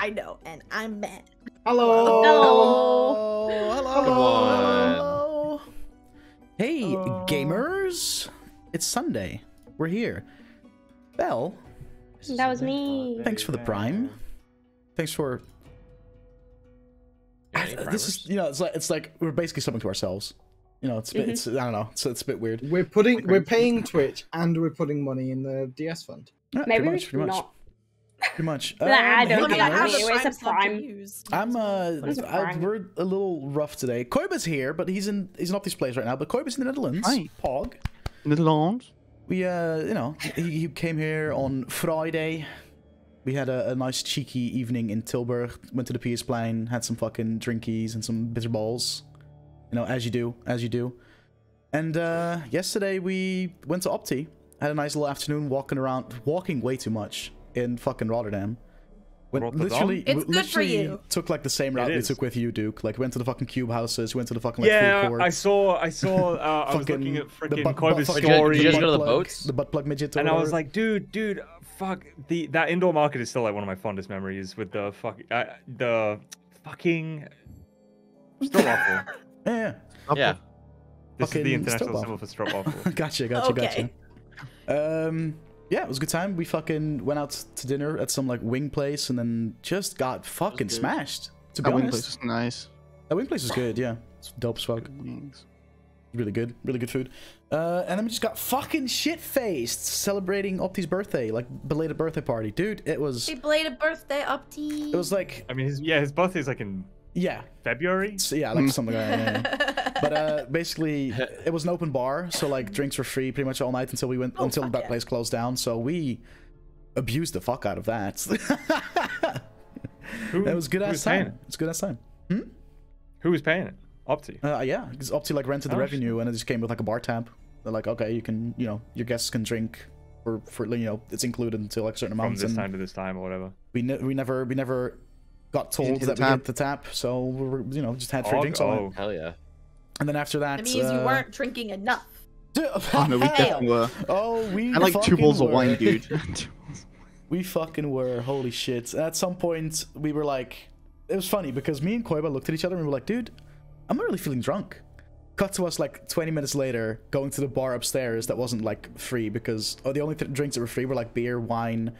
I know, and I'm mad. Hello. Hello. Hello. Hello. Hey, Hello. gamers! It's Sunday. We're here. Belle, That was me. thanks for the prime. Thanks for. I- this is you know it's like it's like we're basically something to ourselves. You know, it's, a bit, it's I don't know, it's, it's a bit weird. We're putting we're paying Twitch and we're putting money in the DS fund. Yeah, Maybe pretty we should pretty much, not. Pretty much. Nah, I Um, don't hey, think I gamers. have it. It's a slot to prime. use. I'm uh, What is a I, prime? we're a little rough today. Koiba's here, but he's in he's not this place right now. But Koiba's in the Netherlands. Hi. Pog. Netherlands. We uh, you know, he, he came here on Friday. We had a, a nice cheeky evening in Tilburg. Went to the PS Plane, had some fucking drinkies and some bitter balls. You know, as you do, as you do. And uh, yesterday we went to Opti. Had a nice little afternoon walking around, walking way too much in fucking Rotterdam. Went Rotterdam? literally, It's w- good for literally you. took like the same route we took with you, Duke. Like went to the fucking cube houses, went to the fucking like food Yeah, court. I saw. I saw. Uh, I was fucking- looking at the freaking butt- Koiba's butt- story, fucking- and the I butt was plug- like, the butt plug midget. or and I was like, dude, dude, fuck. The that indoor market is still like one of my fondest memories with the fuck, uh, the fucking stroopwafel. yeah, yeah. This Yeah. is the international stroopwafel. symbol for stroopwafel. gotcha, gotcha, Okay. gotcha. Um, yeah, it was a good time. We fucking went out to dinner at some like wing place, and then just got fucking smashed. To be That wing honest, place is nice. that wing place was good. Yeah, it's dope as fuck. Good wings. Really good, really good food. Uh, and then we just got fucking shit faced celebrating Opti's birthday, like belated birthday party, dude. It was, Happy belated birthday, Opti. it was like, I mean, his yeah, his birthday's like in yeah, February. so yeah, like something like that. Yeah, yeah. but uh, basically, it was an open bar, so like drinks were free pretty much all night until we went Oh, until that yeah. place closed down. So we abused the fuck out of that. Who, that was good ass time. It's good ass time. Who was paying it? Opti. Uh, yeah, because Opti like rented the Oh, revenue and it just came with like a bar tab. They're like, okay, you can, you know, your guests can drink for for you know, it's included until like certain From amounts. this And time to this time or whatever. we ne- we never we never got told hit the that we tab. hit the tap, so we were you know just had free Oh, drinks all night. oh, Hell yeah. And then after that, That means you uh, weren't drinking enough. Oh no, we Hell. definitely were. Oh, we I like two fucking bowls of wine, dude. We fucking were. Holy shit. And at some point, we were like, it was funny because me and Koiba looked at each other and we were like, dude, I'm not really feeling drunk. Cut to us like 20 minutes later, going to the bar upstairs that wasn't like free because oh, the only th- drinks that were free were like beer, wine,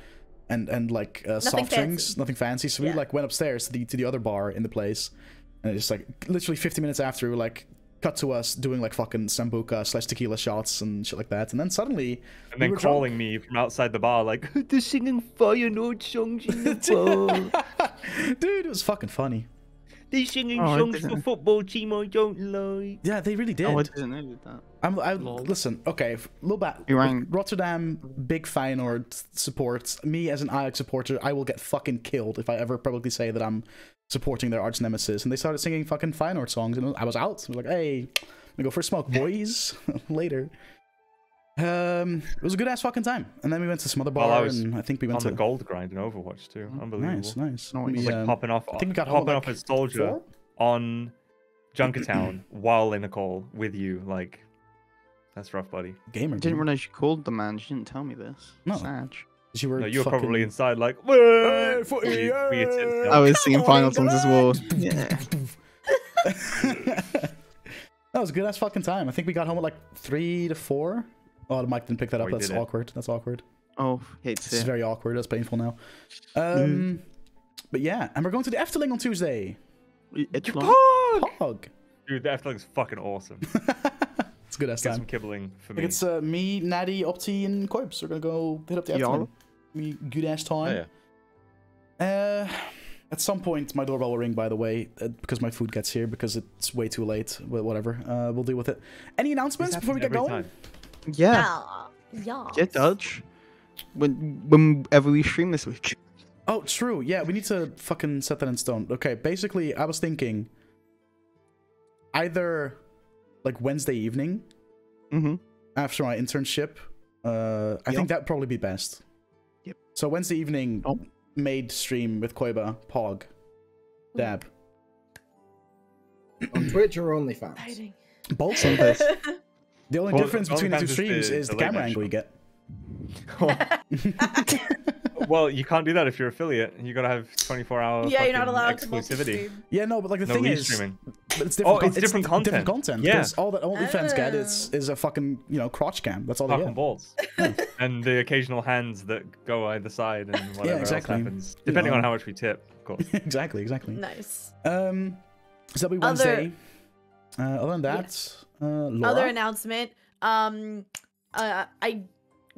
and and like uh, Nothing soft drinks, nothing fancy. So we like went upstairs to the to the other bar in the place, and it's just like literally 50 minutes after we were like. Cut to us doing like fucking sambuca slash tequila shots and shit like that, and then suddenly and we then were drunk. calling me from outside the bar like they're singing Feyenoord songs in the bar. Dude, it was fucking funny. They're singing Oh, songs for football team I don't like. Yeah, they really did. oh, I didn't know that. I'm, I Lol. listen. Okay, f- little bit. You rang- Rotterdam, big Feyenoord supports me as an Ajax supporter. I will get fucking killed if I ever publicly say that I'm supporting their arch nemesis. And they started singing fucking Feyenoord songs, and I was out. I was like, hey, we go for a smoke, boys. Later. Um, it was a good ass fucking time. And then we went to some other bar, Well, I and I think we went On went the to gold grind in Overwatch too. Unbelievable. nice, nice. No, We, it's Like um, popping off, I think we got home popping off like, as soldier four? on Junkertown while in a call with you. Like, that's rough, buddy. gamer. I didn't realize you called the man. She didn't tell me this. No. Sad. You were, No, you were fucking... probably inside like. Hey, "Wah!" footy, We- we yeah. attend- I was singing Oh, final my songs as well. Yeah. that was a good ass fucking time. I think we got home at like three to four. Oh, the mic didn't pick that Oh, up. you That's did it. awkward. That's awkward. Oh, hate This to is very awkward. That's painful now. Um, but yeah, and we're going to the Efteling on Tuesday. It's You pog! Pog. Dude, the Efteling's fucking awesome. It's a good ass Get time. some kibbeling for me. think it's uh, me, Natty, Opti, and Koibs. We're gonna go hit up the Yeah. Efteling. Me good ass time. Oh, yeah. Uh, at some point, my doorbell will ring. By the way, uh, because my food gets here because it's way too late. But whatever. Uh, we'll deal with it. Any announcements before we get going? time. Yeah. Yeah. Yeah. Yeah, Dutch. When whenever we stream this week. Oh, true. Yeah, we need to fucking set that in stone. Okay, basically, I was thinking either like Wednesday evening Mm-hmm. after my internship. Uh, I Yep. think that'd probably be best. Yep. So Wednesday evening, Oh. made stream with Koiba, Pog, Dab. On Twitch or OnlyFans? Exciting. Both. Sundays. The only Well, difference between the two OnlyFans is the- streams is the, the camera angle you show. get. well, you can't do that if you're affiliate. You gotta have 24 hour. yeah, you're not allowed exclusivity. multi-stream. yeah, no, but like the No thing is, streaming. but it's different. Oh, con- it's different Different content. content. Yeah. Because all that OnlyFans get Oh. is is a fucking you know crotch cam. That's all they Cock get. and balls, and the occasional hands that go either side, and whatever exactly. else happens, depending know. on how much we tip, of course. exactly, exactly. Nice. Um, so that'll be Other- Uh, other than that, uh, Laura. Other announcement. Um, uh, I,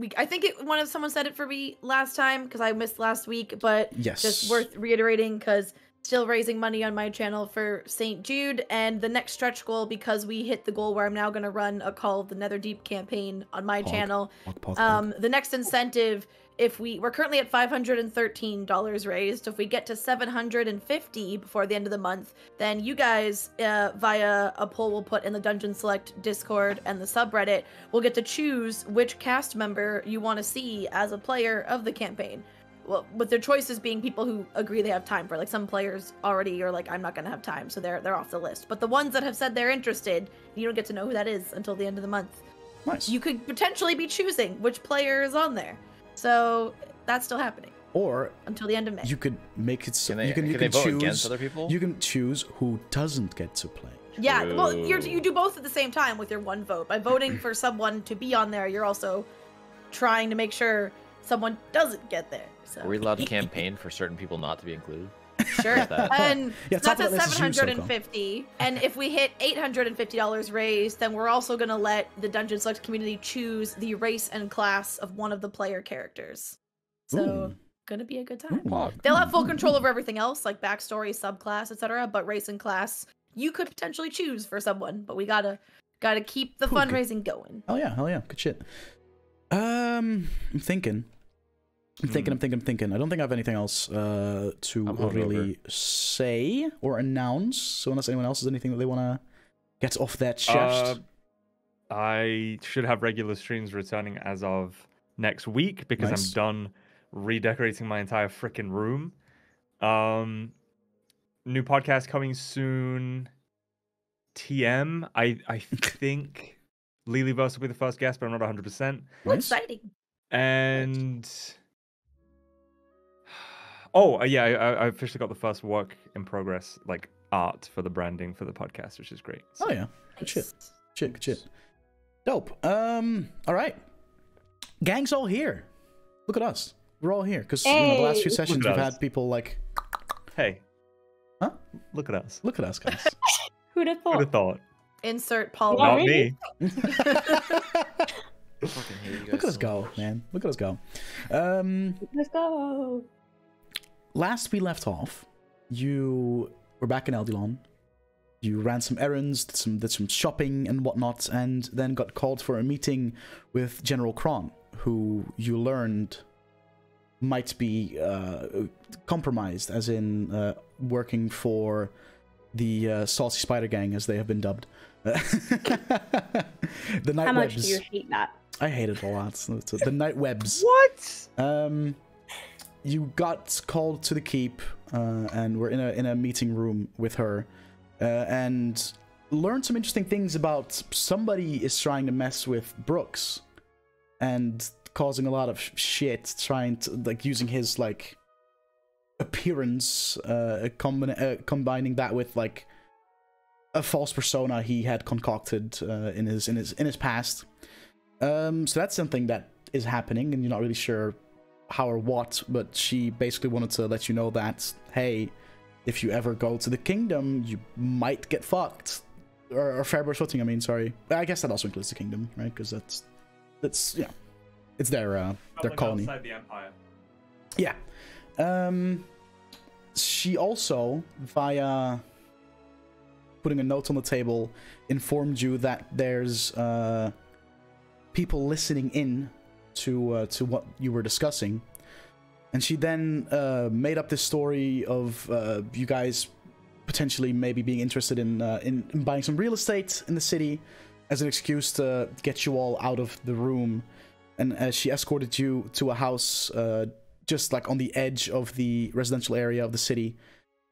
we, I think it. One of someone said it for me last time because I missed last week, but yes, just worth reiterating because still raising money on my channel for St. Jude and the next stretch goal because we hit the goal where I'm now going to run a Call of the Netherdeep campaign on my Pog. channel. Pog, pog. Um, the next incentive, if we we're currently at five hundred and thirteen dollars raised. If we get to seven hundred and fifty before the end of the month, then you guys, uh, via a poll we'll put in the Dungeon Select Discord and the subreddit, will get to choose which cast member you want to see as a player of the campaign. Well, with their choices being people who agree they have time for. Like some players already are like, I'm not gonna have time, so they're they're off the list. But the ones that have said they're interested, you don't get to know who that is until the end of the month nice. you could potentially be choosing which player is on there. So that's still happening or until the end of May. you could make it so Can they, you can you can they can vote choose against other people? you can choose who doesn't get to play. yeah, well, you're, you do both at the same time with your one vote. By voting for someone to be on there, you're also trying to make sure someone doesn't get there. So Are we allowed to campaign for certain people not to be included? Sure. Is And Yeah, so that's top at of that list is you, Soko. 750. And if we hit $850 raised, then we're also going to let the Dungeon Select community choose the race and class of one of the player characters. So, Ooh. gonna be a good time. Ooh. They'll have full control over everything else, like backstory, subclass, etc. But race and class, you could potentially choose for someone, but we gotta gotta keep the Cool, good. fundraising going. Oh yeah, hell yeah, good shit. Um, I'm thinking. I'm thinking, I'm thinking, I'm thinking. I don't think I have anything else uh, to I'm hungover. really say or announce. So unless anyone else has anything that they want to get off their Uh, chest. I should have regular streams returning as of next week because Nice. I'm done redecorating my entire freaking room. Um, new podcast coming soon. TM. I I think Lilyverse will be the first guest, but I'm not 100. percent Well, Nice. exciting. And oh uh, yeah, I, I I officially got the first work in progress, like art for the branding for the podcast, which is great. oh yeah, good shit, Nice. shit, good shit. Dope. Um, all right, gang's all here. Look at us. We're all here because you know, the last few sessions we've us. had people like, Hey. Huh? Look at us. look at us guys. Who'd have thought? Who'd have thought? Insert Paul. Not Not Rudd. me. Fucking hate you guys Look at us so go, much. man. Look at us go. Um, Let's go. Last we left off, you were back in Eldilon. You ran some errands, did some did some shopping and whatnot, and then got called for a meeting with General Kron, who you learned might be uh, compromised, as in uh, working for the uh, Salty Spider Gang, as they have been dubbed. the Night How much Webs. do you hate that? I hate it a lot. The Night Webs. What? Um, you got called to the keep, uh, and we're in a in a meeting room with her, uh, and learned some interesting things about somebody is trying to mess with Brooks, and causing a lot of shit, trying to like using his like appearance, uh, combine, uh, combining that with like a false persona he had concocted uh, in his in his in his past. Um, so that's something that is happening, and you're not really sure how or what, but she basically wanted to let you know that, hey, if you ever go to the kingdom, you might get fucked. Or, or Fairburst footing, I mean, sorry. I guess that also includes the kingdom, right? Because that's, that's, yeah, it's their, uh, their colony. Outside the empire. Yeah. Um, she also, via putting a note on the table, informed you that there's uh, people listening in to uh, to what you were discussing, and she then uh, made up this story of uh, you guys potentially maybe being interested in, uh, in in buying some real estate in the city as an excuse to get you all out of the room, and as she escorted you to a house uh, just like on the edge of the residential area of the city.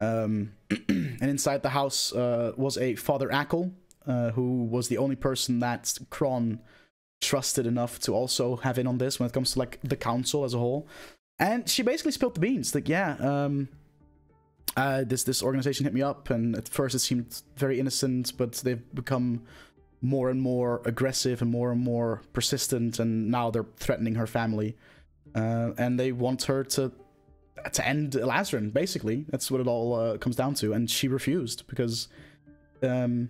Um, and inside the house uh, was a Father Ackle, uh, who was the only person that Kron trusted enough to also have in on this when it comes to like the council as a whole. and she basically spilled the beans. Like, yeah, um, uh, this this organization hit me up, and at first it seemed very innocent, but they've become more and more aggressive and more and more persistent, and now they're threatening her family, uh, and they want her to to end Lazarin. Basically, that's what it all uh, comes down to, and she refused because um,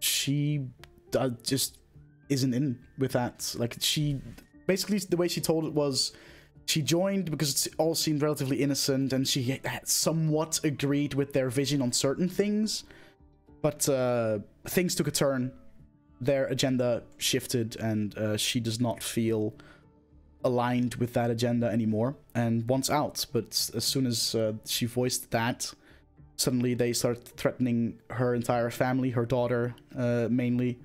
she uh, just isn't in with that. Like she basically the way she told it was she joined because it all seemed relatively innocent and she somewhat agreed with their vision on certain things. But uh, things took a turn. Their agenda shifted and uh, she does not feel aligned with that agenda anymore and wants out. But as soon as uh, she voiced that suddenly they start threatening her entire family her daughter uh, mainly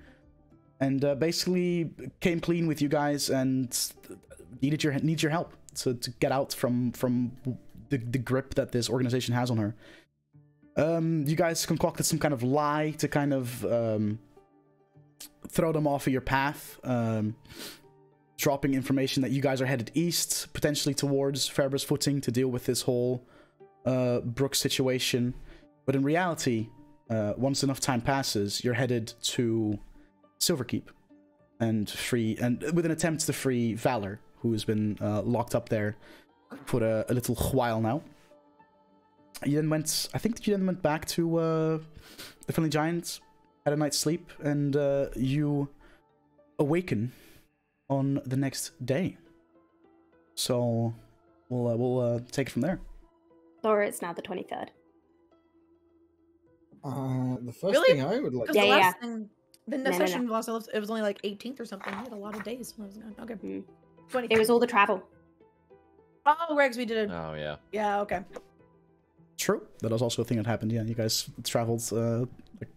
and uh, basically came clean with you guys and needed your needs your help to, to get out from from the, the grip that this organization has on her. Um, you guys concocted some kind of lie to kind of um, throw them off of your path, um, dropping information that you guys are headed east, potentially towards Ferber's footing to deal with this whole uh, situation. But in reality, uh, once enough time passes, you're headed to Silverkeep and free, and with an attempt to free Valor, who has been uh, locked up there for a, a, little while now. You then went, I think you then went back to uh, the Friendly Giants, had a night's sleep, and uh, you awaken on the next day. So we'll uh, we'll uh, take it from there. Or it's now the twenty third. Uh, the first Really? thing I would like. Because Yeah, the yeah, last thing, the no, no. session was it was only like 18th or something. We had a lot of days when I was gone. Okay, Mm. 20. It was all the travel. Oh, Regs, we did it. Oh yeah. Yeah, okay. True. That was also a thing that happened. Yeah, you guys traveled uh, like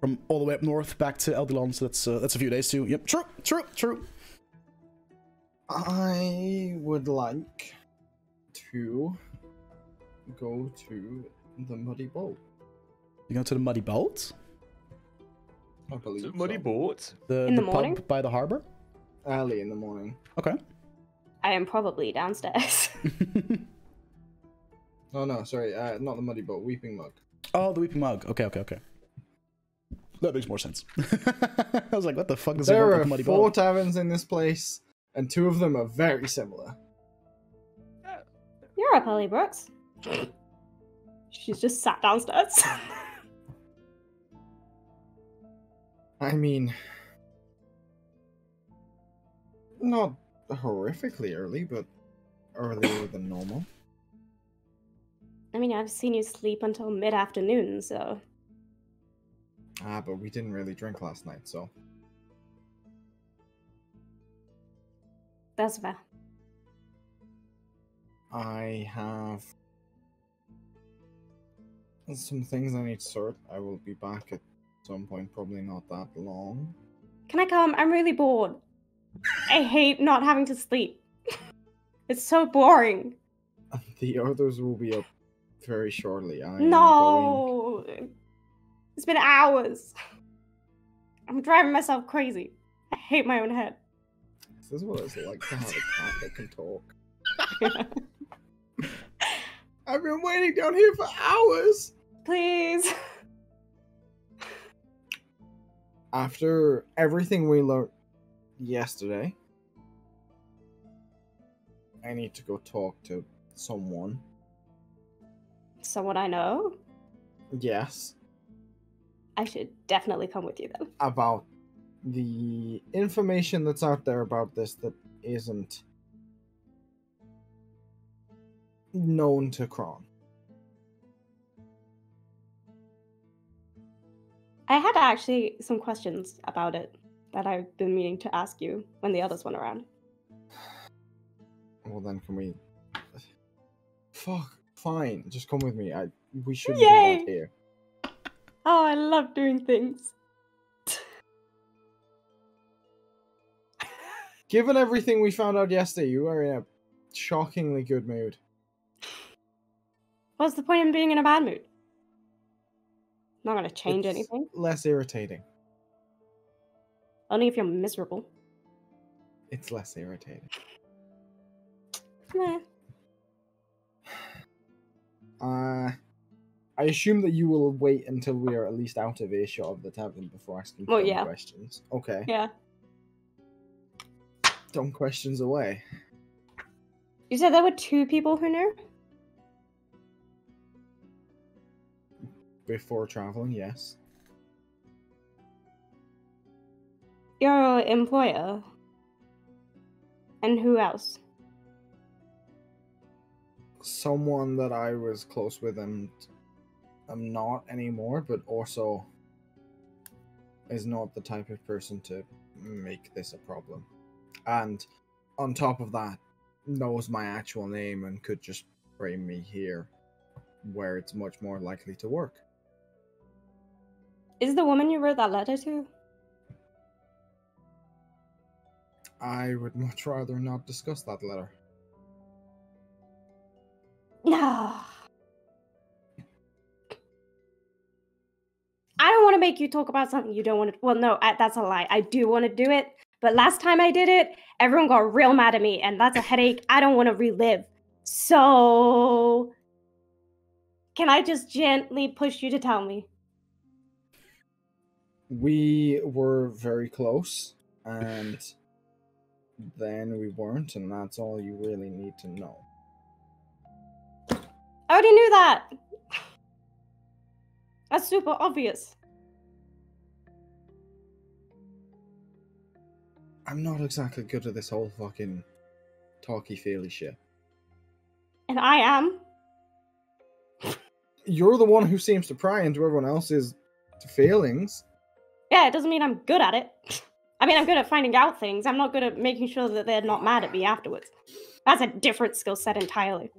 from all the way up north back to Eldilon, so that's uh, that's a few days too. Yep. True. True. True. I would like to go to the Muddy Bowl. You go to the Muddy Boat, I believe. Muddy so. Boat. the, In the the morning? pub by the harbor. Early in the morning. Okay. I am probably downstairs. Oh no, sorry, uh, not the Muddy Bowl, Weeping Mug. oh, the Weeping Mug. Okay. Okay. Okay. That makes more sense. I was like, what the fuck does it There work are with Muddy four Boat? taverns in this place, and two of them are very similar. You're up, Ellie Brooks. She's just sat downstairs. I mean, not horrifically early, but earlier than normal. I mean, I've seen you sleep until mid afternoon, so Ah, but we didn't really drink last night, so that's fair. I have some things I need to sort. I will be back at some point, probably not that long. Can I come? I'm really bored. I hate not having to sleep. It's so boring. The others will be up very shortly. I am going- No! It's been hours. I'm driving myself crazy. I hate my own head. This is what it's like to have a cat that can talk. I've been waiting down here for hours. Please. After everything we learned yesterday, I need to go talk to someone. Someone I know? Yes, I should definitely come with you then. about the information that's out there about this that isn't known to Kron. I had actually some questions about it that I've been meaning to ask you when the others went around. Well, then can we? Fuck. Fine. Just come with me. I. We shouldn't Yay! do that here. Oh, I love doing things. Given everything we found out yesterday, you are in a shockingly good mood. What's the point in being in a bad mood? Not gonna change It's anything. Less irritating. Only if you're miserable. It's less irritating. Meh. Uh, I assume that you will wait until we are at least out of earshot of the tavern before asking Well, yeah. questions. Okay. Yeah. Dumb questions away. You said there were two people who knew? Before traveling, yes. Your employer. And who else? Someone that I was close with and I'm not anymore, but also is not the type of person to make this a problem. And on top of that, knows my actual name and could just frame me here where it's much more likely to work. Is the woman you wrote that letter to? I would much rather not discuss that letter. No. I don't want to make you talk about something you don't want to. Well, no, I, that's a lie. I do want to do it. But last time I did it, everyone got real mad at me, and that's a headache I don't want to relive. So. Can I just gently push you to tell me? We were very close, and then we weren't, and that's all you really need to know. I already knew that. That's super obvious. I'm not exactly good at this whole fucking talky feely shit. And I am. You're the one who seems to pry into everyone else's feelings. Yeah, it doesn't mean I'm good at it. I mean, I'm good at finding out things. I'm not good at making sure that they're not mad at me afterwards. That's a different skill set entirely.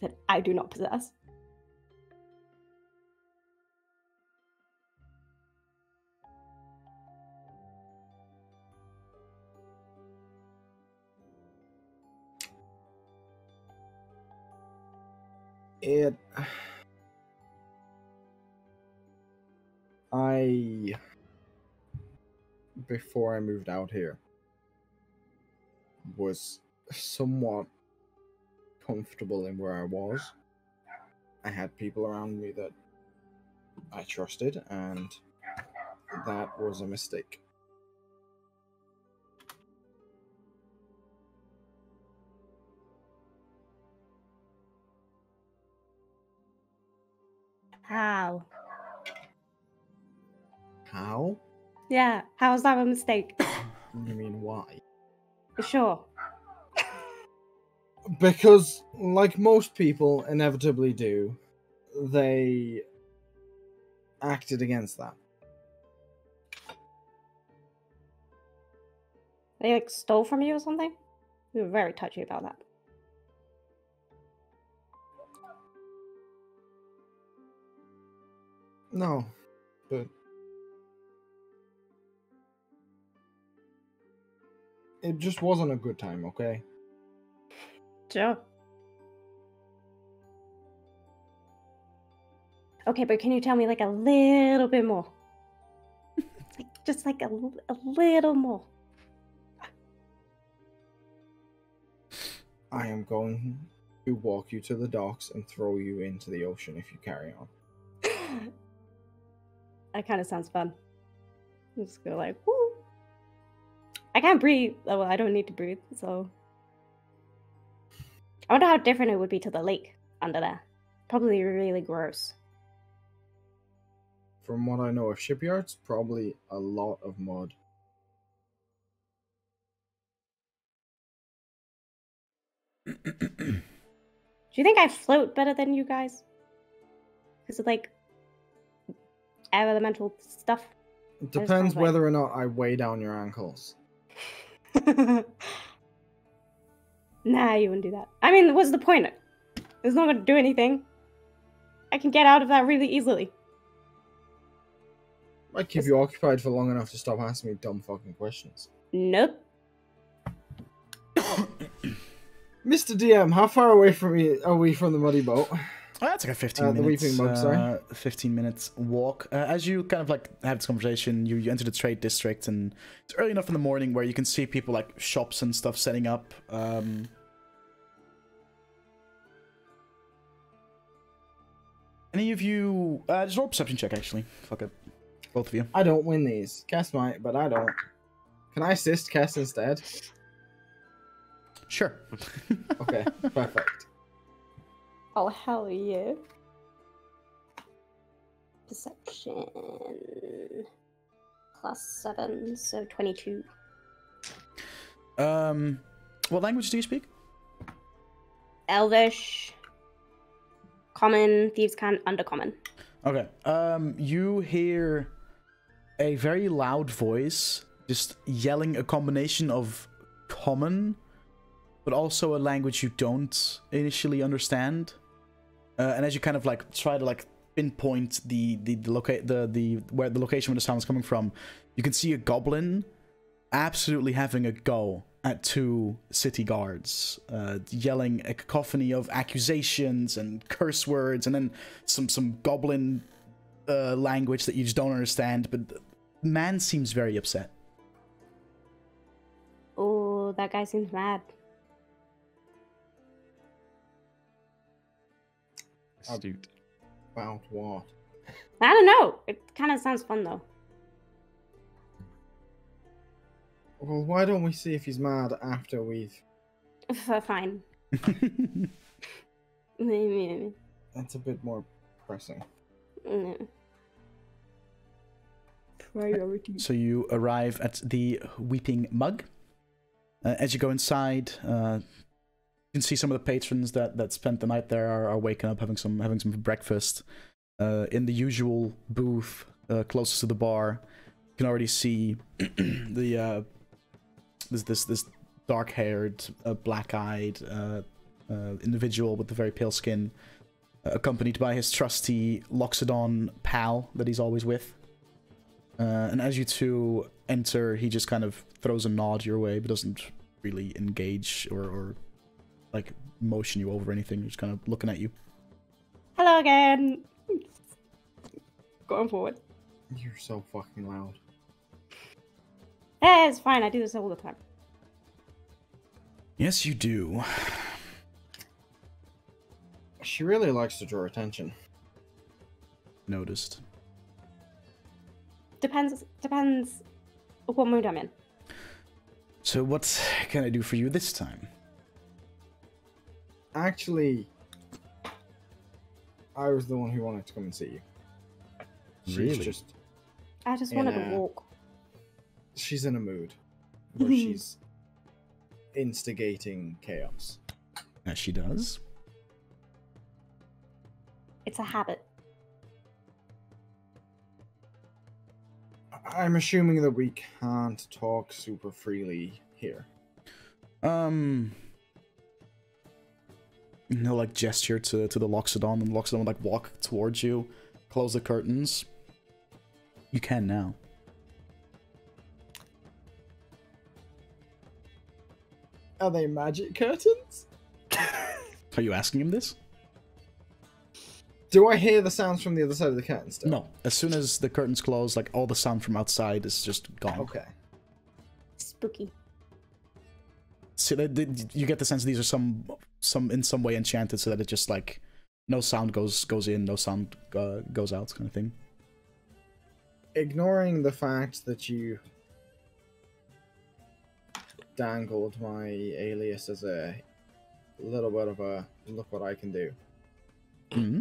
That I do not possess. It. I. Before I moved out here, was somewhat comfortable in where I was. I had people around me that I trusted, and that was a mistake. How? How? Yeah, how's that a mistake? You mean why? sure. Because, like most people inevitably do, they acted against that. They like stole from you or something? We were very touchy about that. No, but it just wasn't a good time, okay? Sure. Okay, but can you tell me like a little bit more? like just like a, a little more. I am going to walk you to the docks and throw you into the ocean if you carry on. that kind of sounds fun. I'm just go like, woo. I can't breathe. Oh, well, I don't need to breathe, so. I wonder how different it would be to the lake under there. Probably really gross. From what I know of shipyards, probably a lot of mud. Do you think I float better than you guys? Because of like air elemental stuff? It depends whether or not I weigh down your ankles. nah, you wouldn't do that. I mean, what's the point? It's not gonna do anything. I can get out of that really easily. Might keep you occupied for long enough to stop asking me dumb fucking questions. Nope. Mr. DM, how far away from me are we from the muddy boat? Oh, that's like a 15 uh, minutes, mug, uh, 15 minutes walk. Uh, as you kind of like have this conversation, you, you enter the trade district and it's early enough in the morning where you can see people like shops and stuff setting up. Um, any of you, uh, just roll perception check actually. Fuck it. Both of you. I don't win these. Kess might, but I don't. Can I assist Kess instead? Sure. okay, perfect. Oh hell yeah. Perception plus seven, so twenty-two. Um, what language do you speak? Elvish, common, thieves' cant, undercommon. Okay. Um, you hear a very loud voice just yelling a combination of common, but also a language you don't initially understand. Uh, and as you kind of like try to like pinpoint the the the locate the the where the location where the sound is coming from, you can see a goblin absolutely having a go at two city guards, uh, yelling a cacophony of accusations and curse words, and then some some goblin uh, language that you just don't understand. But man seems very upset. Oh, that guy seems mad. Astute. About what? I don't know. It kind of sounds fun though. Well, why don't we see if he's mad after we've. Fine. Mm, That's a bit more pressing. Priority. So you arrive at the Weeping Mug. Uh, as you go inside, uh, you can see some of the patrons that, that spent the night there are, are waking up, having some having some breakfast. Uh, in the usual booth uh, closest to the bar, you can already see the uh, this this this dark-haired, uh, black-eyed uh, uh, individual with the very pale skin, accompanied by his trusty Loxodon pal that he's always with. And as you two enter, he just kind of throws a nod your way, but doesn't really engage or, or like motion you over or anything. Just kind of looking at you. Hello again. Going forward. You're so fucking loud. Eh, it's fine. I do this all the time. Yes, you do. She really likes to draw attention. Noticed. Depends. Depends what mood I'm in. So what can I do for you this time? Actually, I was the one who wanted to come and see you. She's Really? just I just wanted Yeah. to walk. she's in a mood where she's instigating chaos. As she does. It's a habit. I'm assuming that we can't talk super freely here. Um. And He'll like gesture to to the Loxodon, and Loxodon will like walk towards you, close the curtains. You can now. Are they magic curtains? Are you asking him this? Do I hear the sounds from the other side of the curtain still? No. As soon as the curtains close, like all the sound from outside is just gone. Okay. Spooky. So they, they- you get the sense these are some some in some way enchanted, so that it just like no sound goes goes in, no sound uh, goes out, kind of thing. Ignoring the fact that you dangled my alias as a little bit of a look what I can do. hmm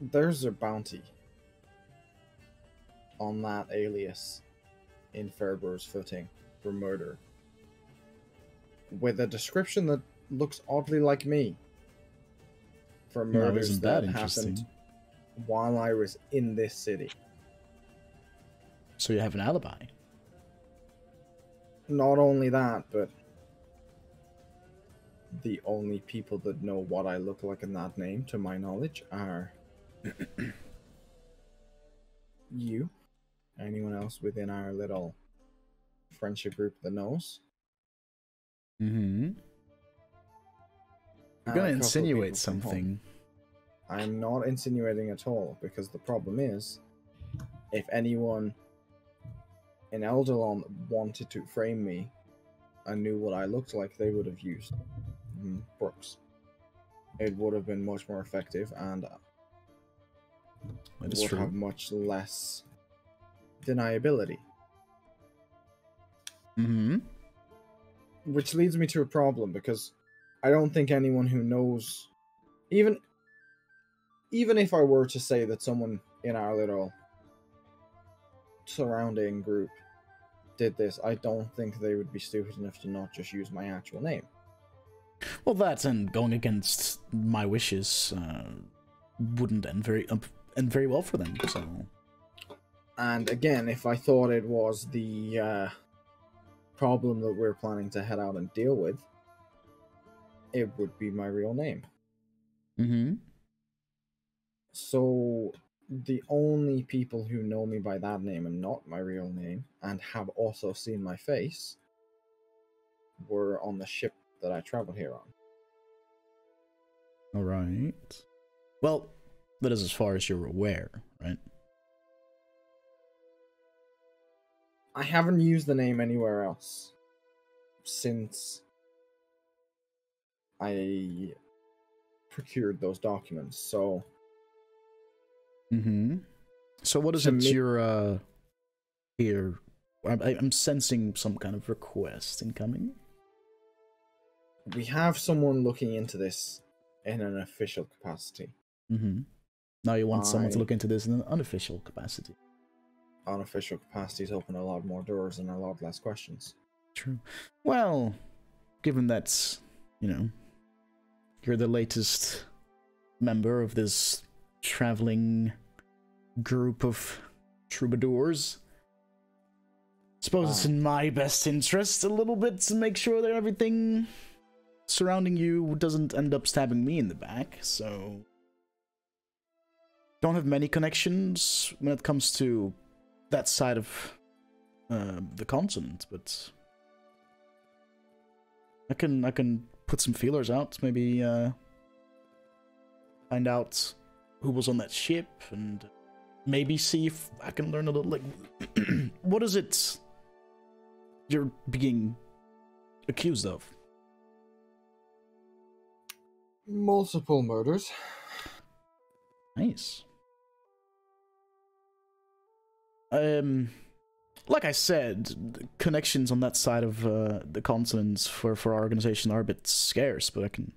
There's a bounty on that alias in Ferber's footing for murder. With a description that looks oddly like me. For murders that that interesting? happened while I was in this city. So you have an alibi. Not only that, but the only people that know what I look like in that name, to my knowledge, are you, anyone else within our little friendship group that knows. Mm-hmm. You're gonna insinuate people from home. something. I'm not insinuating at all because the problem is, if anyone in Elderlon wanted to frame me and knew what I looked like, they would have used mm, Brooks. it would have been much more effective and is would true. have much less deniability. Mm-hmm. Which leads me to a problem because I don't think anyone who knows even even if I were to say that someone in our little surrounding group did this, I don't think they would be stupid enough to not just use my actual name. Well, that and going against my wishes uh, wouldn't end very uh, end very well for them. So And again, if I thought it was the uh, problem that we're planning to head out and deal with, it would be my real name. mm-hmm. So the only people who know me by that name and not my real name and have also seen my face were on the ship that I traveled here on. All right. Well, that is as far as you're aware, right? I haven't used the name anywhere else since I procured those documents. So Mm-hmm. So what is it me- you're uh here? I'm, I'm sensing some kind of request incoming. we have someone looking into this in an official capacity. Mm-hmm. Now you want someone to look into this in an unofficial capacity. Unofficial capacities open a lot more doors and a lot less questions. True. Well, given that, you know, you're the latest member of this traveling group of troubadours, suppose it's in my best interest a little bit to make sure that everything surrounding you doesn't end up stabbing me in the back, so. Don't have many connections when it comes to that side of uh, the continent, but I can I can put some feelers out. Maybe uh, find out who was on that ship, and maybe see if I can learn a little. Like, what is it you're being accused of? Multiple murders. Nice. Um, like I said, connections on that side of uh, the continents for for our organization are a bit scarce, but I can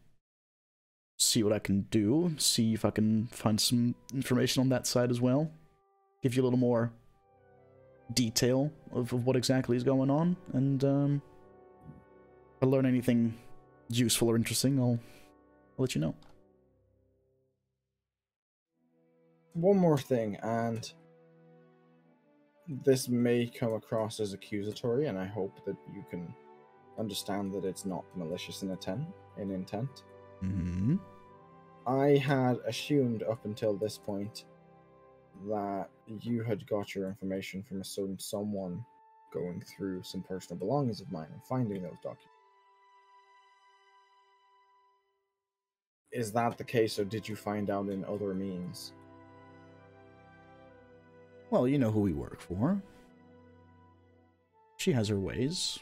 see what I can do. See if I can find some information on that side as well. Give you a little more detail of, of what exactly is going on, and um, if I learn anything useful or interesting, I'll, I'll let you know. One more thing, and this may come across as accusatory, and I hope that you can understand that it's not malicious in intent. In intent, Mm-hmm. I had assumed up until this point that you had got your information from a certain someone going through some personal belongings of mine and finding those documents. Is that the case, or did you find out in other means? Well, you know who we work for. She has her ways.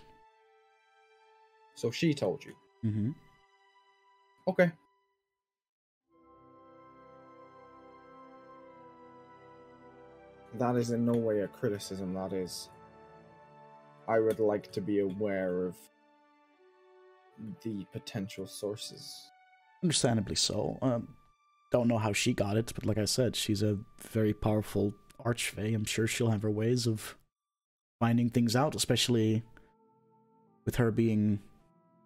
So she told you. Mm-hmm. Okay. That is in no way a criticism. That is. I would like to be aware of the potential sources. Understandably so. Um, don't know how she got it, but like I said, she's a very powerful archfey. I'm sure she'll have her ways of finding things out, especially with her being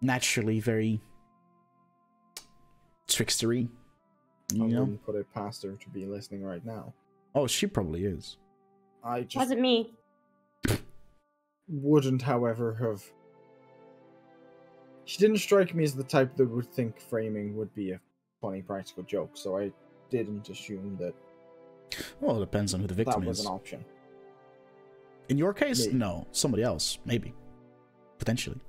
naturally very trickstery. You I know? wouldn't put it past her to be listening right now. Oh, she probably is. I just Wasn't me. wouldn't, however, have. She didn't strike me as the type that would think framing would be a funny practical joke, so I didn't assume that Well, it depends on who the victim that was is. an option. In your case, Me. no. Somebody else, maybe. Potentially.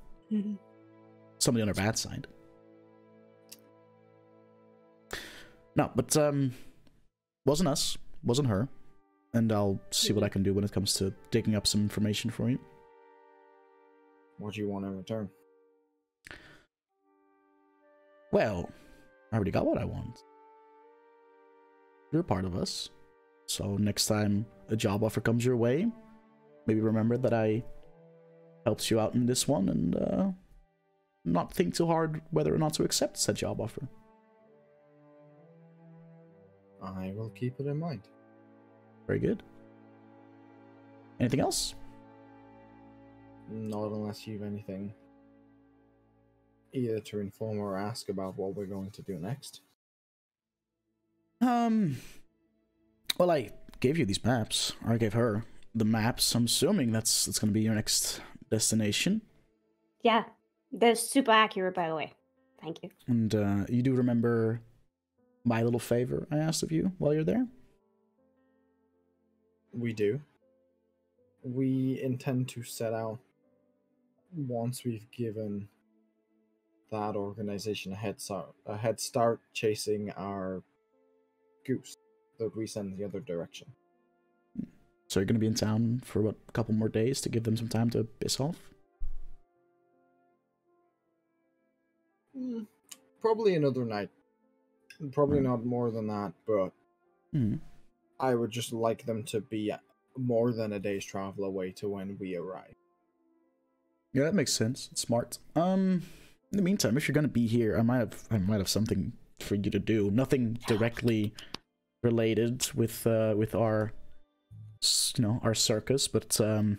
Somebody on her bad side. No, but um wasn't us, wasn't her. And I'll see what I can do when it comes to digging up some information for you. What do you want in return? Well, I already got what I want. You're a part of us. So next time a job offer comes your way, maybe remember that I helped you out in this one and uh, not think too hard whether or not to accept said job offer. I will keep it in mind. Very good. Anything else? Not unless you've anything either to inform or ask about what we're going to do next. Um. Well, I gave you these maps. Or I gave her the maps. I'm assuming that's that's going to be your next destination. Yeah, they're super accurate, by the way. Thank you. And uh, you do remember my little favor I asked of you while you're there? We do. We intend to set out once we've given that organization a head start, a head start chasing our goose that we send the other direction. So you're going to be in town for what, a couple more days to give them some time to piss off? Mm, probably another night. Probably not more than that, but Hmm. I would just like them to be more than a day's travel away to when we arrive. Yeah, that makes sense. It's smart. Um, in the meantime, if you're gonna be here, I might have I might have something for you to do. Nothing directly related with uh with our you know our circus, but um,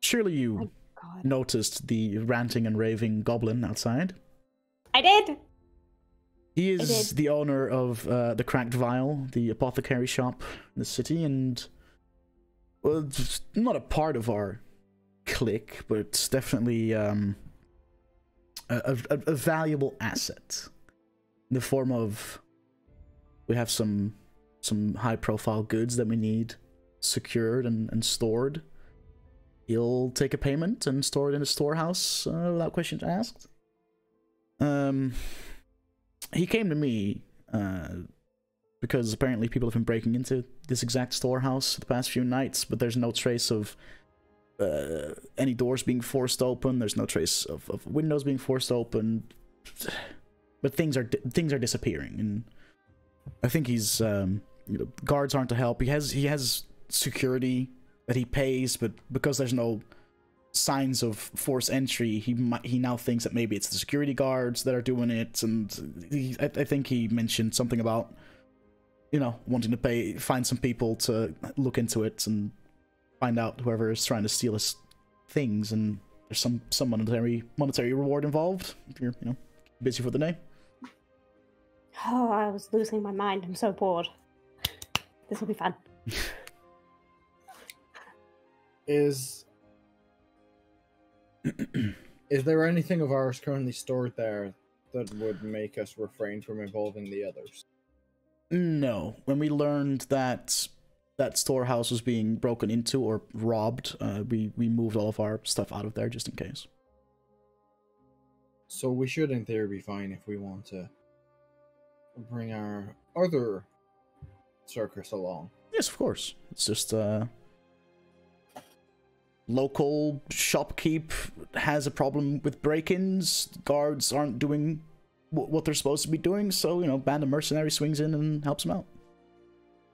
surely you God. noticed the ranting and raving goblin outside. I did. He is did. the owner of uh, the Cracked Vial, the apothecary shop in the city, and well, it's not a part of our clique, but it's definitely um, a, a, a valuable asset in the form of we have some some high profile goods that we need secured and, and stored. He'll take a payment and store it in a storehouse uh, without questions asked. Um, he came to me uh, because apparently people have been breaking into this exact storehouse the past few nights, but there's no trace of uh, any doors being forced open. There's no trace of, of windows being forced open. But things are things are disappearing, and I think he's um, you know guards aren't to help. He has he has security that he pays, but because there's no signs of force entry, he might, he now thinks that maybe it's the security guards that are doing it, and he, I, I think he mentioned something about you know wanting to pay find some people to look into it and find out whoever is trying to steal his things, and there's some some monetary monetary reward involved if you're you know busy for the day. Oh, I was losing my mind. I'm so bored. This will be fun. Is is there anything of ours currently stored there that would make us refrain from involving the others? No, when we learned that that storehouse was being broken into or robbed, uh, we we moved all of our stuff out of there just in case. So we should, in theory, be fine if we want to bring our other circus along. Yes, of course. It's just uh local shopkeep has a problem with break-ins. Guards aren't doing wh- what they're supposed to be doing, so you know, band of mercenaries swings in and helps them out.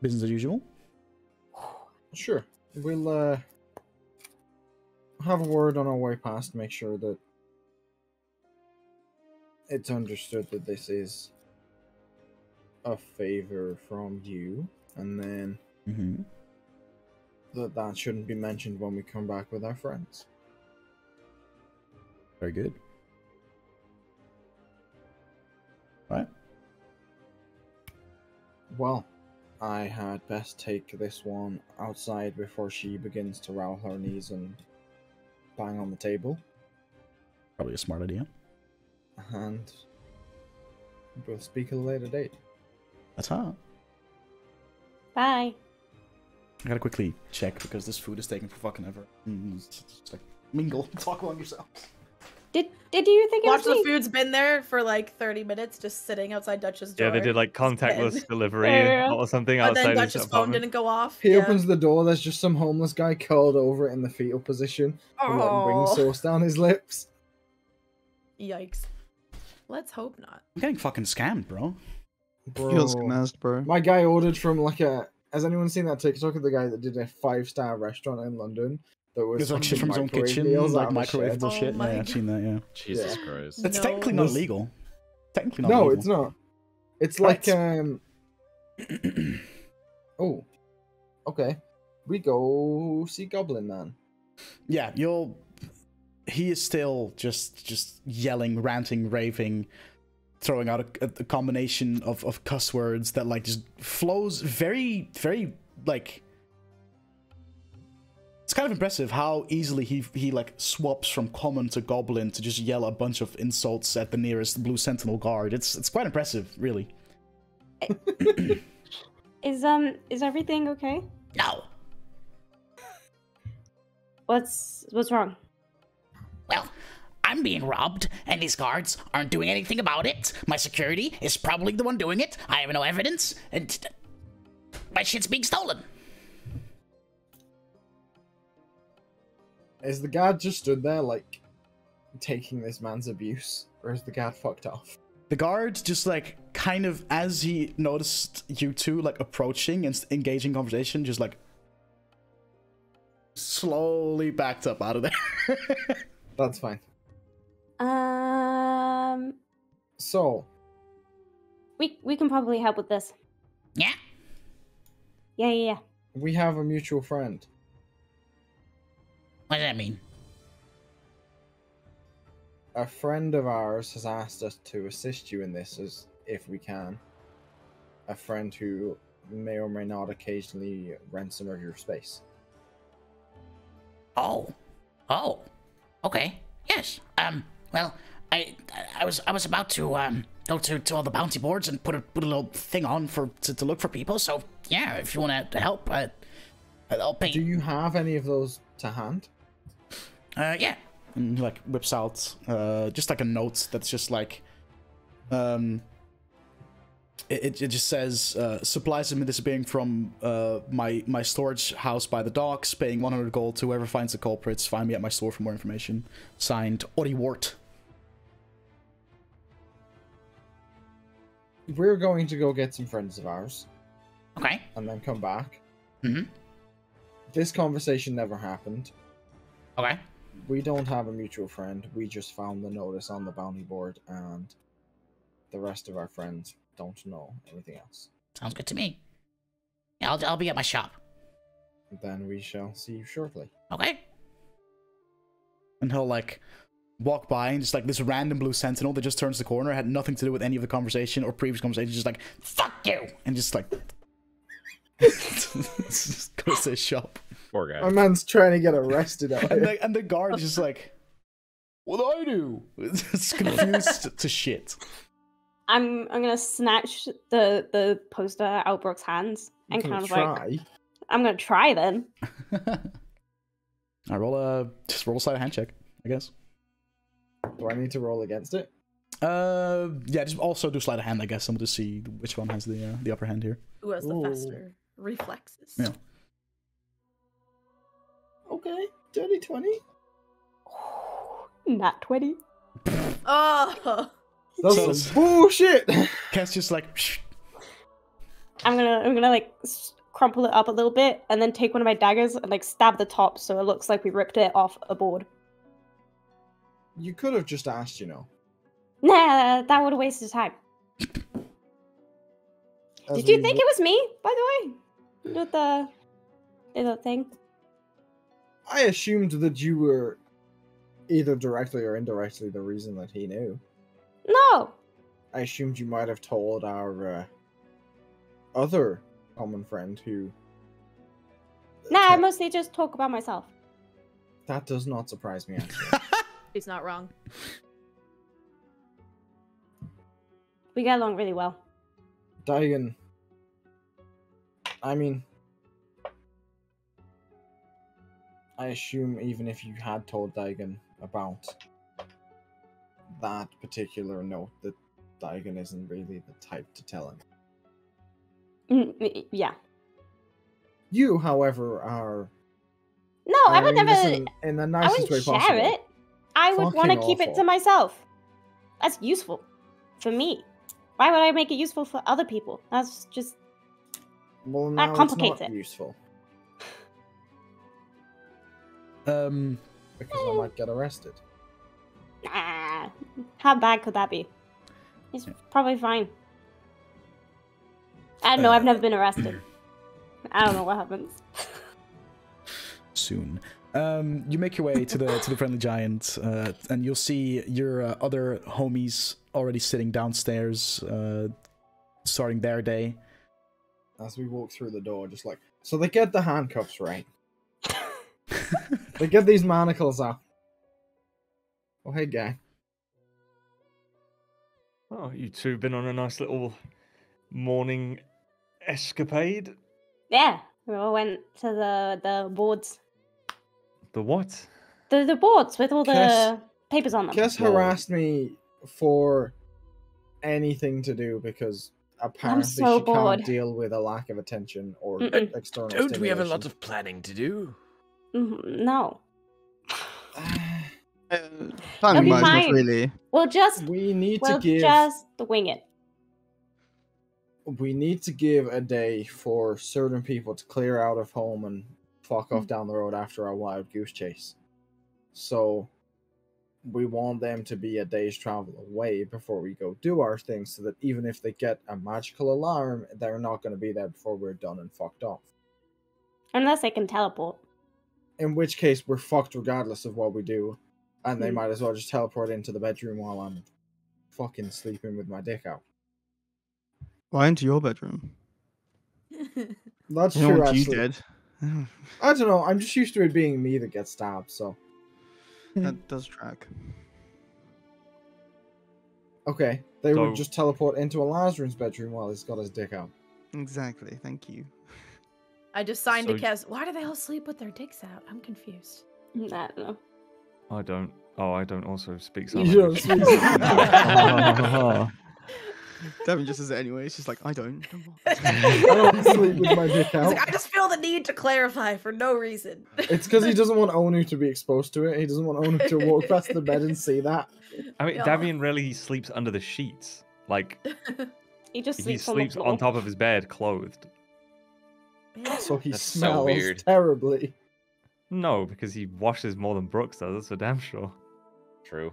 Business as usual. Sure, we'll uh have a word on our way past. To make sure that it's understood that this is a favor from you, and then Mm-hmm. that that shouldn't be mentioned when we come back with our friends. Very good. Right. Well, I had best take this one outside before she begins to roll her knees and bang on the table, Probably a smart idea. and we'll speak at a later date. That's how. Bye. I gotta quickly check because this food is taking for fucking ever. Mm, It's, it's like mingle, talk among yourselves. Did Did you think it Watch was the me? food's been there for like 30 minutes, just sitting outside Dutch's door. Yeah, they did like contactless delivery Yeah. or something And outside then his Dutch's phone apartment. didn't go off. He yeah. opens the door. There's just some homeless guy curled over in the fetal position, with wing Oh, sauce down his lips. yikes. Let's hope not. I'm getting fucking scammed, bro. Bro, Feels gassed, bro. my guy ordered from like a. Has anyone seen that TikTok of the guy that did a five star restaurant in London? That was It's like shit from his own microwave kitchen, meals like out of a microwavable Oh shit. Yeah, I've seen that. Yeah, Jesus Yeah. Christ. it's No. technically not legal. Technically not No, illegal. it's not. It's Right. like um. oh, okay. We go see Goblin Man. yeah, you'll. He is still just just yelling, ranting, raving, throwing out a, a, a combination of, of cuss words that like just flows very very like. It's kind of impressive how easily he he like swaps from common to goblin to just yell a bunch of insults at the nearest blue sentinel guard. It's it's quite impressive, really. Is um is everything okay? No. What's what's wrong? Well, I'm being robbed, and these guards aren't doing anything about it. My security is probably the one doing it. I have no evidence, and my shit's being stolen. Is the guard just stood there like taking this man's abuse, or is the guard fucked off? The guard just like kind of as he noticed you two like approaching and engaging conversation, just like slowly backed up out of there. That's fine. Um, So we we can probably help with this. Yeah? Yeah, yeah, yeah. we have a mutual friend. What does that mean? A friend of ours has asked us to assist you in this as if we can. A friend who may or may not occasionally rent some of your space. Oh. Oh. Okay. Yes. Um, well, I I was I was about to um go to, to all the bounty boards and put a put a little thing on for to, to look for people. So yeah, if you want to help, uh, I'll pay. Do you have any of those to hand? Uh, yeah. and he like whips out uh just like a note that's just like um it, it- it just says uh, supplies have been disappearing from uh, my my storage house by the docks paying 100 gold to whoever finds the culprits find me at my store for more information signed Ori Wart We're going to go get some friends of ours Okay. and then come back. Mhm. This conversation never happened. Okay. We don't have a mutual friend. We just found the notice on the bounty board, and the rest of our friends don't know anything else. Sounds good to me. Yeah, I'll I'll be at my shop. Then we shall see you shortly. Okay. and he'll like walk by and just like this random blue sentinel that just turns the corner had nothing to do with any of the conversation or previous conversation just like Fuck you. and just like just goes to his shop Poor guy. My man's trying to get arrested out and the, and the guard is just like, "What do I do?" It's confused to shit. I'm I'm gonna snatch the the poster out of Brooke's hands and kind of like try. I'm gonna try then. I roll a just roll a sleight of hand check, I guess. Do I need to roll against it? Uh, yeah, just also do sleight of hand, I guess. I'm to see which one has the uh, the upper hand here. Who has the Ooh. faster reflexes? Yeah. Okay, dirty twenty. Nat twenty. Oh, That's So- some bullshit. Cass just like, I'm gonna I'm gonna like crumple it up a little bit and then take one of my daggers and like stab the top so it looks like we ripped it off a board. You could have just asked, you know. Nah, that would have wasted time. as Did you think w- it was me, by the way? Did the did the thing? I assumed that you were either directly or indirectly the reason that he knew. No. I assumed you might have told our uh, other common friend who. Nah, I mostly just talk about myself. That does not surprise me. Actually. he's not wrong. We get along really well. Daigen. I mean, I assume even if you had told Daigen about that particular note, that Daigen isn't really the type to tell him. Mm, yeah. You, however, are. No, I would mean this never. in, in the nicest way wouldn't share possible. it. I would want to keep it to myself. That's useful for me. Why would I make it useful for other people? That's just Well, That it's complicates it. useful Um, because I eh. might get arrested. nah. How bad could that be? He's probably fine. I don't know. I've uh, never been arrested. I don't know what happens. soon. Um, you make your way to the to the friendly giant, uh, and you'll see your uh, other homies already sitting downstairs, uh, starting their day. As we walk through the door, just like so, they get the handcuffs right. they get these manacles out. Oh hey, guy. Oh, you two been on a nice little morning escapade. Yeah, we all went to the the boards. The what? The the boards with all the Kess- papers on them. Kess harassed me for anything to do because apparently so she bored. can't deal with a lack of attention or Mm-mm. external. Don't we have a lot of planning to do? Mhm, No, Uh, planning be wise, not really. we'll just we need we'll to give just wing it. we need to give a day for certain people to clear out of home and fuck Hmm. off down the road after our wild goose chase. So we want them to be a day's travel away before we go do our thing so that even if they get a magical alarm, they're not going to be there before we're done and fucked off. Unless they can teleport. In which case, we're fucked regardless of what we do, and they Hmm. might as well just teleport into the bedroom while I'm fucking sleeping with my dick out. Why into your bedroom? That's You know true, what you actually. did. I don't know. I'm just used to it being me that gets stabbed. So that hmm. does track. okay, they So- would just teleport into a Lazarus bedroom while he's got his dick out. Exactly. Thank you. I just signed So- to Kes. Why do they all sleep with their dicks out? I'm confused. I don't know. I don't. Oh, I don't also speak sign You don't language. speak- Devin just says it anyway. It's just like I don't. I don't sleep with my dick out. like, I just feel the need to clarify for no reason. It's because he doesn't want Onu to be exposed to it. He doesn't want Onu to walk past the bed and see that. I mean, Yeah. Davian really sleeps under the sheets. Like He just he sleeps, sleeps on, on top of his bed, clothed. So he That's so smells weird. terribly. No, because he washes more than Brooks does. That's for damn sure. True.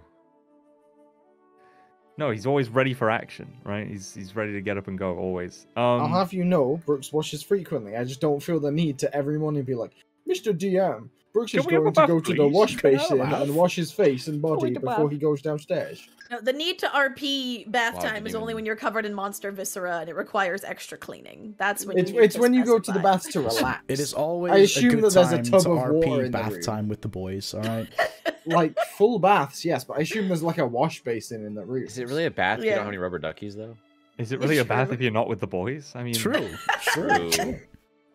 No, he's always ready for action, right? He's he's ready to get up and go always. Um, I'll have you know, Brooks washes frequently. I just don't feel the need to every morning be like, Mr. DM, Brooks Can is we have a going to bath, go to the please? wash Can I have a basin and wash his face and body before he goes downstairs. No, the need to RP bath Wow, time didn't is only when you're covered in monster viscera and it requires extra cleaning. That's when It's you it's when you go to the bath to relax. It is always I assume a good that there's a tub of RP water in the bath room. time with the boys. All right. like full baths, yes, but I assume there's like a wash basin in the room. Is it really a bath if you don't have any rubber duckies though? is it really a bath True. if you're not with the boys? I mean, True. True.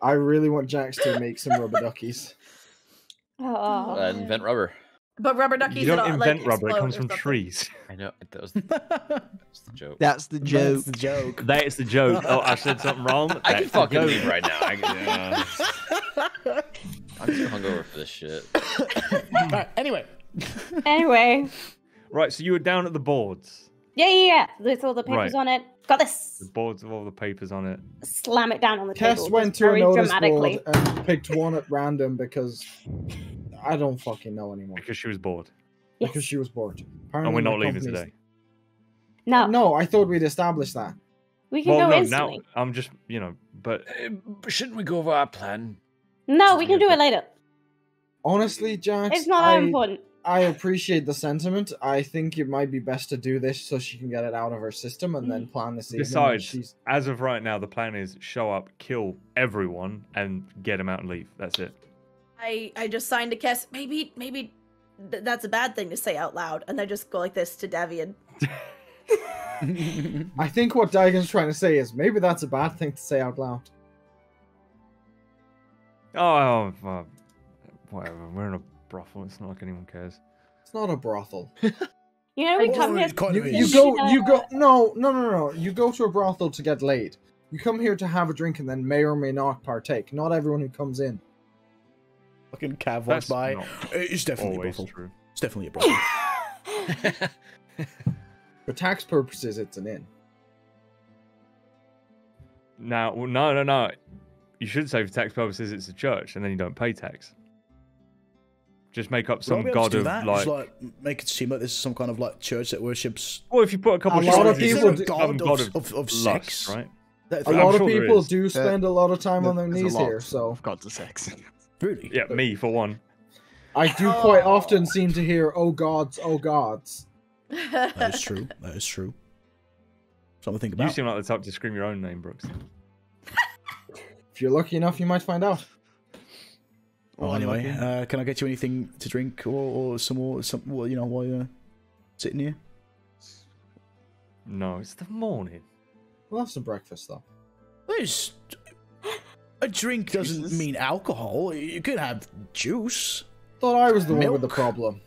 I really want Jax to make some rubber duckies. Oh, Uh, invent rubber. But rubber duckies You don't that, invent like, rubber; it explode comes from something. trees. I know that was, that was the joke. That's the joke. That's the joke. That is the joke. Oh, I said something wrong. I That's can fucking joke. leave right now. I can, uh, I'm too hungover for this shit. All right. Anyway. anyway, Right, so you were down at the boards. yeah, yeah, yeah. With all the papers Right. on it. Got this. The boards with all the papers on it. Slam it down on the table. Tess went just to a very notice dramatically. board and picked one at random because I don't fucking know anymore. Because she was bored. Yes. Because she was bored. And Apparently we're not the leaving company's- today. No, No, I thought we'd established that. we can Well, go no, instantly. now I'm just, you know, but Uh, shouldn't we go over our plan? No, we can do it later. Honestly, Jax, It's not I, that important. I appreciate the sentiment. I think it might be best to do this so she can get it out of her system and then plan this evening. besides, she's as of right now, the plan is show up, kill everyone, and get him out and leave. That's it. I I just signed a kiss. Maybe maybe th- that's a bad thing to say out loud, and I just go like this to Davian. I think what Daigen's trying to say is maybe that's a bad thing to say out loud. Oh, uh, whatever. We're in a brothel. It's not like anyone cares. It's not a brothel. You know, we Well, come here. You, you go you go no no no no you go to a brothel to get laid. You come here to have a drink and then may or may not partake. Not everyone who comes in. Fucking Cav walks by. It's definitely a brothel. true. It's definitely a brothel. For tax purposes, it's an inn. Now, no, no, no. You should say for tax purposes it's a church, and then you don't pay tax. Just make up some be able to god of that? like. Just like make it seem like this is some kind of like church that worships. Well, if you put a couple A of lot of shrines, people it's do- some God of- of- of lust, sex? right? That A I'm lot of sure there people is. do spend a lot of time on their There's a knees lot here, so of gods of sex. really? Yeah, me for one. I do oh. quite Oh. often seem to hear "Oh gods, oh gods." That is true. That is true. Something to think about. You about. seem like the type to scream your own name, Brooks. If you're lucky enough, you might find out. Well, Or anyway, uh, can I get you anything to drink or, or some more, some, well, you know, while you're sitting here? No, it's the morning. We'll have some breakfast though. There's a drink doesn't Juices? mean alcohol. You could have juice. Thought I was the one with the Milk?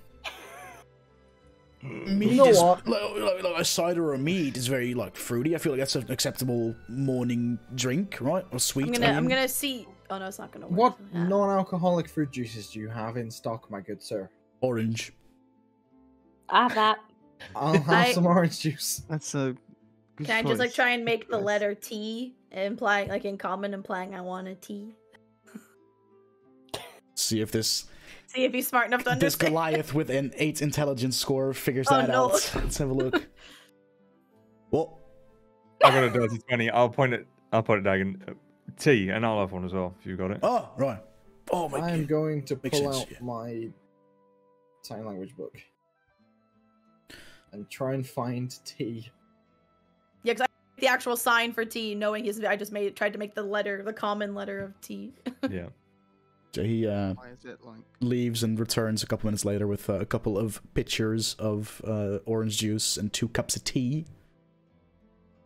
Mm. problem. Mead know is, what? Like, like, like a cider or a mead is very like fruity. I feel like that's an acceptable morning drink, right? Or sweet. I'm gonna I'm gonna see. Oh no, it's not gonna work. What Yeah. non-alcoholic fruit juices do you have in stock, my good sir? orange. I have that. I'll have I- some orange juice. That's a. Good Can I just like try and make the letter T implying like in common implying I want a T? See if this See if he's smart enough to understand. this. Goliath with an eight intelligence score figures Oh, that no. out. Let's have a look. What? I got a dirty twenty. I'll point it. I'll point it Daigen. Uh, T, and I'll have one as well if you got it. Oh, right. Oh my god. I'm going to pull sense, out yeah. my sign language book and try and find T. Yeah, because I the actual sign for T, knowing his. I just made tried to make the letter, the common letter of T. Yeah. So he uh, Why is it like? leaves and returns a couple minutes later with uh, a couple of pitchers of uh, orange juice and two cups of tea.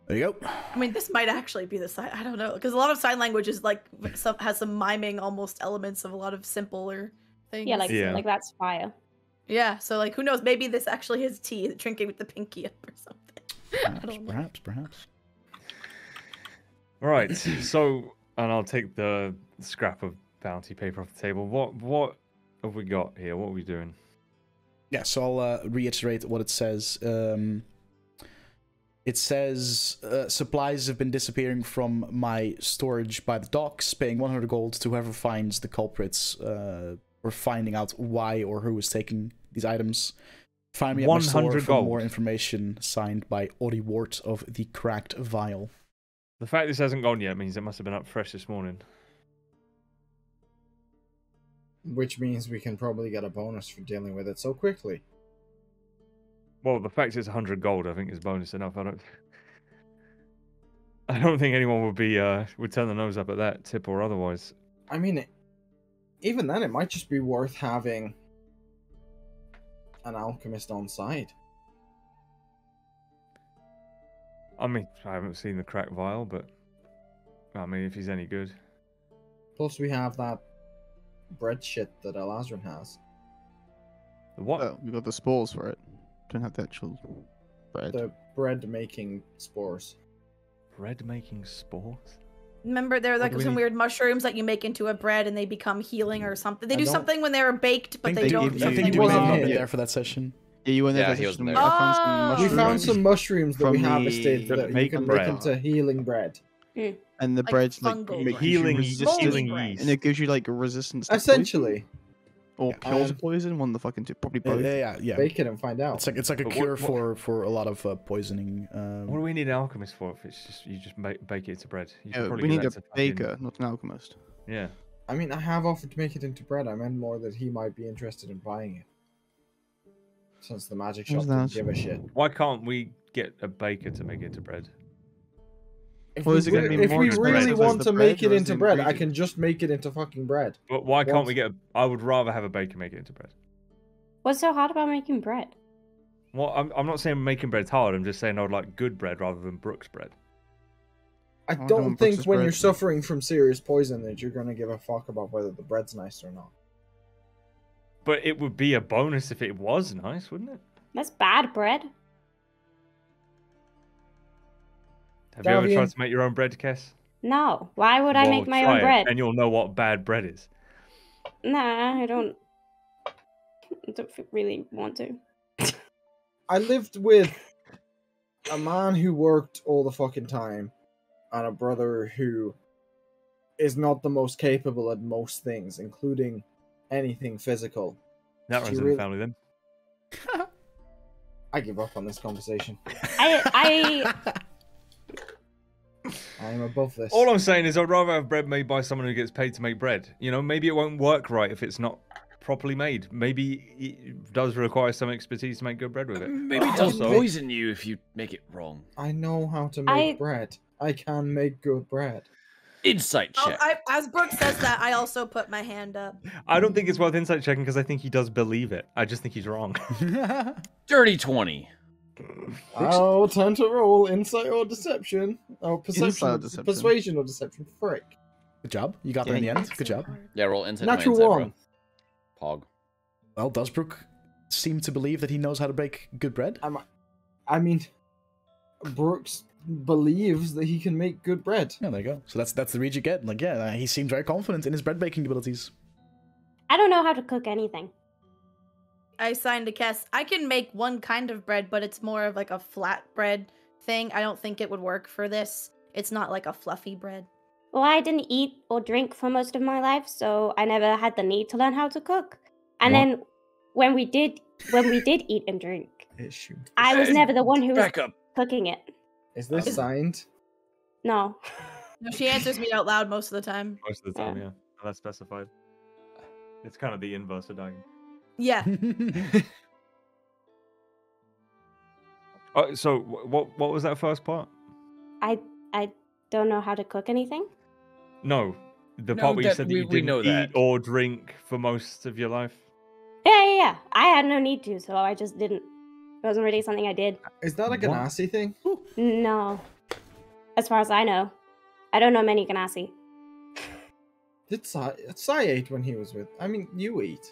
There you go. I mean, this might actually be the sign. I don't know, because a lot of sign language is like some has some miming almost elements of a lot of simpler things. Yeah, like Yeah. like that's fire. yeah. So like, who knows? Maybe this actually is tea drinking with the pinky up or something. Perhaps, perhaps, perhaps. Right. So, and I'll take the scrap of bounty paper off the table. What what have we got here? What are we doing? Yeah, so I'll uh, reiterate what it says. Um, it says uh, supplies have been disappearing from my storage by the docks, paying 100 gold to whoever finds the culprits uh, or finding out why or who is taking these items. Find me at my store 100 for more information. Signed by Ori Wart of the Cracked Vial. The fact this hasn't gone yet means it must have been up fresh this morning. Which means we can probably get a bonus for dealing with it so quickly. Well, the fact it's 100 gold, I think, is bonus enough. I don't. I don't think anyone would be uh would turn their nose up at that tip or otherwise. I mean, it, even then, it might just be worth having an alchemist on site. I mean, I haven't seen the crack vial, but I mean, if he's any good, Plus, we have that bread shit that Elazrin has. what? Oh, we got the spores for it. Don't have the actual bread. The bread making spores. Bread making spores. Remember, there are like some need? weird mushrooms that you make into a bread and they become healing or mm. something. They I do don't- something when they're baked, but I they don't. give you- I think something you wasn't may with have here. been Yeah. there for that session. Yeah, you went there. Yeah, he wasn't there. Found some Oh. We found some mushrooms that we From the- harvested that that you make can bread. make into healing bread. Mm. And the Like bread's like fungal make bread. you Healing, resistant- healing yeast. and it gives you like a resistance. To Essentially, poison, or cures Um, poison. One of the fucking two, probably Yeah, both. yeah, yeah. yeah. bake it and find out. It's like it's like a But cure what- for for a lot of uh, poisoning. Um, What do we need an alchemist for if it's just you just make, bake it into bread? You Yeah, we need a that to fucking- baker, not an alchemist. Yeah. I mean, I have offered to make it into bread. I meant more that he might be interested in buying it. Since the magic shop Who's didn't give a shit. Why can't we get a baker to make it into bread? If Well, we, is it gonna re- be if we really want to make it into the bread, I can just make it into fucking bread. But why can't Once- we get? A, I would rather have a baker make it into bread. What's so hard about making bread? Well, I'm, I'm not saying making bread's hard. I'm just saying I would like good bread rather than Brooks bread. I don't don't think Brooks's when bread. you're suffering from serious poison that you're gonna give a fuck about whether the bread's nice or not. But it would be a bonus if it was nice, wouldn't it? That's bad bread. Have you ever Davian- tried to make your own bread, Kess? No. Why would I make my try own it, bread? and you'll know what bad bread is. Nah, I don't. I don't really want to. I lived with a man who worked all the fucking time, and a brother who is not the most capable at most things, including anything physical. That She runs in really- the family then. I give up on this conversation. I I am above this. All I'm saying is I'd rather have bread made by someone who gets paid to make bread. You know, maybe it won't work right if it's not properly made. Maybe it does require some expertise to make good bread with it. Maybe it does Also- poison you if you make it wrong. I know how to make I- bread. I can make good bread. Insight Oh, check. I, as Brooke says that, I also put my hand up. I don't think it's worth insight checking because I think he does believe it. I just think he's wrong. Dirty 20. I'll turn to roll insight or deception. Oh, perception, or deception. persuasion or deception. Frick. Good job. You got there in the end. Good job. Yeah, roll insight. my Natural insight, one. Bro. Pog. Well, does Brooke seem to believe that he knows how to bake good bread? I'm, I mean, Brooks believes that he can make good bread. Yeah, there you go. So that's that's the read you get. Like, yeah, uh, he seemed very confident in his bread baking abilities. I don't know how to cook anything. I signed a cast. I can make one kind of bread, but it's more of like a flat bread thing. I don't think it would work for this. It's not like a fluffy bread. Well, I didn't eat or drink for most of my life, so I never had the need to learn how to cook. And What? then when we did when we did eat and drink, Issue. I was never the one who was up. cooking it. Is this Is- signed? No. No, she answers me out loud most of the time. Most of the time, yeah. That's specified. It's kind of the inverse of dying. Yeah. Oh, so what what was that first part? I I don't know how to cook anything. No, the No, part where you said that we- you didn't know eat that. or drink for most of your life. Yeah, yeah, yeah. I had no need to, so I just didn't. It wasn't really something I did. Is that a What? Genasi thing? No. As far as I know. I don't know many Genasi. Did Sai, Sai ate when he was with? I mean, you eat.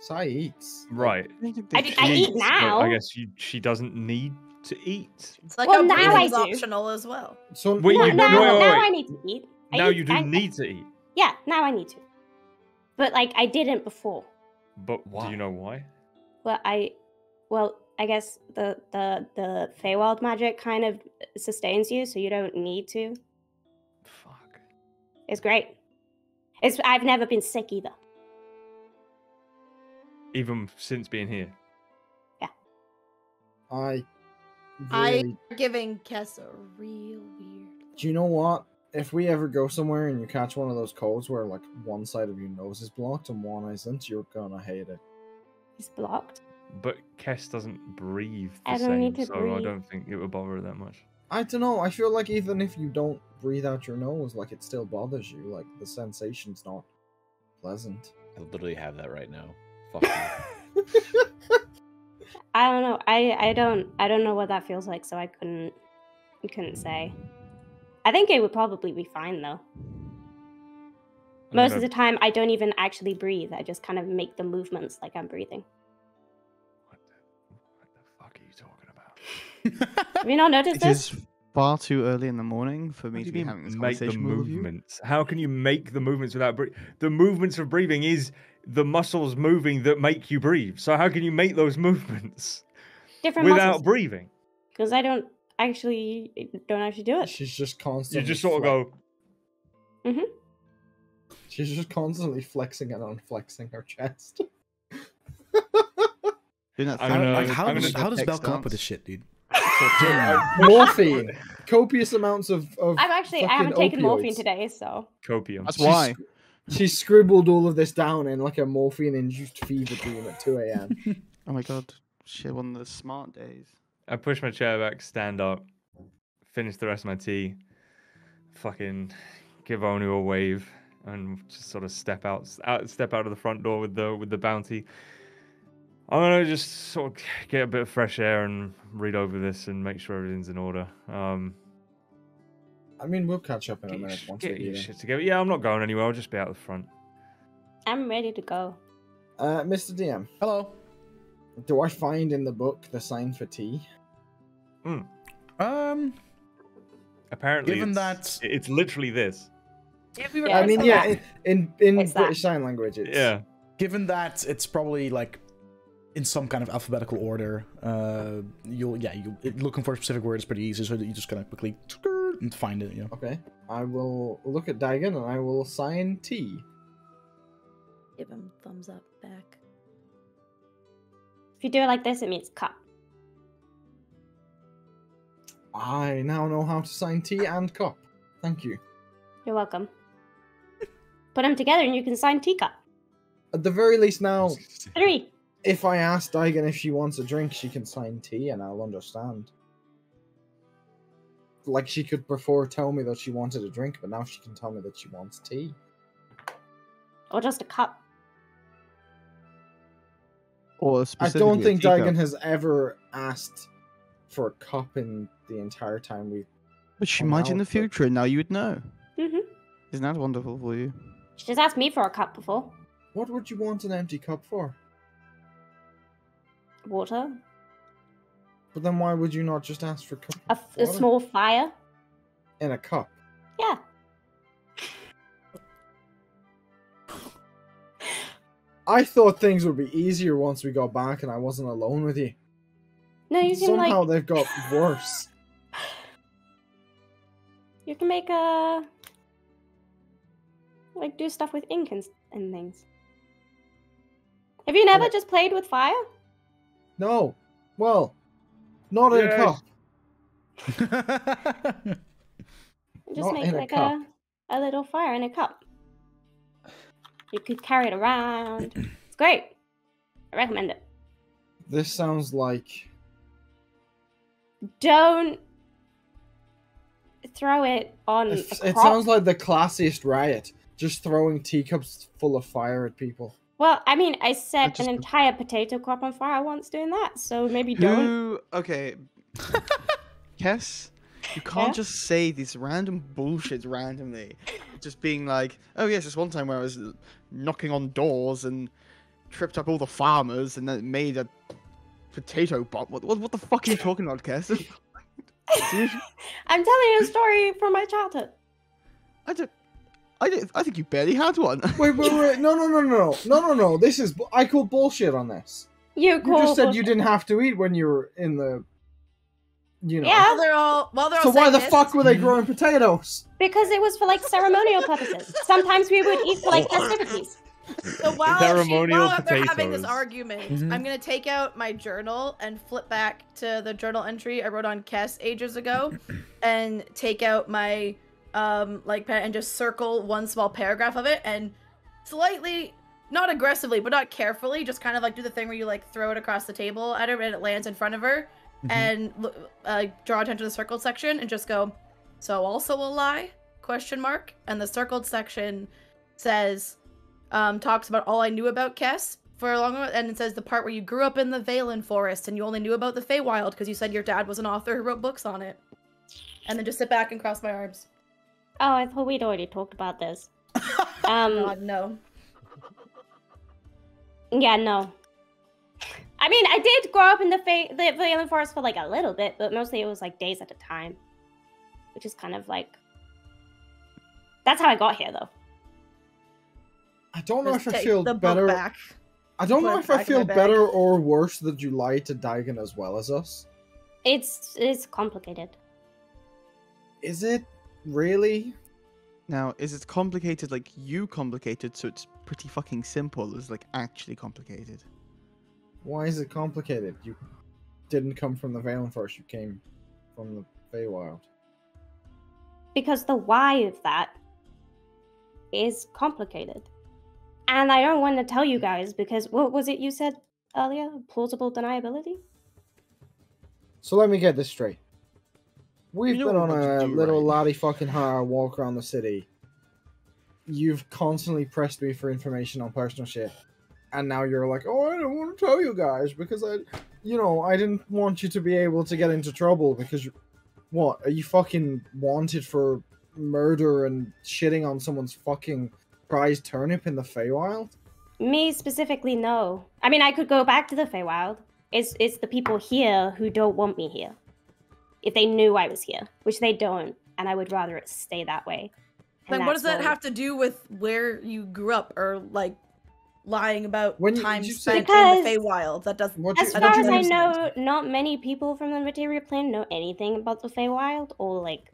Sai eats. Right. I, d- I eat But now. I guess you, she doesn't need to eat. It's like Well, a now I do. optional as well. So Wait, No, you- now, wait, wait, now wait. I need to eat. I Now eat- you do I- need to eat. Yeah, now I need to. But like I didn't before. But do you know why? Well, I, well, I guess the the the Feywild magic kind of sustains you, so you don't need to. Fuck. It's great. It's I've never been sick either. Even since being here. Yeah. I. I- Really, Giving Kess a real weird. do you know what? If we ever go somewhere and you catch one of those colds where like one side of your nose is blocked and one isn't, you're gonna hate it. It's blocked. But Kess doesn't breathe the I don't same, need to so I don't think it would bother her that much. I don't know. I feel like even if you don't breathe out your nose, like it still bothers you. Like the sensation's not pleasant. I literally have that right now. Fuck. I don't know. I I don't I don't know what that feels like, so I couldn't I couldn't say. I think it would probably be fine though. Most of the time, I don't even actually breathe. I just kind of make the movements like I'm breathing. What the, what the fuck are you talking about? Have you not noticed It this? is far too early in the morning for me to be mean having this make the conversation with you. movements? How can you make the movements without breathing? The movements of breathing is the muscles moving that make you breathe. So how can you make those movements Different without muscles. breathing? Because I don't actually don't actually do it. She's just constantly. You constantly. just sort of fle- go. Mm-hmm. She's just constantly flexing and unflexing her chest. Doing that I'm thing gonna- like, how, does, gonna how does Bell come up with this shit, dude? morphine, copious amounts of. of I've actually I haven't taken morphine today, so Copium. That's She's- why. She scribbled all of this down in like a morphine-induced fever dream at 2 a.m. Oh my god. She one of the smart days. I push my chair back, stand up, finish the rest of my tea, fucking give Onu a wave, and just sort of step out, out, step out of the front door with the with the bounty. I'm gonna just sort of get a bit of fresh air and read over this and make sure everything's in order. Um, I mean, we'll catch up in a get your, minute once get your shit together. Yeah, I'm not going anywhere. I'll just be out the front. I'm ready to go. Uh, Mr. DM, Hello. do I find in the book the sign for tea? Um, Apparently, Given it's, that- it's literally this. Yeah, we Yeah, I mean, yeah, lot. in in, in It's that. British Sign Language, it's Yeah. given that it's probably like in some kind of alphabetical order, uh, you'll yeah, you it- looking for a specific word is pretty easy. So you just kind of quickly skirt, and find it. You know. Okay. I will look at Daigen and I will sign T. Give him thumbs up back. If you do it like this, it means cup. I now know how to sign T and cup. Thank you. You're welcome. Put them together and you can sign teacup. At the very least, now, Three. if I ask Daigen if she wants a drink, she can sign T and I'll understand. Like, she could before tell me that she wanted a drink, but now she can tell me that she wants tea. Or just a cup. Or I don't think teacup. Daigen has ever asked for a cup in the entire time we. But she hung might in the out, but- future, and now you would know. Mm-hmm. Isn't that wonderful for you? She just asked me for a cup before. What would you want an empty cup for? Water. But then why would you not just ask for cup A, of f- a small fire. in a cup? Yeah. I thought things would be easier once we got back and I wasn't alone with you. No, you can Somehow like they've got worse. you can make a like do stuff with ink and, and things. Have you never just played with fire? No. Well, not in a cup. Just Not make in a like a, a little fire in a cup. You could carry it around. It's great. I recommend it. This sounds like Don't throw it on a it, it sounds like the classiest riot. Just throwing teacups full of fire at people. Well, I mean, I set just- an entire potato crop on fire once doing that, so maybe don't. Okay. Kess, you can't Yeah? just say these random bullshit randomly. Just being like, oh yes, this one time where I was knocking on doors and tripped up all the farmers and then made a potato bomb. What, what, what the fuck are you talking about, Kess? I'm telling you a story from my childhood. I don't. I, don't, I think you barely had one. Wait, wait, wait! No, no, no, no, no, no, no! No. This is I call bullshit on this. You, You just said you didn't have to eat when you were in the. You know. Yeah. While they're all while they're all So why the fuck were they growing potatoes? because it was for like ceremonial purposes. Sometimes we would eat for like festivities. So while, she, Ceremonial while they're having this potatoes. argument, Mhm. I'm gonna take out my journal and flip back to the journal entry I wrote on Kess ages ago, and take out my um like and just circle one small paragraph of it and slightly, not aggressively, but not carefully, just kind of like do the thing where you like throw it across the table at her and it lands in front of her, Mhm. and uh, draw attention to the circled section and just go, so also a lie? Question mark. And the circled section says um, talks about all I knew about Kess for a long time, and it says the part where you grew up in the Valen Forest and you only knew about the Feywild because you said your dad was an author who wrote books on it. And then just sit back and cross my arms. Oh, I thought we'd already talked about this. Um, God, no. yeah, no. I mean, I did grow up in the fa- the Valen Forest for like a little bit, but mostly it was like days at a time, which is kind of like. That's how I got here, though. I don't know Just if I feel the better. back. I don't Put know if I back in my feel better or worse that you lied to Daigen as well as us. It's it's complicated. Is it really? Now, is it complicated like you complicated, so it's pretty fucking simple? Is like actually complicated? Why is it complicated? You didn't come from the Valen Forest. You came from the Feywild. because the why of that is complicated. And I don't want to tell you guys because what was it you said earlier? Plausible deniability? So let me get this straight. We've know been on a little right? laddie fucking hard walk around the city. You've constantly pressed me for information on personal shit. And now you're like, oh, I don't want to tell you guys because I, you know, I didn't want you to be able to get into trouble because you, what, are you fucking wanted for murder and shitting on someone's fucking prized turnip in the Feywild? Me specifically, no. I mean, I could go back to the Feywild. It's it's the people here who don't want me here. If they knew I was here, which they don't, and I would rather it stay that way. And Then what does that's that have to do with where you grew up or like lying about When you- time you said- spent in the Because- Feywild? That doesn't. What As you- far what as you I know, not many people from the Material Plane know anything about the Feywild or like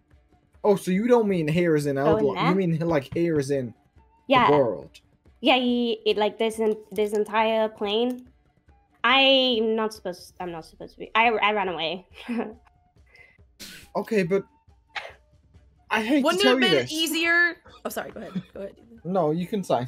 Oh, so you don't mean here as in Oh, Outlaw? You mean like here as in Yeah, the world? yeah. He, it, like this, in, this entire plane. I'm not supposed. I'm not supposed to be. I, I ran away. Okay, but I hate Wouldn't to it have you been this. easier? Oh, sorry. Go ahead. Go ahead. No, you can say.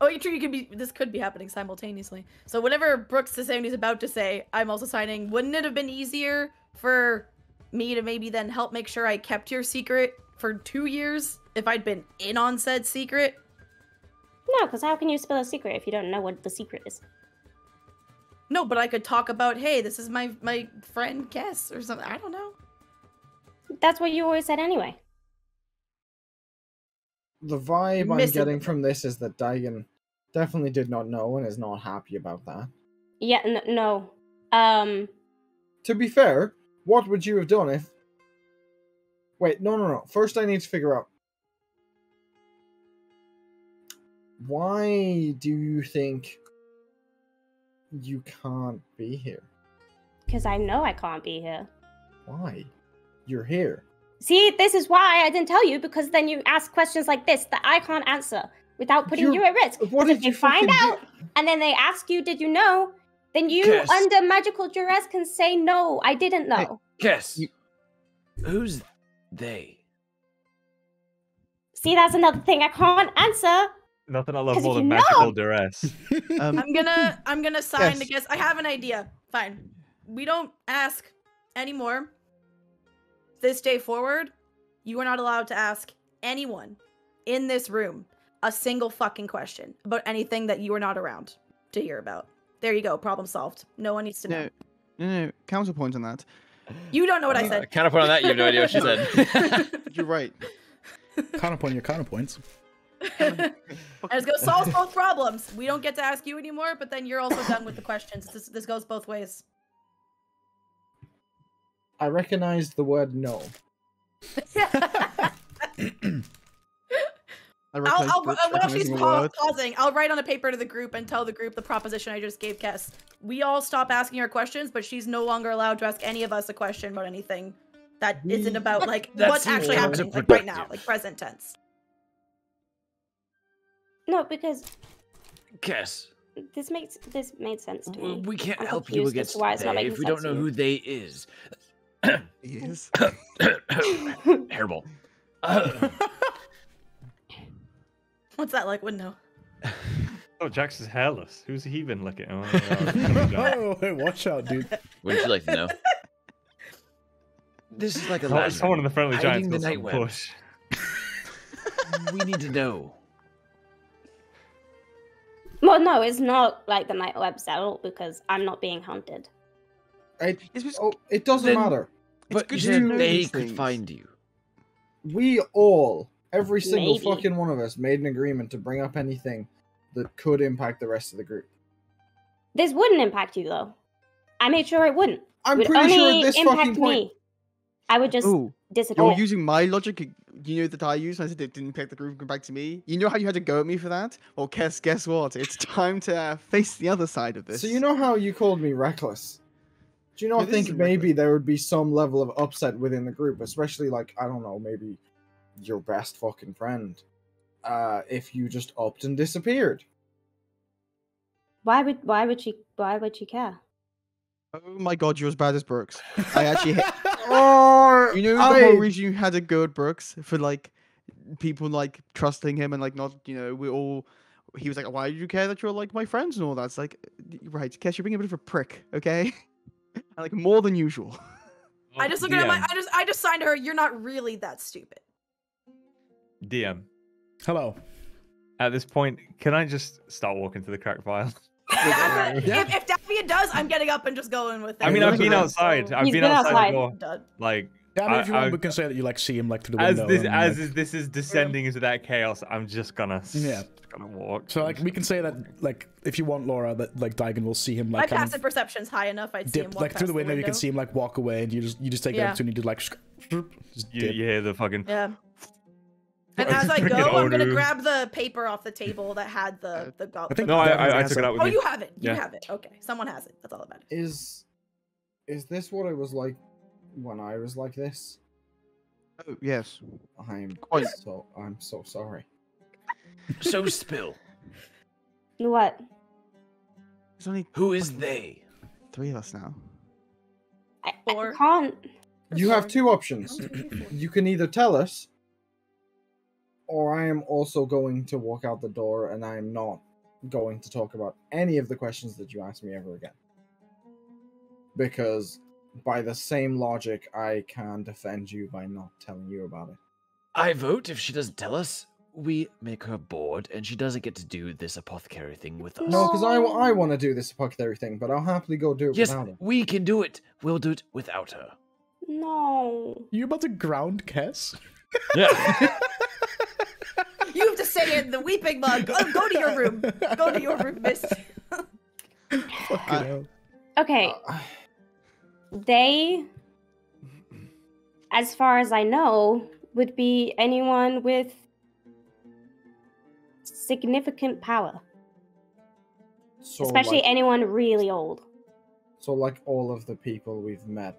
Oh, you true. You could be. This could be happening simultaneously. So whatever Brooks is saying, he's about to say, I'm also signing. Wouldn't it have been easier for me to maybe then help make sure I kept your secret for two years if I'd been in on said secret? no, because how can you spill a secret if you don't know what the secret is? No, but I could talk about, hey, this is my my friend Kess or something. I don't know. That's what you always said anyway. The vibe I'm getting the- from this is that Daigen definitely did not know and is not happy about that. Yeah, n- no. Um, To be fair, what would you have done if? Wait, no, no, no. First, I need to figure out why do you think you can't be here? because I know I can't be here. Why? You're here. See, this is why I didn't tell you because then you ask questions like this that I can't answer without putting You're- you at risk. What 'Cause did if you they find fucking out and then they ask you, "Did you know?" Then you, Kess. under magical duress, can say, "No, I didn't know." Yes. You- Who's they? See, that's another thing I can't answer. Nothing I love more than magical know- duress. Um, I'm gonna I'm gonna sign to Yes. Kess. I have an idea. Fine. We don't ask anymore. This day forward, you are not allowed to ask anyone in this room a single fucking question about anything that you are not around to hear about. There you go. Problem solved. No one needs to know. no, no, no. Counterpoint on that. You don't know what I Uh, said. Counterpoint on that, you have no idea what she said. You're right. Counterpoint your counterpoints. and it's gonna solve both problems. We don't get to ask you anymore, but then you're also done with the questions. This this goes both ways. I recognized the word no. I I'll, recognize I'll, Brooks uh, while she's pa- word. pausing, I'll write on a paper to the group and tell the group the proposition I just gave Kess. We all stop asking her questions, but she's no longer allowed to ask any of us a question about anything that isn't about like That what's actually happening like right now, like present tense. No, because Kess. this makes this made sense to me. We can't I'm help you confused against to why it's not they making if we sense don't know who they is. He is. Hairball. Uh, What's that like? Wouldn't know. Oh, Jax is hairless. Who's he been licking? Oh, yeah, Jax. oh, hey, watch out, dude. Wouldn't you like to know? This is like a Oh. Someone in the friendly hiding giants the got night push. we need to know. well, no, it's not like the night webs at all because I'm not being hunted. It, It's just- oh, it doesn't Then- matter. But good you to know they could things. find you. We all, every single Maybe. fucking one of us, made an agreement to bring up anything that could impact the rest of the group. This wouldn't impact you though. I made sure it wouldn't. I'm would pretty only sure this impact fucking point. me. I would just Ooh, disappear. you're using my logic. You know that I used. I said it didn't impact the group. Come back to me. You know how you had to go at me for that. Well, guess guess what? It's time to uh, face the other side of this. So you know how you called me reckless? Do you No, not this think maybe there would be some level of upset within the group, especially like I don't know, maybe your best fucking friend, uh, if you just upped and disappeared? Why would why would she why would she care? Oh my god, you're as bad as Brooks. I actually hate. You know the I- whole reason you had to go at Brooks for like people like trusting him and like not you know we all. He was like, why did you care that you're like my friends and all that? It's like, right, Kess, you're being a bit of a prick, okay? And, like more than usual. I just look at my DM, I just I just signed her. You're not really that stupid. DM. Hello. At this point, can I just start walking to the crack vial? Yeah, gonna- Yeah. If, if Daffy does, I'm getting up and just going with it. I mean, I've been outside. I've He's been been outside, outside. the Like, Yeah, I mean, if you I- want, I- we can say that you like see him like through the as window. this and, as like- this is descending into that chaos, I'm just gonna s- Yeah. gonna walk. So like we can say that like if you want Laura that like Daigen will see him like kind passive um, perception's high enough. I'd see him dip walk like through past the window, you can see him like walk away and you just you just take the opportunity to like just You, dip. you hear the fucking. Yeah. And as I go, I'm gonna grab the paper off the table that had the uh, the. Go- I think No, I, I, I has took it a- out with Oh, me. you have it. You Yeah. have it. Okay, someone has it. That's all that matters. Is is this what I was like when I was like this? Oh yes. I'm Quite. so I'm so sorry. So spill. What? There's only Who is they? three of us now. I, I Or- can't. You have two options. You can either tell us, or I am also going to walk out the door and I am not going to talk about any of the questions that you ask me ever again. Because by the same logic, I can defend you by not telling you about it. I vote if she doesn't tell us, we make her bored and she doesn't get to do this apothecary thing with us. No, because I, I want to do this apothecary thing, but I'll happily go do it Yes, without it. we can do it. We'll do it without her. No. You about to ground Kess? Yeah. You have to say in the weeping mug. Oh, go to your room. Go to your room, miss. Fucking hell. Okay, Uh, they, as far as I know, would be anyone with significant power, so especially like, anyone really old. so like all of the people we've met.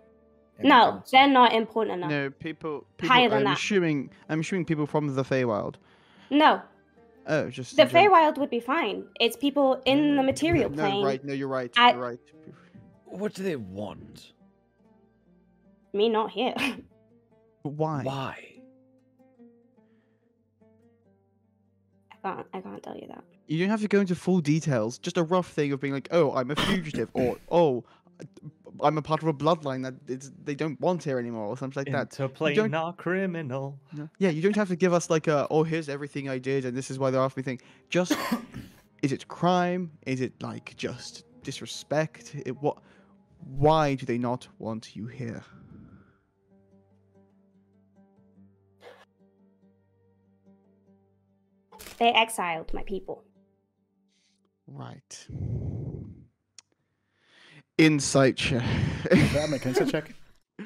in the No, council. they're not important enough. No, people. people Higher than I'm that. assuming. I'm assuming people from the Feywild. No, Oh, just the in general. Feywild would be fine. It's people in the material No, plane. right. No, you're right. I- You're right. what do they want? Me not here. But why? Why? I can't. I can't tell you that. You don't have to go into full details. Just a rough thing of being like, "Oh, I'm a fugitive," or "Oh, I'm a part of a bloodline that it's, they don't want here anymore," or something like that. Interplanar criminal. No. Criminal. Yeah, you don't have to give us like a, "Oh, here's everything I did, and this is why they asked me." Thing. Just, is it crime? Is it like just disrespect? It, what? Why do they not want you here? They exiled my people. Right. Insight check. That make an insight check.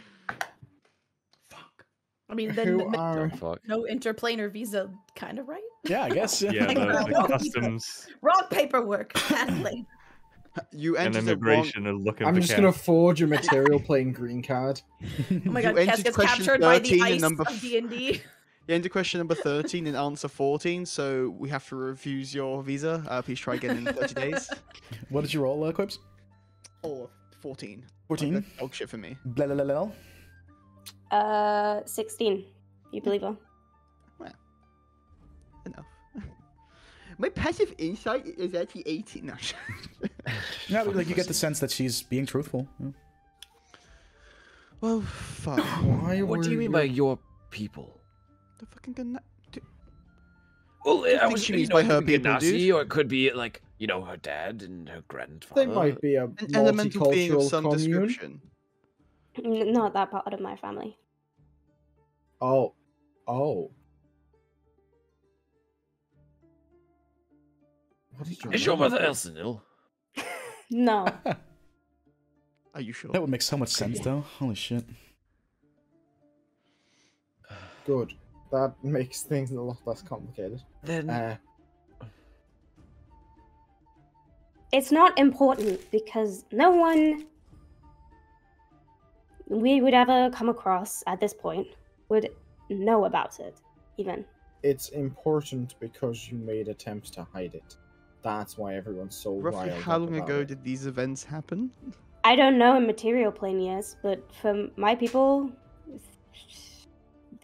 Fuck. I mean, then Who n- are Fuck. no interplanar visa, kind of right? Yeah, I guess. Yeah, Like, the, the no, customs Wrong paperwork. Handling. you and entered the wrong. immigration are looking I'm for just cash. gonna forge a material plane green card. Oh my You god, Cass entered gets captured by the 13 ice number of f- D and D. You entered question number 13 and answer 14, so we have to refuse your visa. Uh, please try again in 30 days. What did you roll, uh, Quips? Or 14. 14. Like, Dog shit for me. Blah, blah, blah, blah. Uh, sixteen. You believe her? Enough. My passive insight is actually 18. No. Yeah, like you get the sense that she's being truthful. yeah. well, fuck. Why What were do you mean by your people? The fucking gonna... Well, I I think was she you means know, by it her could be a people, dude. Nazi, or it could be like you know her dad and her grandfather. They might be a An elemental being of some commune. description. N- Not that part of my family. Oh, oh. What is your Is your name? mother Elsinil? No. Are you sure? That would make so much sense, though. Holy shit. Good. That makes things a lot less complicated. Then Uh, it's not important because no one we would ever come across at this point would know about it, even. it's important because you made attempts to hide it. That's why everyone's so Roughly riled how long about ago it. did these events happen? I don't know in material plane years, but for my people,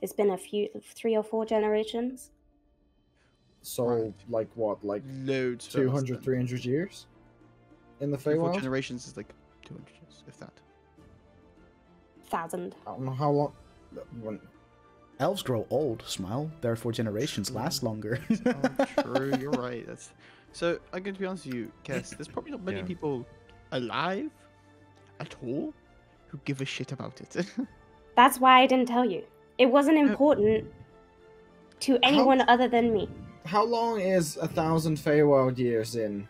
it's been a few, three or four generations. So, Right. like what, like Loads. 200, 300 years in the Three, four generations is like 200 years, if that. Thousand. I don't know how long. When, Elves grow old, smile. Therefore, generations last longer. Oh, true, you're right. That's so. I'm going to be honest with you, Kess. There's probably not many Yeah. people alive at all who give a shit about it. That's why I didn't tell you. It wasn't important to anyone other than me. how long is a thousand Feywild years in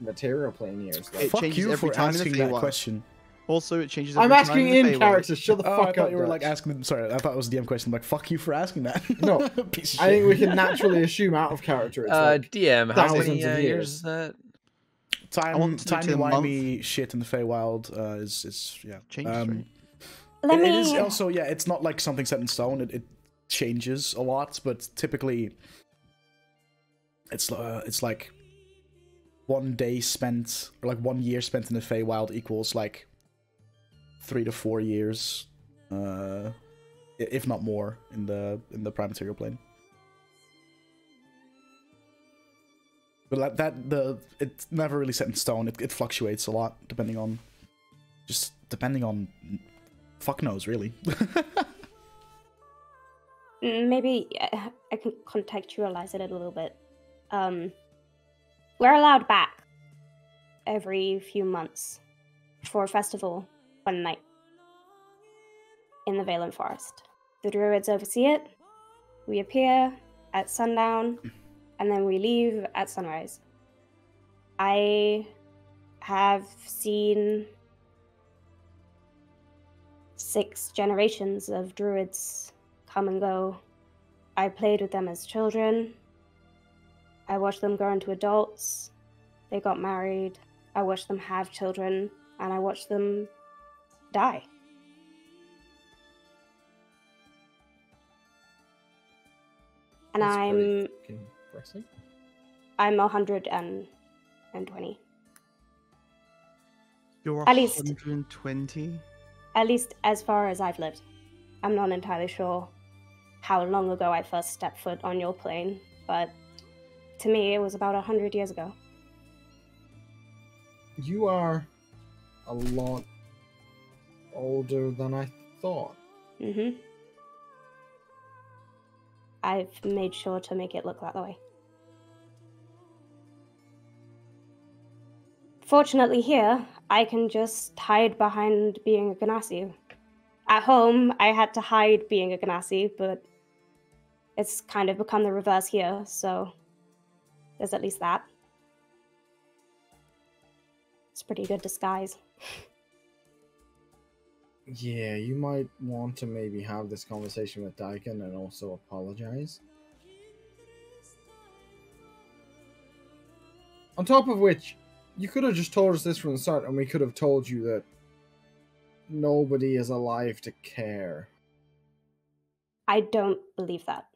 material plane years? Like, It Fuck changes you every for time in the asking that question. also, it changes. Every I'm asking the in Feywild. character. Shut the Oh, fuck I up. thought you were like asking them. Sorry, I thought it was the DM question. I'm like, fuck you for asking that. No, piece of I think we can naturally assume out of character. It's Uh, like, DM, how many uh, years. years is that? I Time, want to do timey to the month. wimey shit in the Feywild uh, is is yeah. Changes, Um, right? Let It- me. It is also yeah. It's not like something set in stone. It, it changes a lot, but typically, it's uh, it's like one day spent or like one year spent in the Feywild equals like three to four years, uh, if not more, in the in the prime material plane. But like that, the it's never really set in stone. It, it fluctuates a lot depending on, just depending on, fuck knows really. Mm, maybe uh, I can contextualize it a little bit. Um, we're allowed back every few months for a festival one night in the Valen Forest. The druids oversee it. We appear at sundown, and then we leave at sunrise. I have seen six generations of druids come and go. I played with them as children. I watched them grow into adults. They got married. I watched them have children, and I watched them die. And That's I'm pretty impressive. I'm a hundred and and twenty. You're At least- 120. At least as far as I've lived. I'm not entirely sure how long ago I first stepped foot on your plane, but to me it was about a hundred years ago. You are a lot older than I thought. Mm-hmm. I've made sure to make it look that way. Fortunately, here, I can just hide behind being a Genasi. At home, I had to hide being a Genasi, but it's kind of become the reverse here, so there's at least that. It's pretty good disguise. Yeah, you might want to maybe have this conversation with Daigen and also apologize. On top of which, you could have just told us this from the start, and we could have told you that nobody is alive to care. I don't believe that.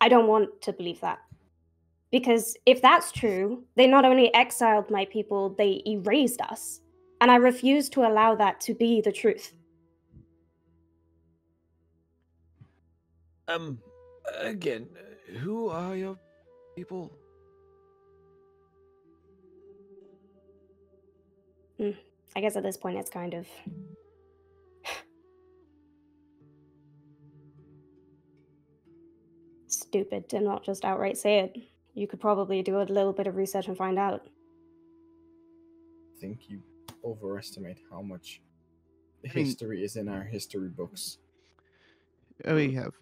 I don't want to believe that. Because if that's true, they not only exiled my people, they erased us. And I refuse to allow that to be the truth. Um, again, who are your people? Mm, I guess at this point it's kind of. stupid to not just outright say it. You could probably do a little bit of research and find out. I think you overestimate how much mean- history is in our history books. Oh, we have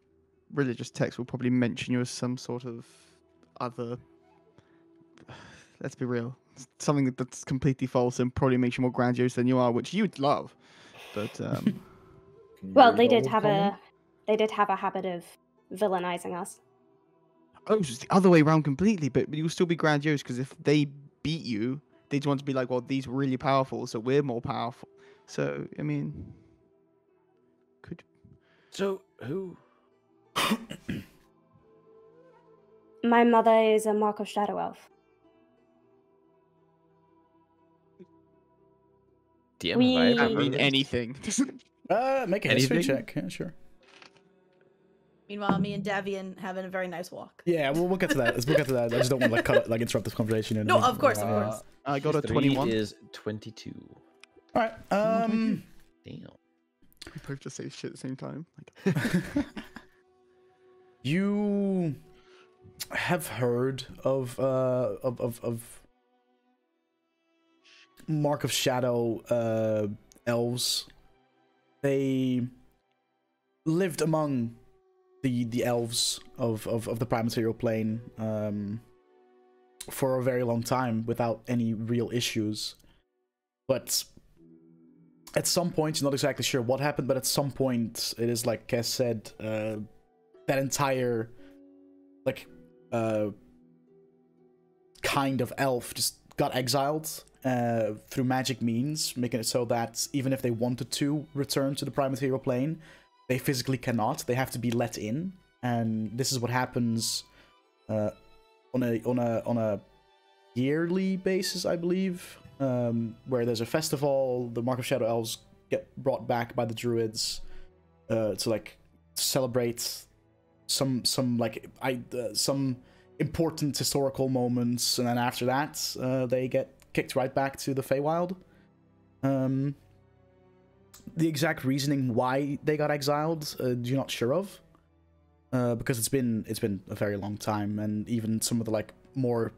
religious texts will probably mention you as some sort of other. Let's be real, something that's completely false and probably makes you more grandiose than you are, which you'd love. But um, Well, they did have comment? a they did have a habit of villainizing us. oh, it's the other way around completely. But, but you'll still be grandiose because if they beat you, they'd want to be like, well, these were really powerful, so we're more powerful. So I mean, could So who? My mother is a Mark of Shadow Elf. DM, We- have I that ever mean anything? Uh, make a history Anything? check. Yeah, sure. Meanwhile, me and Davian having a very nice walk. Yeah, we'll, we'll get to that. Let's, We'll get to that. I just don't want to like cut like interrupt this conversation. And No, of course, of Uh, course. I got a Three twenty-one. is 22. All right. Um. Damn. We both just say shit at the same time. Like, you have heard of uh of of, of Mark of Shadow uh elves. They lived among the the elves of of, of the prime material plane um for a very long time without any real issues. But at some point, you're not exactly sure what happened, but at some point, it is like Kess said, uh, that entire like uh kind of elf just got exiled uh, through magic means, making it so that even if they wanted to return to the prime material plane, they physically cannot. They have to be let in, and this is what happens uh, on a on a on a yearly basis, I believe, um, where there's a festival. The Mark of Shadow Elves get brought back by the druids uh, to like celebrate some some like I uh, some important historical moments, and then after that, uh, they get kicked right back to the Feywild. Um, the exact reasoning why they got exiled, uh, you're not sure of, uh, because it's been it's been a very long time, and even some of the like more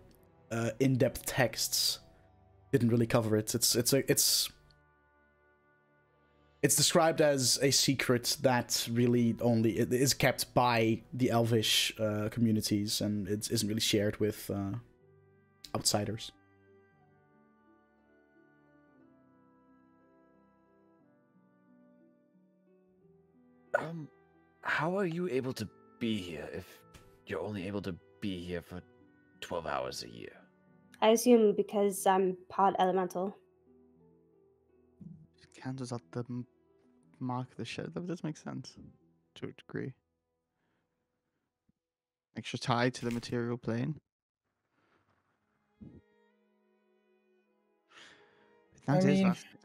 uh, in-depth texts didn't really cover it. It's it's a it's it's described as a secret that really only is kept by the elvish uh, communities and it isn't really shared with uh, outsiders. Um, how are you able to be here if you're only able to be here for 12 hours a year? I assume because I'm part elemental. Candles at the mark of the shed. That does make sense to a degree. Extra tie to the material plane. I That is mean- fascinating.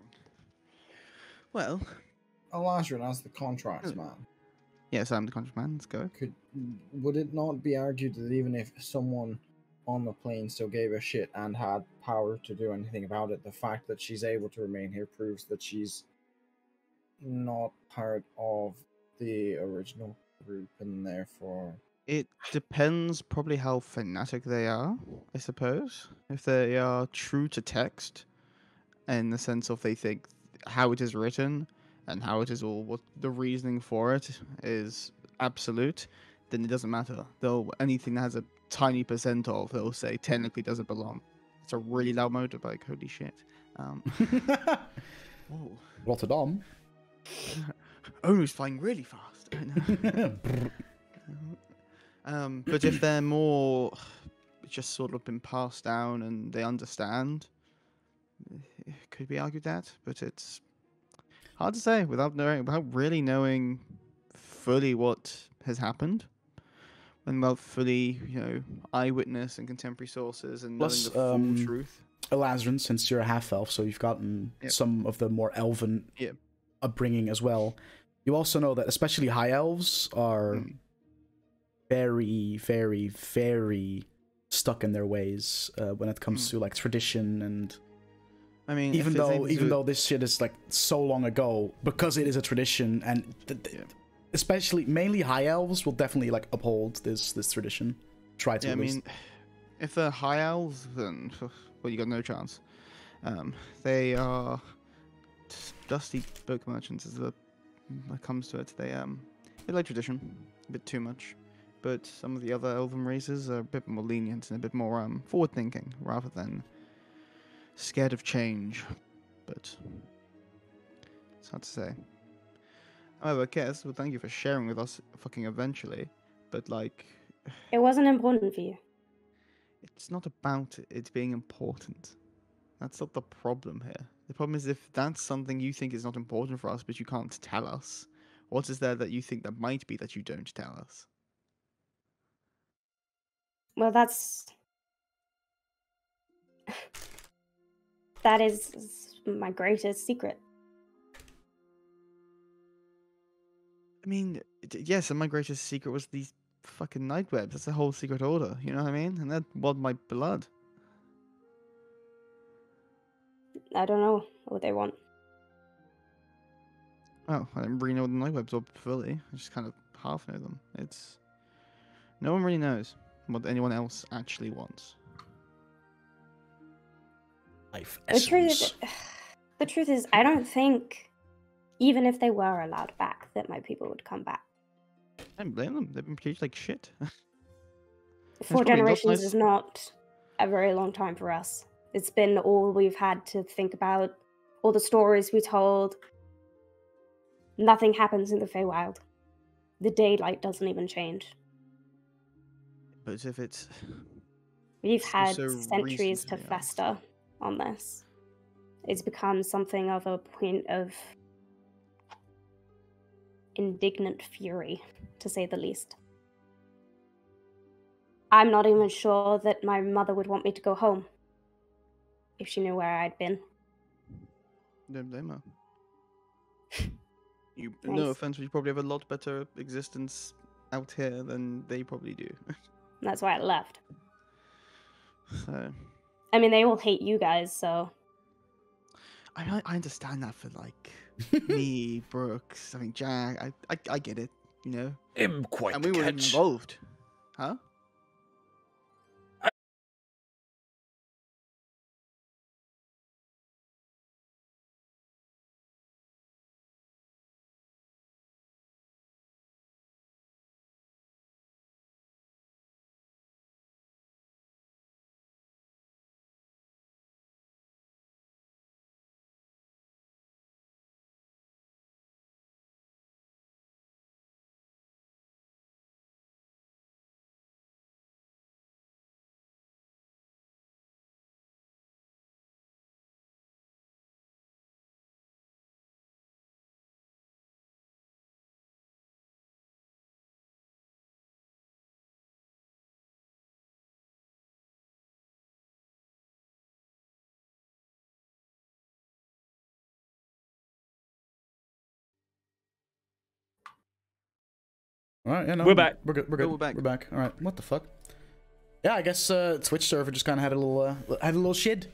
Well, Elazrin, as the contract man, yes, I'm the contract man. Let's go. could would it not be argued that even if someone on the plane still gave a shit and had power to do anything about it, the fact that she's able to remain here proves that she's not part of the original group and therefore It depends probably how fanatic they are, I suppose. If they are true to text, in the sense of they think how it is written and how it is all what the reasoning for it is absolute, then it doesn't matter. They'll anything that has a tiny percent of, they'll say technically doesn't belong. It's a really loud motorbike. Holy shit. Um, whoa. Rotterdam. Oh, he's flying really fast. I know. um, but if they're more just sort of been passed down and they understand, it could be argued that. But it's hard to say without knowing, without really knowing fully what has happened, and without fully, you know, eyewitness and contemporary sources and Plus, knowing the full um, truth. Elazrin, since you're a half elf, so you've gotten Yep. some of the more elven Yep. upbringing as well. You also know that especially high elves are Mm. very, very, very stuck in their ways uh, when it comes Mm. to like tradition and I mean, even though even to- though this shit is like so long ago because it is a tradition and th- th- Yeah. Especially mainly high elves will definitely like uphold this this tradition try to Yeah, I mean, if they're high elves, then well, you got no chance. Um, they are dusty book merchants. As the it comes to it, they um they like tradition a bit too much. But some of the other elven races are a bit more lenient and a bit more um forward thinking rather than scared of change. But it's hard to say. However, Kess, well, thank you for sharing with us fucking eventually. But like, It wasn't important for you. it's not about it- it being important. That's not the problem here. The problem is if that's something you think is not important for us, but you can't tell us, what is there that you think that might be that you don't tell us? Well, that's. That is my greatest secret. I mean, yes, and my greatest secret was these fucking night webs. That's the whole secret order. You know what I mean? And that was my blood. I don't know what they want. Oh, I didn't really know the night webs up fully. I just kind of half know them. It's no one really knows what anyone else actually wants. life The truth, is, the truth is, I don't think, even if they were allowed back, that my people would come back. I don't blame them. They've been treated like shit. Four generations is not a very long time for us. It's been all we've had to think about, all the stories we told. Nothing happens in the Feywild. The daylight doesn't even change. but if it's We've had so centuries to yeah. fester on this. It's become something of a point of indignant fury, to say the least. I'm not even sure that my mother would want me to go home if she knew where I'd been. Don't blame her. You, no Thanks. offense, but you probably have a lot better existence out here than they probably do. That's why I left. so, I mean, they all hate you guys, so I, I- I understand that for like me, Brooks, I mean Jack. I, I, I get it, you know. I'm quite and we were catch. involved, huh? All right, yeah, no, We're back. We're good. We're good. we're back. We're back. All right. What the fuck? Yeah, I guess uh, Twitch server just kind of had a little uh, had a little shit.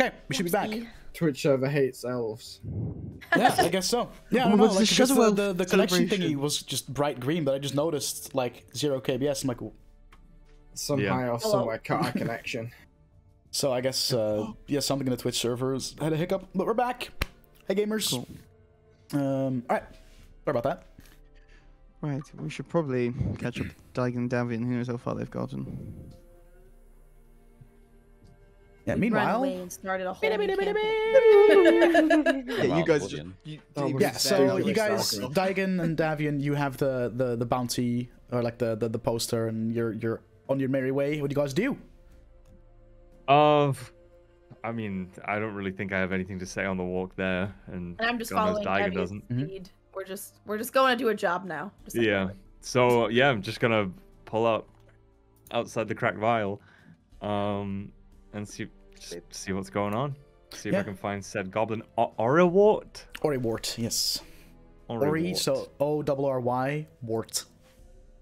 Okay, we should be back. Whoopsie. Twitch server hates elves. Yeah, I guess so. Yeah, I don't know. Like, the because the, the, the collection thingy was just bright green, but I just noticed like zero KBS. I'm like, Somehow or Hello. somewhere cut a connection. so I guess uh, yeah, something in the Twitch servers had a hiccup, but we're back. Hey gamers. Cool. Um, all right. Sorry about that. Right, we should probably catch up with Daigen and Davian, who knows how far they've gotten. Yeah. We ran Meanwhile, away and started a whole. Yeah, you guys just. Oblivion. You, Oh, yeah. So you guys, Stalker. Daigen and Davian, you have the, the the bounty or like the, the the poster, and you're you're on your merry way. What do you guys do? Uh, I mean, I don't really think I have anything to say on the walk there, and, And I'm just God knows following Daigen Evie's doesn't. Mhm. lead. We're just we're just going to do a job now. Just Yeah. Ellie. So yeah, I'm just gonna pull up outside the cracked vial, um, and see see what's going on. See if Yeah. I can find said goblin o- Orewart. Ori Wart, yes. Ori, Orewart. so O W R Y Wart,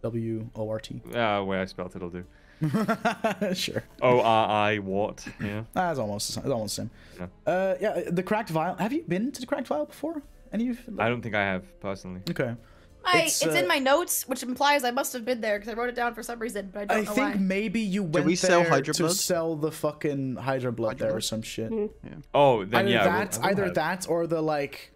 W O R T. Ah, way I spelled it'll do. sure. O R I Wart. Yeah. That's almost the same- it's almost the same. Yeah. Uh, yeah, the cracked vial. Have you been to the cracked vial before? Any of you? I don't think I have personally. Okay. I, It's, it's, uh, in my notes, which implies I must have been there because I wrote it down for some reason, but I don't I know think why. maybe you went we sell there Hydra to blood? sell the fucking Hydra blood Hydra there or some shit. Oh, then either yeah. I will- that, I will either have. that, or the like,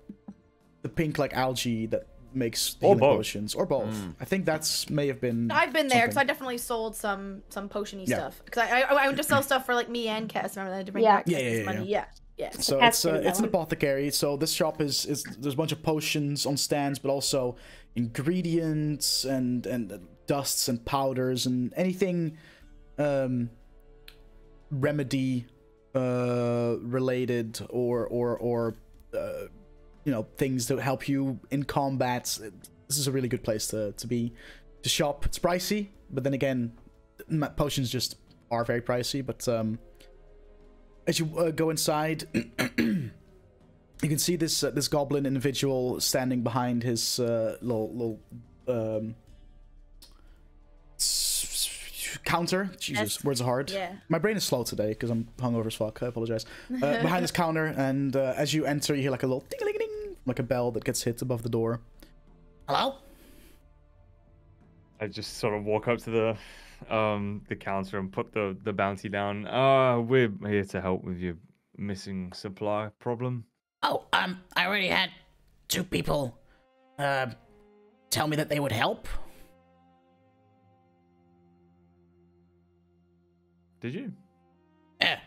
the pink like algae that makes Or healing both. potions, or both. Mm. I think that's may have been. I've been there because I definitely sold some some potiony Yeah. stuff. Because I, I I would just sell stuff for like me and Cass. Remember that I had to bring Yeah. back Yeah, yeah, yeah, money. Yeah, yeah. So That's it's uh, it's an apothecary. So this shop is is there's a bunch of potions on stands, but also ingredients and and dusts and powders and anything um remedy uh related or or or uh, you know things that help you in combat. This is a really good place to to be to shop. It's pricey, but then again, potions just are very pricey. But um, as you uh, go inside, you can see this uh, this goblin individual standing behind his uh, little little um, s- s- counter. Jesus, Yes. words are hard. Yeah. My brain is slow today because I'm hungover as fuck. I apologize. Uh, behind this counter, and uh, as you enter, you hear like a little ding ding ding, like a bell that gets hit above the door. Hello? I just sort of walk up to the um the counter and put the the bounty down. Uh, we're here to help with your missing supply problem. Oh, um, I already had two people, uh, tell me that they would help. Did you? Yeah.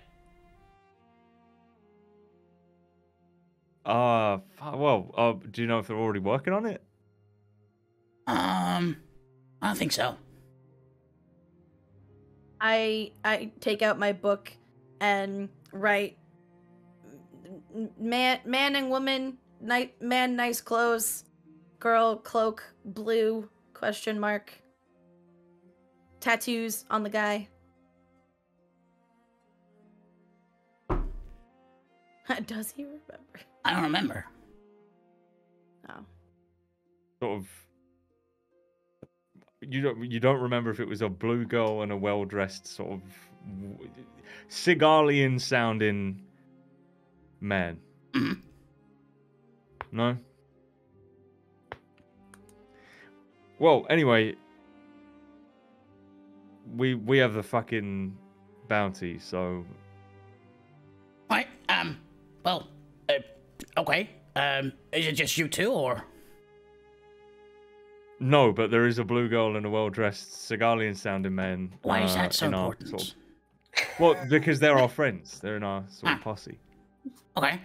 Uh, well, uh, do you know if they're already working on it? Um, I don't think so. I I take out my book and write man man and woman night man nice clothes girl cloak blue question mark tattoos on the guy does he remember I don't remember. oh Sort of. You don't. You don't remember if it was a blue girl and a well-dressed sort of w- Sigalian sounding man. No. Well, anyway, we we have the fucking bounty, so Right. Um. Well. Uh, okay. Um. Is it just you two, or no. But there is a blue girl and a well-dressed Sigalian sounding man. why is uh, that so important? sort of- well, because they're our friends. They're in our sort of Ah. posse. Okay.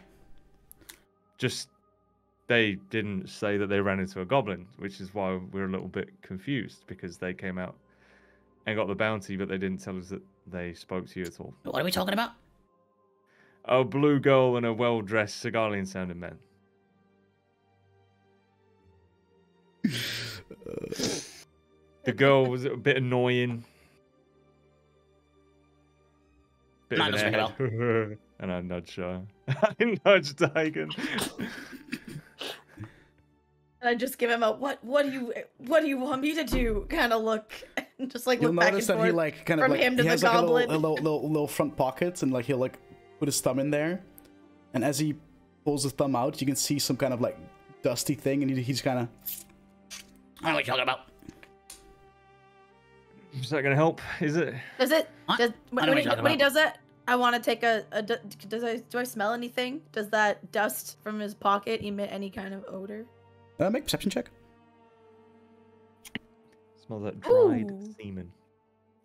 Just they didn't say that they ran into a goblin, which is why we're a little bit confused because they came out and got the bounty, but they didn't tell us that they spoke to you at all. What are we talking about? A blue girl and a well-dressed Sigalian sounding man. The girl was a bit annoying. Bit Mine doesn't an ring and I nudged her. I nudged Daigen. and i just give him a what what do you what do you want me to do kind of look and just like You'll look back notice and that he like kind of from like him to he the has like a little, a little, little, little front pocket and like he'll like put his thumb in there, and as he pulls his thumb out, you can see some kind of like dusty thing, and he, he's kind of What are we talking about? Is that gonna help? Is it? Does it? What? Does I know when, he, when he does that? I want to take a. Does I do I smell anything? Does that dust from his pocket emit any kind of odor? uh, make perception check. Smell that dried Ooh. semen.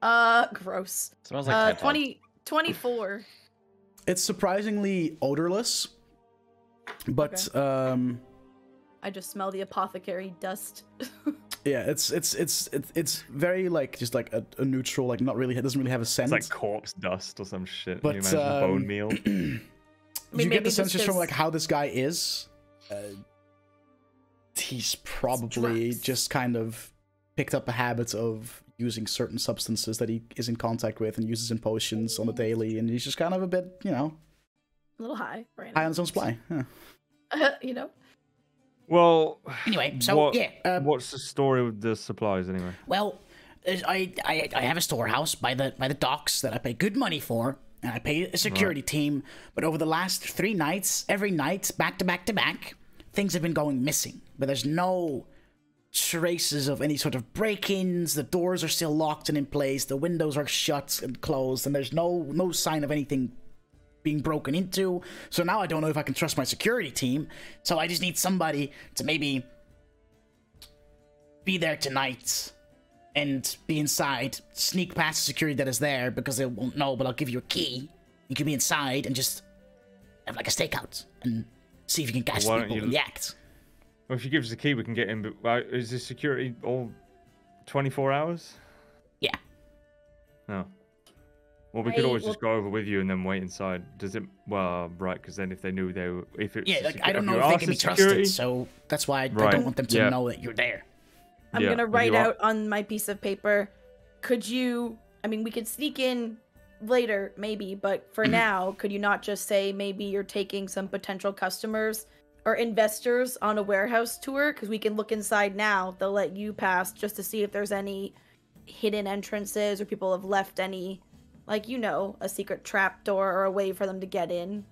Uh, gross. Smells like Uh, Tide 20, 24. It's surprisingly odorless, but um, I just smell the apothecary dust. yeah, it's it's it's it's it's very like just like a, a neutral, like not really. It doesn't really have a scent. It's like corpse dust or some shit. But, Can you imagine bone um, meal? you mean, get the sense just just from like how this guy is. Uh, he's probably just kind of picked up a habit of using certain substances that he is in contact with and uses in potions on the daily, and he's just kind of a bit, you know, a little high right high on his own supply. Yeah. you know? Well, Anyway, so what, yeah. uh, what's the story with the supplies anyway? Well, I, I I have a storehouse by the by the docks that I pay good money for, and I pay a security team. But over the last three nights, every night, back to back to back, things have been going missing. But there's no traces of any sort of break-ins. The doors are still locked and in place. The windows are shut and closed, and there's no no sign of anything being broken into. So now I don't know if I can trust my security team. So I just need somebody to maybe be there tonight and be inside, sneak past the security that is there because they won't know, but I'll give you a key. You can be inside and just have like a stakeout and see if you can catch people you- in the act. Well, if you give us the key, we can get in. But uh, is the security all 24 hours? Yeah. No. Well, we could always will- just go over with you and then wait inside. Does it? Well, right, because then if they knew they were, if it's Yeah, like I don't know if they can be trusted, security- so that's why I, I don't want them to yeah. know that you're there. I'm Yeah, gonna write out on my piece of paper. Could you? I mean, we could sneak in later, maybe, but for mm-hmm. now, could you not just say maybe you're taking some potential customers or investors on a warehouse tour? Because we can look inside now. They'll let you pass just to see if there's any hidden entrances or people have left any, like you know, a secret trap door or a way for them to get in.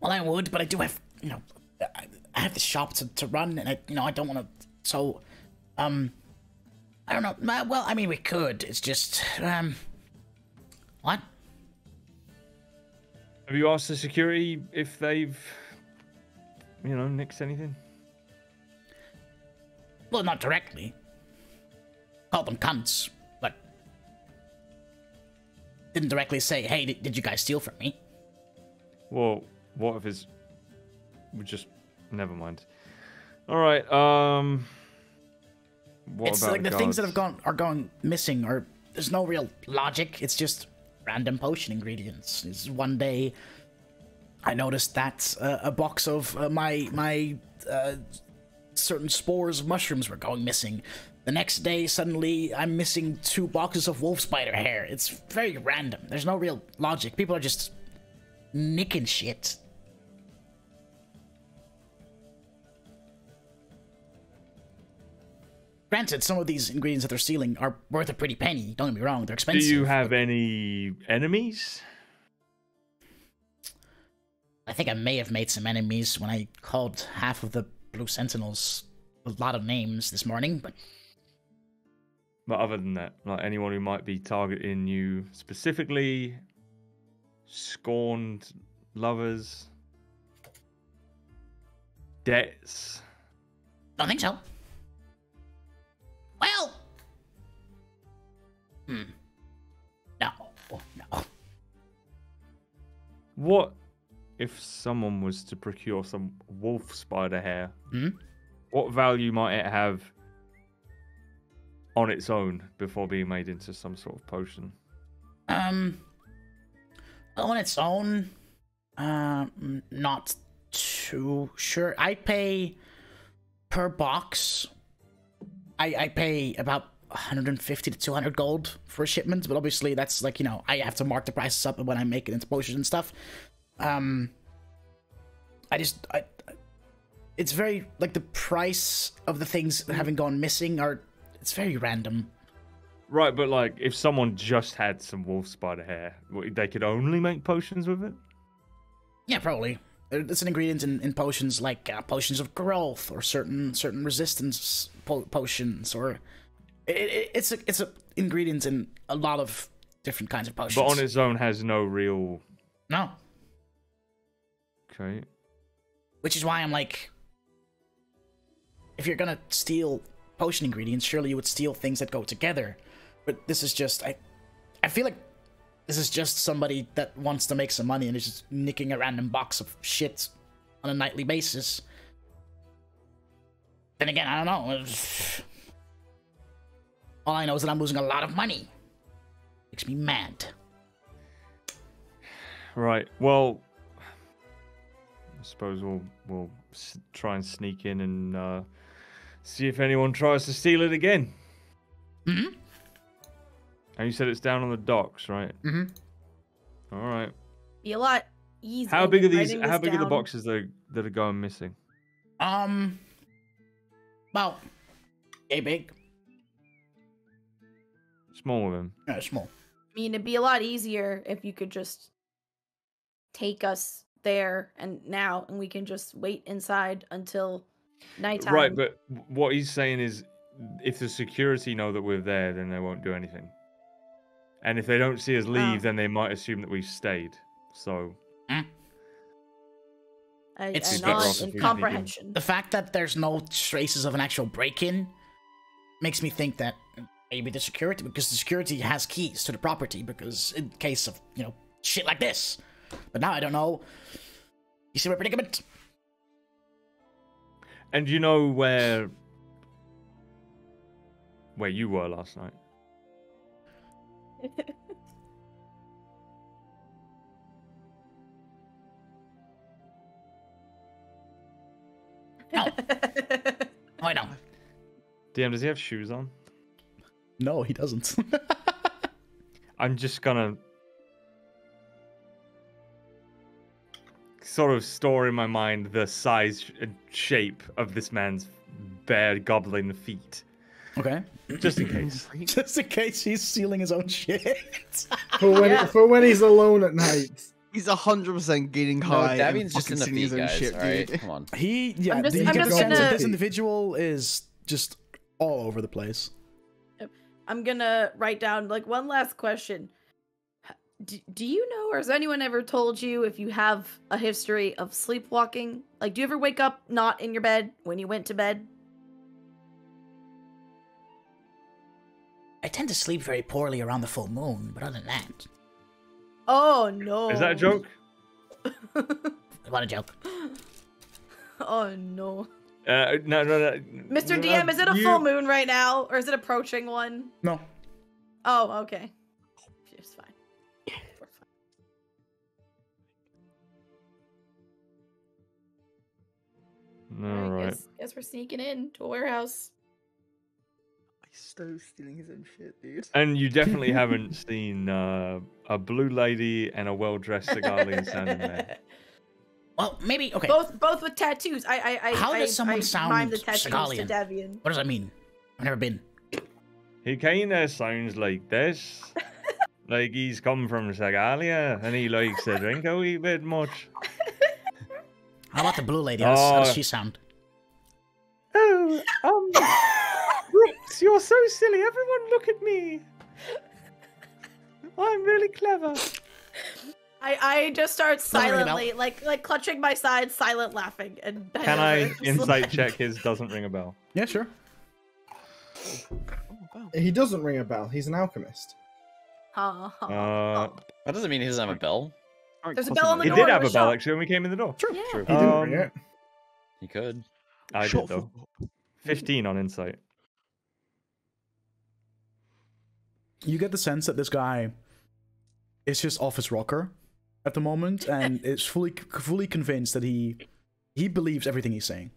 Well, I would, but I do have, you know, I, I have the shop to, to run, and I, you know, I don't want to. So, um, I don't know. Well, I mean, we could. It's just, um, what? Have you asked the security if they've, you know, nixed anything? Well, not directly. Call them cunts, but didn't directly say, "Hey, did, did you guys steal from me?" Well, what if it's we just never mind. All right. Um. What it's about like the things that have gone are going missing or there's no real logic. It's just random potion ingredients. It's one day I noticed that uh, a box of uh, my my uh, certain spores of mushrooms were going missing. The next day, suddenly, I'm missing two boxes of wolf spider hair. It's very random. There's no real logic. People are just nicking shit. Granted, some of these ingredients that they're stealing are worth a pretty penny. Don't get me wrong; they're expensive. Do you have any enemies? I think I may have made some enemies when I called half of the Blue Sentinels a lot of names this morning, but But other than that, like anyone who might be targeting you specifically, scorned lovers, debts. don't think so. Well, hmm, no, no. What if someone was to procure some wolf spider hair? Hmm? What value might it have on its own before being made into some sort of potion? Um, on its own, um, not too sure. I pay per box. I I pay about 150 to 200 gold for a shipment, but obviously that's like you know I have to mark the prices up when I make it into potions and stuff. Um, I just I. It's very like the price of the things having gone missing are. It's very random. Right, but like if someone just had some wolf spider hair, they could only make potions with it? Yeah, probably. It's an ingredient in, in potions like uh, potions of growth or certain certain resistance po- potions, or it, it, it's a it's a ingredient in a lot of different kinds of potions. But on its own has no real no, Okay. which is why I'm like, if you're gonna steal potion ingredients, surely you would steal things that go together. But this is just I, I feel like this is just somebody that wants to make some money and is just nicking a random box of shit on a nightly basis. Then again, I don't know. All I know is that I'm losing a lot of money. Makes me mad. Right. Well, I suppose we'll we'll try and sneak in and uh, see if anyone tries to steal it again. Mm-hmm. And you said it's down on the docks, right? Mm-hmm. All right. Be a lot easier. How big are these? How this big are the boxes that are, that are going missing? Um, about a big, Small of them. uh, small. I mean, it'd be a lot easier if you could just take us there and now, and we can just wait inside until nighttime. Right, but what he's saying is, if the security know that we're there, then they won't do anything. And if they don't see us leave, Oh. then they might assume that we've stayed. So hmm. I, It's I better nod off if in we sneak in. comprehension. The fact that there's no traces of an actual break-in makes me think that maybe the security, because the security has keys to the property, because in case of you know shit like this. But now I don't know. You see my predicament? And you know where where you were last night? No, I don't. DM, does he have shoes on? No, he doesn't. I'm just gonna sort of store in my mind the size and shape of this man's bare goblin feet, okay. just in case. Just in case he's stealing his own shit. For when, Yeah. for when he's alone at night. He's hundred percent getting No, high. and Davian's just in the feet, own guys. shit, all right, dude. come on. He, yeah, I'm just- you I'm get just the sense gonna- this individual is just all over the place. I'm gonna write down like one last question. H- Do, do you know, or has anyone ever told you if you have a history of sleepwalking? Like, do you ever wake up not in your bed when you went to bed? I tend to sleep very poorly around the full moon, but other than that, Oh no! Is that a joke? what a joke. oh no, Uh, no, no, no. Mr. DM, is it a you- full moon right now, or is it approaching one? No. Oh, okay. All Alright, right. Guess, guess we're sneaking in to a warehouse. Stowe stealing his own shit, dude. And you definitely haven't seen uh, a blue lady and a well-dressed Sigalian standing there. Well, maybe okay. Both both with tattoos. I I I How I, does someone I sound mime the tattoos Sigalian? to Davian. What does that mean? I've never been. He kinda sounds like this. like he's come from Sagalia and he likes to drink a wee bit much. How about the blue lady? How does, how does Oh. she sound? Oh, um, Brooks, you're so silly. Everyone look at me. I'm really clever. I I just start Doesn't ring a bell. silently like like clutching my side, silent laughing, and Can I just insight like- check his doesn't ring a bell? Yeah, sure. He doesn't ring a bell. He's an alchemist. Ha, ha, Uh, That doesn't mean he doesn't have a bell. There's a bell on the he door did have a bell shop. actually when we came in the door. True. Yeah. True. He didn't Um, ring it. He could. I Shut did the though. Fifteen on insight. You get the sense that this guy is just office rocker at the moment, and is fully fully convinced that he he believes everything he's saying.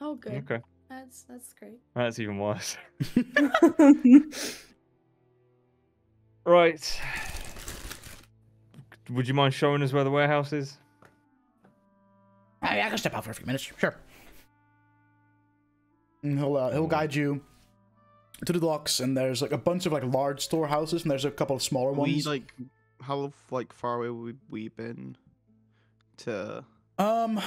Oh, good. Okay, That's that's great. that's even worse. Right. Would you mind showing us where the warehouse is? I, I can step out for a few minutes. Sure. And he'll uh, he'll guide you to the docks, and there's like a bunch of like large storehouses, and there's a couple of smaller We ones. like how like far away would we been to? um,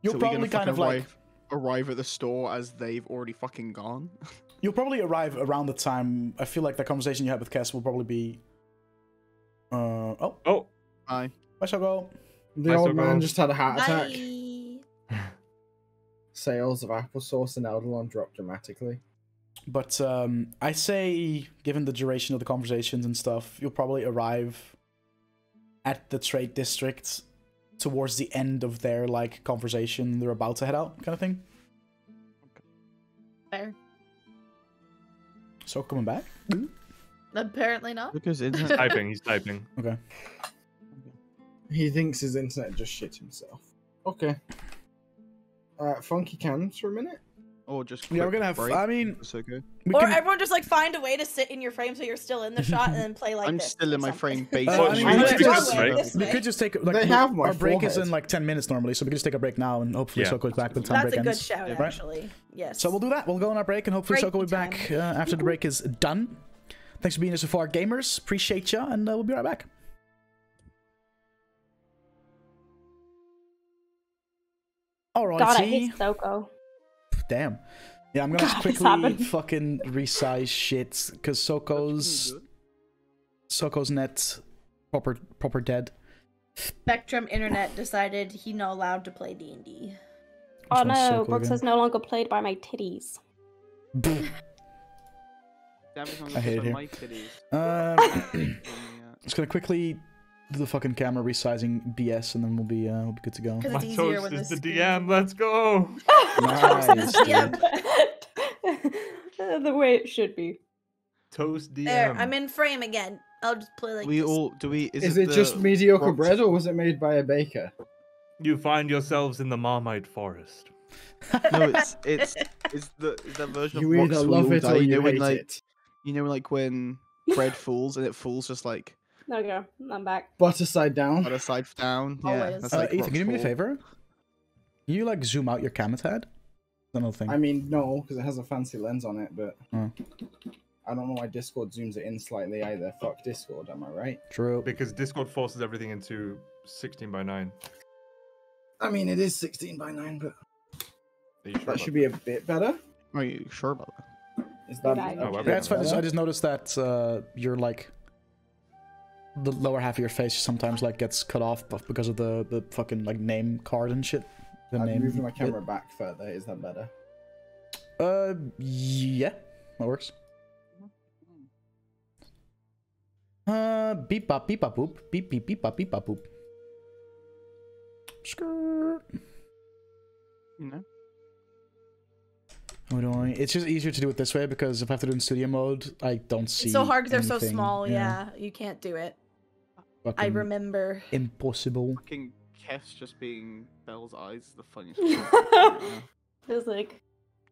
you'll so probably kind of fucking like arrive, arrive at the store as they've already fucking gone. you'll probably arrive around the time. I feel like the conversation you had with Cass will probably be. Uh oh, Oh, Hi. I shall go. The I old still man just had a heart attack. Sales of applesauce in Eldalon dropped dramatically. But um, I say, given the duration of the conversations and stuff, you'll probably arrive at the trade district towards the end of their like conversation. They're about to head out, kind of thing. Fair. So coming back. Apparently not. Because internet. typing. He's typing. Okay. He thinks his internet just shit himself. Okay. Uh, funky cans for a minute. or just Yeah, we're gonna have. break. I mean, It's okay. we Or can- everyone just like find a way to sit in your frame so you're still in the shot and then play like I'm this still in my something. frame based Uh, I mean, we could way, just- this right? we could just take like They have my our break is in like ten minutes normally, so we can just take a break now and hopefully Yeah. Soko is back by the time That's break a good ends. shout, Right? actually. Yes. So we'll do that. We'll go on our break, and hopefully Break Soko will be back uh, after the break is done. Thanks for being here so far, gamers. Appreciate ya, and uh, we'll be right back. Alrighty. God, I hate Soko. Damn. Yeah, I'm gonna God, quickly fucking resize shit because Soko's Soko's net proper proper dead. Spectrum Internet decided he not allowed to play D and D. Oh no, Brooks again? is no longer played by my titties. Damn, it's not I hate it here. Um, just gonna quickly do the fucking camera resizing BS, and then we'll be uh, we'll be good to go. Because My it's easier toast when is the screen DM. Let's go. Nice, dude. Yep. the way it should be. Toast DM. There, I'm in frame again. I'll just play like we this. all do we? Is, Is, it, the just mediocre Brooks- bread, or was it made by a baker? You find yourselves in the Marmite Forest. No, it's it's it's the is that version You of either Rocks love Will it Die, or you you know when hate like it. You know like when bread falls and it falls just like There we go. I'm back. Butter side down. other side down. Yeah, that's Uh, like Ethan, can you do me a favor? Can you like zoom out your camera head? Another thing. I mean, no, because it has a fancy lens on it, but Oh. I don't know why Discord zooms it in slightly either. Fuck Discord, am I right? True. Because Discord forces everything into 16 by 9. I mean, it is 16 by 9, but Are you sure that about should be a bit better. Are you sure about that? Is that? Yeah, I a know. Oh, bit Yeah, it's fine. I just- I better? just noticed that uh, you're like the lower half of your face sometimes like gets cut off because of the the fucking like name card and shit. The I'm name. moving my bit. camera back further. Is that better? Uh, yeah, that works. Uh, beep bop beep bop boop beep beep beep bop beep bop boop. Skirt. You know. What do I? It's just easier to do it this way because if I have to do it in studio mode, I don't see. It's so hard because they're so small. Yeah. you can't do it. I remember. Impossible. Fucking Kess just being Belle's eyes is the funniest. thing right now. It's like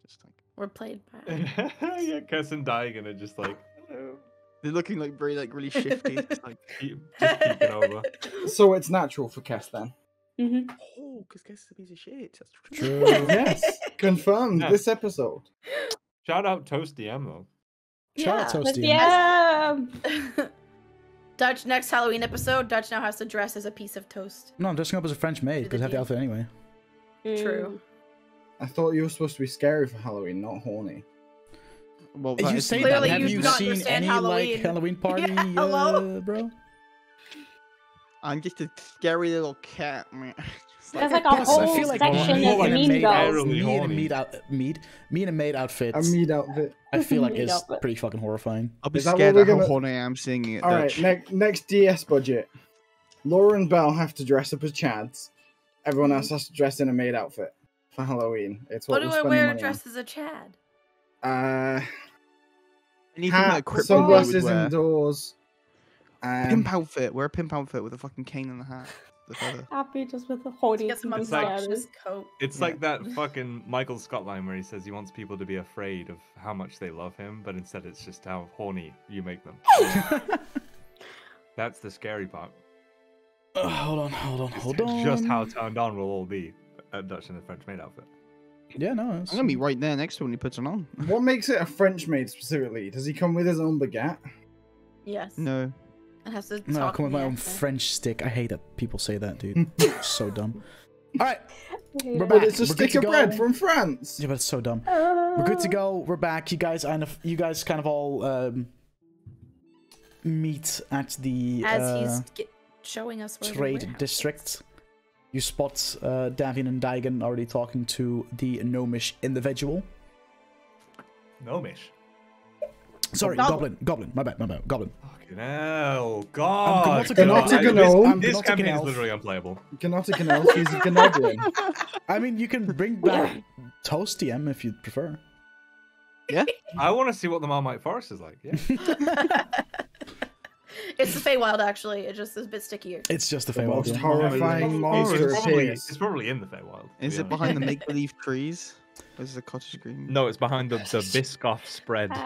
Just like We're played by. yeah, Kess and Daigen are just like, hello. they're looking like very like really shifty. Like Keep, just peeking over. So it's natural for Kess then. Mhm. oh, because Kess is a piece of shit. That's True. yes, confirmed Yeah. this episode. Shout out Toast DM though. Shout out Yeah. Toasty. yeah. Dutch next Halloween episode. Dutch now has to dress as a piece of toast. No, I'm dressing up as a French maid because I have the outfit anyway. True. I thought you were supposed to be scary for Halloween, not horny. well, you say that? Have you you seen any Halloween. like Halloween party, Yeah, hello? uh, bro? I'm just a scary little cat, man. It's There's like a Yes, whole I feel like section me like in a mean maid girls. out- Really me in a horny. maid out, mead, me in a maid outfit. A meat outfit. I feel like Meat is outfit. pretty fucking horrifying. I'll be Is scared we're at how gonna- horny I am seeing it. All right, Dutch. next next DS budget. Laura and Belle have to dress up as Chads. Everyone else has to dress in a maid outfit for Halloween. It's what, What do I wear money dressed as a Chad? on. Uh, Anything hat, that Crypto would sunglasses wear. indoors. Um, Pimp outfit. Wear a pimp outfit with a fucking cane and a hat. The feather. Happy just with the horny Get It's like- coat. It's Yeah. like that fucking Michael Scott line where he says he wants people to be afraid of how much they love him, but instead it's just how horny you make them. That's the scary part. Uh, hold on, hold on, hold on. Just how turned on we'll all be at Dutch in the French maid outfit. Yeah, no. It's... I'm gonna be right there next to when he puts it on. What makes it a French maid specifically? Does he come with his own baguette? Yes. No. It has to No, I talk come with my own accent. French stick. I hate that people say that, dude. so dumb. All right, we're But back. it's a We're stick of bread from France. Yeah, but it's so dumb. We're good to go. We're back. You guys, kind of, you guys, kind of all um, meet at the As uh, he's get, showing us where trade warehouse is. district. You spot uh, Davian and Daigen already talking to the gnomish individual. Gnomish. Sorry, Goblin. goblin. Goblin. My bad. My bad. Goblin. Fucking hell. I'm God. Gnotic Gnotic God. Gnome. This, I'm this Gnotic campaign is literally unplayable. Gnotic and elf, he's a Gnoblin. I mean, you can bring back Toast DM if you prefer. Yeah. I want to see what the Marmite Forest is like. Yeah. It's the Feywild, actually. It just is a bit stickier. It's just the The Feywild. most yeah. horrifying It's, monster probably, appears. it's probably in the Feywild. Is be it behind the make believe trees? Or is it a cottage green? No, it's behind the, the Biscoff spread. Help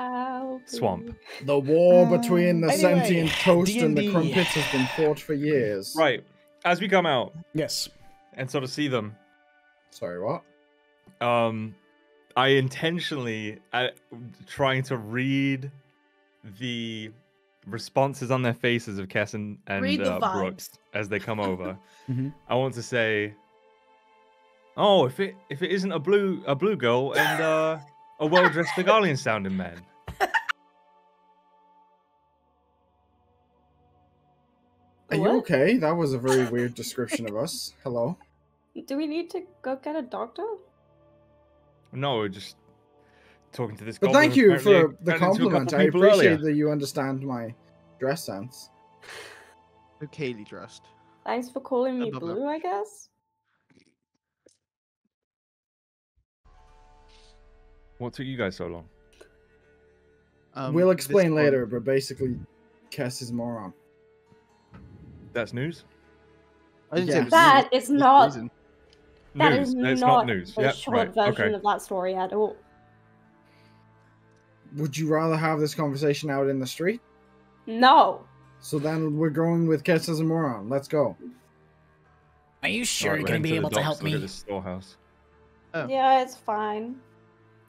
Swamp. The war between the Anyway, sentient toast and the D&D. crumpets has been fought for years. Right. As we come out Yes. and sort of see them, Sorry, what? um, I intentionally uh, trying to read the responses on their faces of Kess and, and uh, Brooks as they come over. Mhm. I want to say, oh, if it if it isn't a blue a blue girl and uh, a well dressed Begalian sounding man. Are you okay? That was a very weird description of us. Hello. Do we need to go get a doctor? No, we're just talking to this. But thank you for the ran into a compliment. I appreciate earlier. that you understand my dress sense. Okayly dressed. Thanks for calling me blue, I guess. What took you guys so long? Um, we'll explain one- later, but basically, Kess is a moron. That's news. I didn't say Yeah. it was That news, is not- reason. That news. is it's not, not news. a Yep, short right. version Okay. of that story at all. Would you rather have this conversation out in the street? No. So then we're going with Kess as a moron. Let's go. Are you sure Alright, you're gonna be able to help me? the storehouse. Oh. Yeah, it's fine.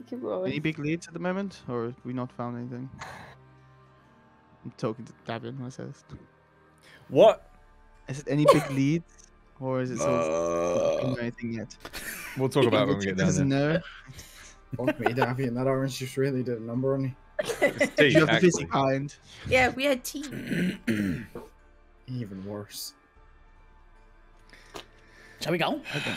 Keep Any big leads at the moment, or have we not found anything? I'm talking to Davian myself. What? Is it any big leads, or is it still not Uh, know anything yet? we'll talk about it when we get down Doesn't there. know. Fuck me, Daffy, and that orange juice really did a number on you. It's tea, you have the fizzy kind? Yeah, we had tea. Even worse. Shall we go? Okay.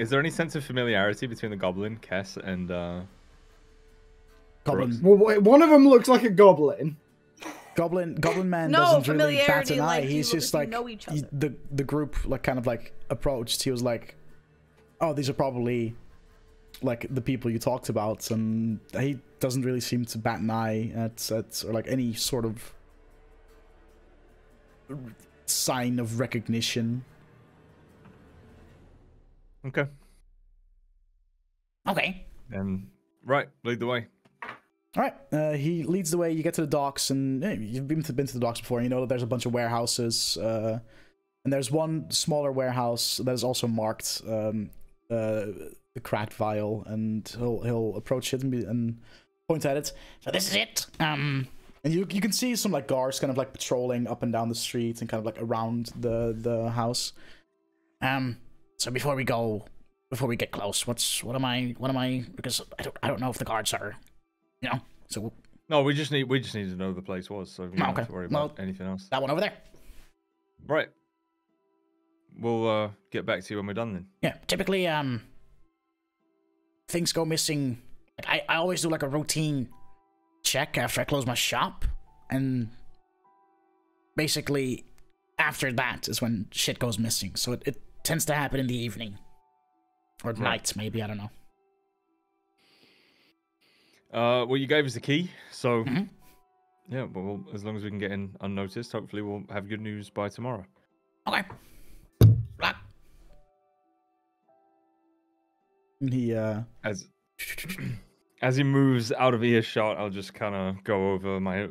Is there any sense of familiarity between the goblin, Kess, and uh, Goblin. Well, wait, one of them looks like a goblin. Goblin. Goblin man No, doesn't really bat familiarity, an eye. He's you- just like know each he- the the group like kind of like approached. He was like, oh, these are probably like the people you talked about, and he doesn't really seem to bat an eye at at or like any sort of sign of recognition. Okay. Okay. And right, lead the way. All right, uh, he leads the way. You get to the docks, and eh, you've been to, been to the docks before. You know that there's a bunch of warehouses, uh, and there's one smaller warehouse that is also marked um, uh, the cracked vial, and he'll he'll approach it and, be, and point at it. So this is it. Um, And you you can see some like guards kind of like patrolling up and down the street and kind of like around the the house. um. So before we go, before we get close, what's what am I? What am I? Because I don't I don't know if the guards are, you know. So No, we just need we just need to know the place was, so we don't Okay, have to worry about well- anything else. that one over there. Right. We'll uh, get back to you when we're done then. Yeah. Typically, um, things go missing. Like I I always do like a routine check after I close my shop, and basically after that is when shit goes missing. So it, it tends to happen in the evening or Right. night, maybe I don't know. Uh, well, you gave us the key, so Mhm. yeah. Well, we'll, as long as we can get in unnoticed, hopefully we'll have good news by tomorrow. Okay. Lock. He uh As as he moves out of earshot, I'll just kind of go over my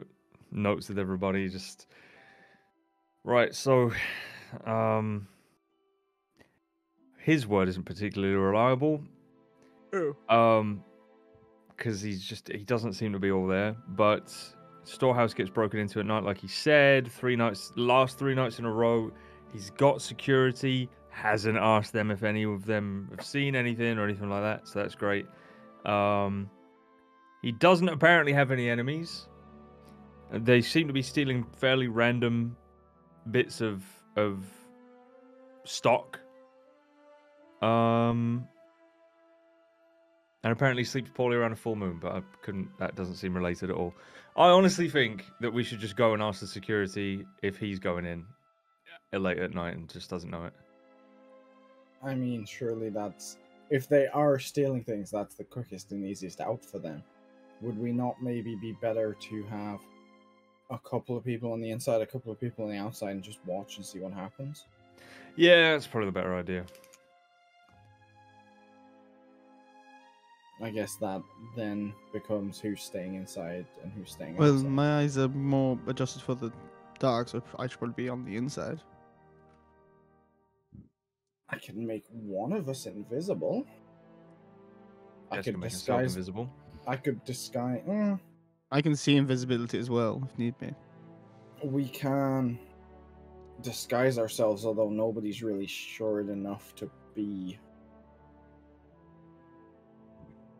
notes with everybody. Just right. So, um, his word isn't particularly reliable. Um, because he's just he doesn't seem to be all there. But storehouse gets broken into at night, like he said. Three nights, last three nights in a row. He's got security. Hasn't asked them if any of them have seen anything or anything like that. So that's great. Um, he doesn't apparently have any enemies. They seem to be stealing fairly random bits of of stock. Um, and apparently sleeps poorly around a full moon, but I couldn't. That doesn't seem related at all. I honestly think that we should just go and ask the security if he's going in uh, late at night and just doesn't know it. I mean, surely that's if they are stealing things, that's the quickest and easiest out for them. Would we not maybe be better to have a couple of people on the inside, a couple of people on the outside, and just watch and see what happens? Yeah, that's probably the better idea. I guess that then becomes who's staying inside and who's staying Well, outside. Well, my eyes are more adjusted for the dark, so I should probably be on the inside. I can make one of us invisible. I Guess could can disguise. invisible. I could disguise. Mm, I can see invisibility as well if need be. we can disguise ourselves, although nobody's really short enough to be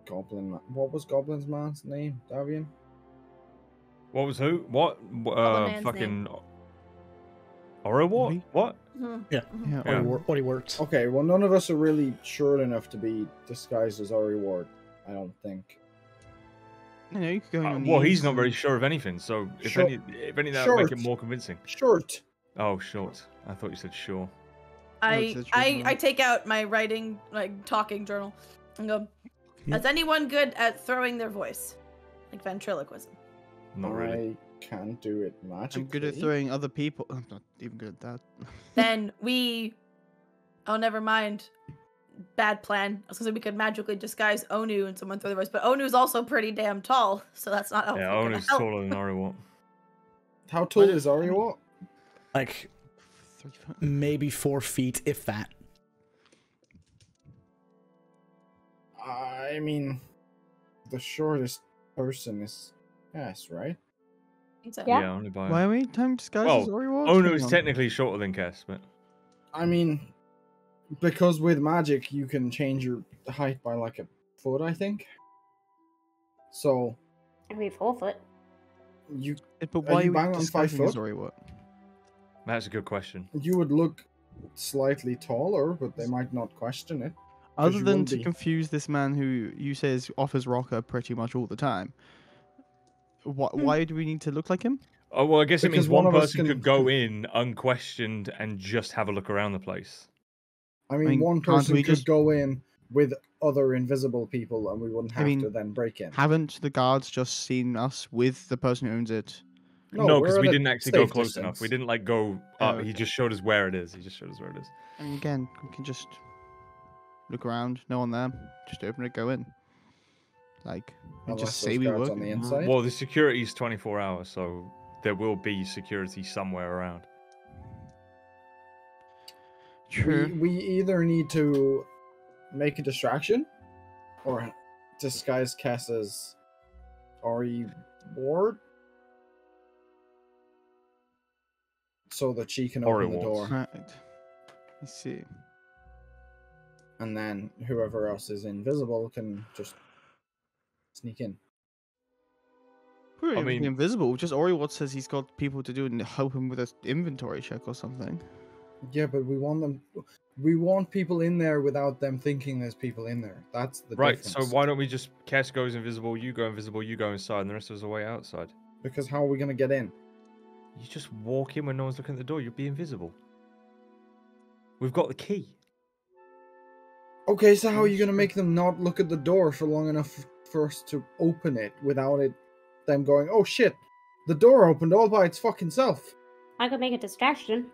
Goblin. Ma- What was Goblin's man's name, Davian? What was who? What? W- Uh, fucking. name. Oro what? Me? What? Mhm. Yeah. Yeah. Yeah. Or, wor- or he worked. Okay, well, none of us are really sure enough to be disguised as Ori Ward. I don't think. You know, you could go in Uh, on well, he's not very sure of anything, so if Short- any, if any, that would make it more convincing. Short. Oh, short. I thought you said sure. I says I. I take out my writing like talking journal and go. Yeah. Is anyone good at throwing their voice, like ventriloquism? Not really. I can do it magically. I'm good at throwing other people. I'm not even good at that. then we. Oh, never mind. Bad plan. I was gonna say we could magically disguise Onu and someone throw their voice, but Onu's also pretty damn tall, so that's not helpful. yeah, Onu's help. taller than Oro How tall is Ori Ward? Like Three foot. maybe four feet, if that. I mean, the shortest person is Cass, right? I think so. Yeah, Yeah. only by. Why are we time disguised Well, as Ori Ward? Onu Hang is on. technically shorter than Cass, but I mean, because with magic you can change your height by like a foot, I think. So It'd be four foot. you But Are why you are bang we on five disguising as foot? Ori Ward? that's a good question. you would look slightly taller, but they might not question it. Other than to be. confuse this man who you says offers Rocker pretty much all the time. Why, why do we need to look like him? Oh well, I guess it means one, one person can- could go in unquestioned and just have a look around the place. I mean, mean, one person we could just- go in with other invisible people, and we wouldn't I have mean, to then break in. Haven't the guards just seen us with the person who owns it? No, because at we didn't actually go safe close enough. We didn't like go. Oh, Uh, He just showed us where it is. He just showed us where it is. And again, we can just look around, no one there, just open it, go in. Like, we Unless just say we work. on the inside. Well, the security is 24 hours, so there will be security somewhere around. True. We, we either need to make a distraction or disguise Cass as Ari Ward so that she can Ori open the door. Right. I see. And then whoever else is invisible can just sneak in. We're I mean- invisible. Just Oriwald says he's got people to do and help him with an inventory check or something. Yeah, but we want them. We want people in there without them thinking there's people in there. That's the Right. difference. So why don't we just Cass goes invisible, you go invisible, you go inside, and the rest of us are way outside. Because how are we gonna get in? You just walk in when no one's looking at the door. You'll be invisible. We've got the key. Okay, so how are you gonna make them not look at the door for long enough for us to open it without it them going, oh shit, the door opened all by its fucking self. I could make a distraction.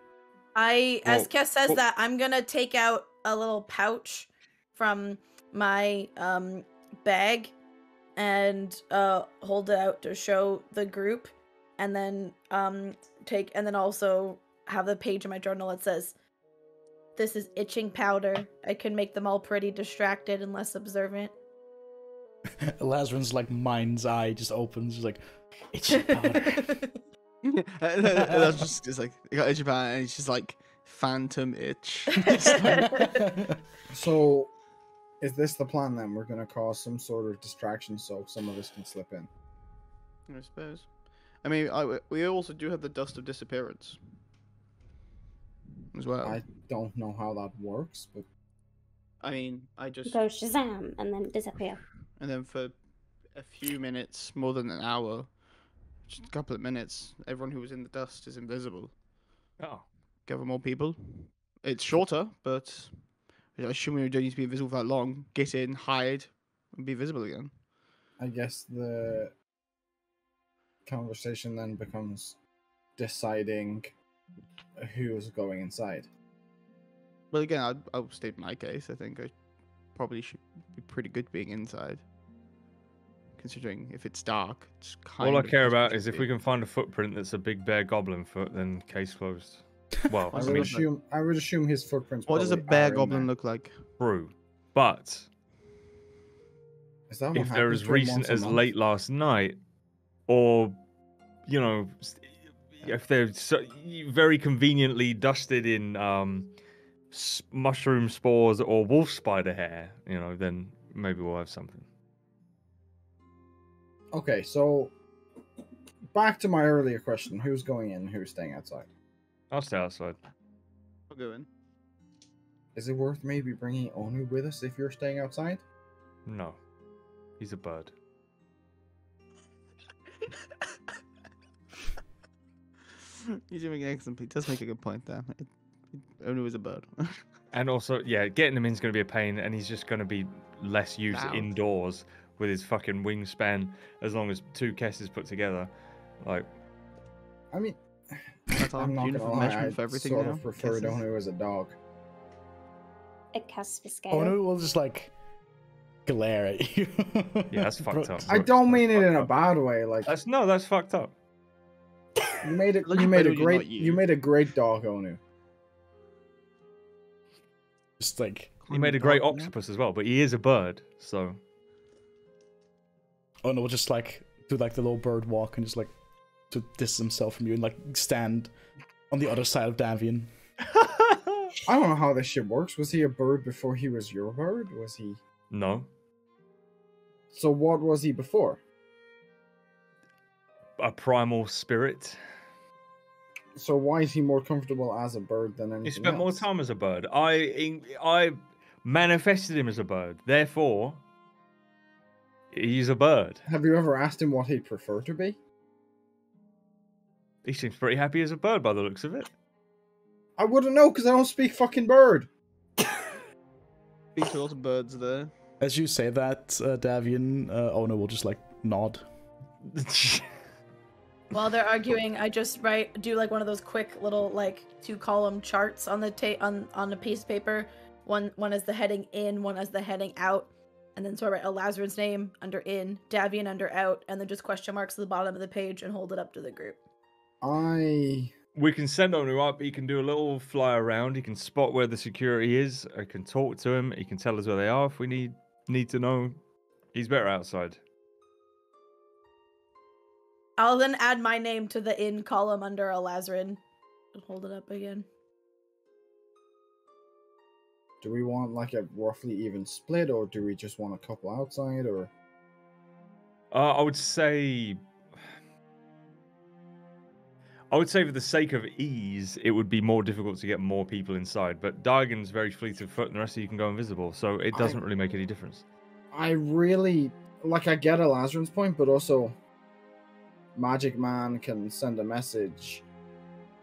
I, as Well, Kess says well- that, I'm gonna take out a little pouch from my um bag and uh hold it out to show the group, and then um take and then also have the page in my journal that says, "This is itching powder. I can make them all pretty distracted and less observant." Lazarus like mind's eye just opens, just like it's powder. and then- and that's just it's like you got itch about it and it's just like phantom itch. Like- So, is this the plan then? We're gonna cause some sort of distraction so some of us can slip in. I suppose. I mean, I, we also do have the dust of disappearance as well. I don't know how that works, but I mean, I just Go Shazam and then disappear. and then for a few minutes, more than an hour, just a couple of minutes, everyone who was in the dust is invisible. Oh. Gather more people. It's shorter, but I assume we don't need to be invisible for that long. Get in, hide, and be visible again. I guess the conversation then becomes deciding who's going inside. Well, again, I'd, I'll state my case. I think I probably should be pretty good being inside. Considering if it's dark, it's kind All I of care about is if we can find a footprint that's a big bear goblin foot, then case closed. Well, I I would mean, assume I would assume his footprints. What does a bear goblin there. look like? true. But Is that if they're as recent as month? late last night, or you know, if they're so, very conveniently dusted in um, s- mushroom spores or wolf spider hair, you know, then maybe we'll have something. Okay, so back to my earlier question: Who's going in? Who's staying outside? I'll stay outside. I'll go in. Is it worth maybe bringing Onu with us if you're staying outside? No, he's a bird. He's doing an excellent. He does make a good point there. It, it only was a bird. And also, yeah, getting him in is going to be a pain, and he's just going to be less use Loud. indoors with his fucking wingspan as long as two Kesses put together. Like, I mean, That's I'm not uniform gonna lie, measurement I for everything sort now. of prefer Guesses. Onu as a dog. It casts for scale. Oh we'll just like glare at you. Yeah, that's fucked up. I don't mean it fucked in a bad way. Like that's no, that's fucked up. you made it. You made a great. you. You made a great dog, Onu. Just like He made a great octopus as well, but he is a bird, so oh no, we'll just like do like the little bird walk and just like to distance himself from you and like stand on the other side of Davian. I don't know how this shit works. Was he a bird before he was your bird? Was he? no. So what was he before? A primal spirit. So why is he more comfortable as a bird than anything He spent more time as a bird. I I manifested him as a bird. Therefore, he's a bird. Have you ever asked him what he'd prefer to be? He seems pretty happy as a bird by the looks of it. I wouldn't know because I don't speak fucking bird. Speak to a lot of birds there. As you say that, uh, Davian, uh, Onu will just like nod. While they're arguing, I just write do like one of those quick little like two column charts on the ta- on on a piece of paper. One one is the heading in, one as the heading out, and then so I write Elazarin's name under in, Davian under out, and then just question marks at the bottom of the page and hold it up to the group. I We can send Onu up. He can do a little fly around. He can spot where the security is. I can talk to him. He can tell us where they are if we need need to know. He's better outside. I'll then add my name to the in column under Elazarin. and Hold it up again. do we want like a roughly even split, or do we just want a couple outside, or Uh, I would say. I would say, for the sake of ease, it would be more difficult to get more people inside. But Dargan's very fleet of foot, and the rest of you can go invisible, so it doesn't really make any difference. I really like I get Elazarin's point, but also Magic Man can send a message.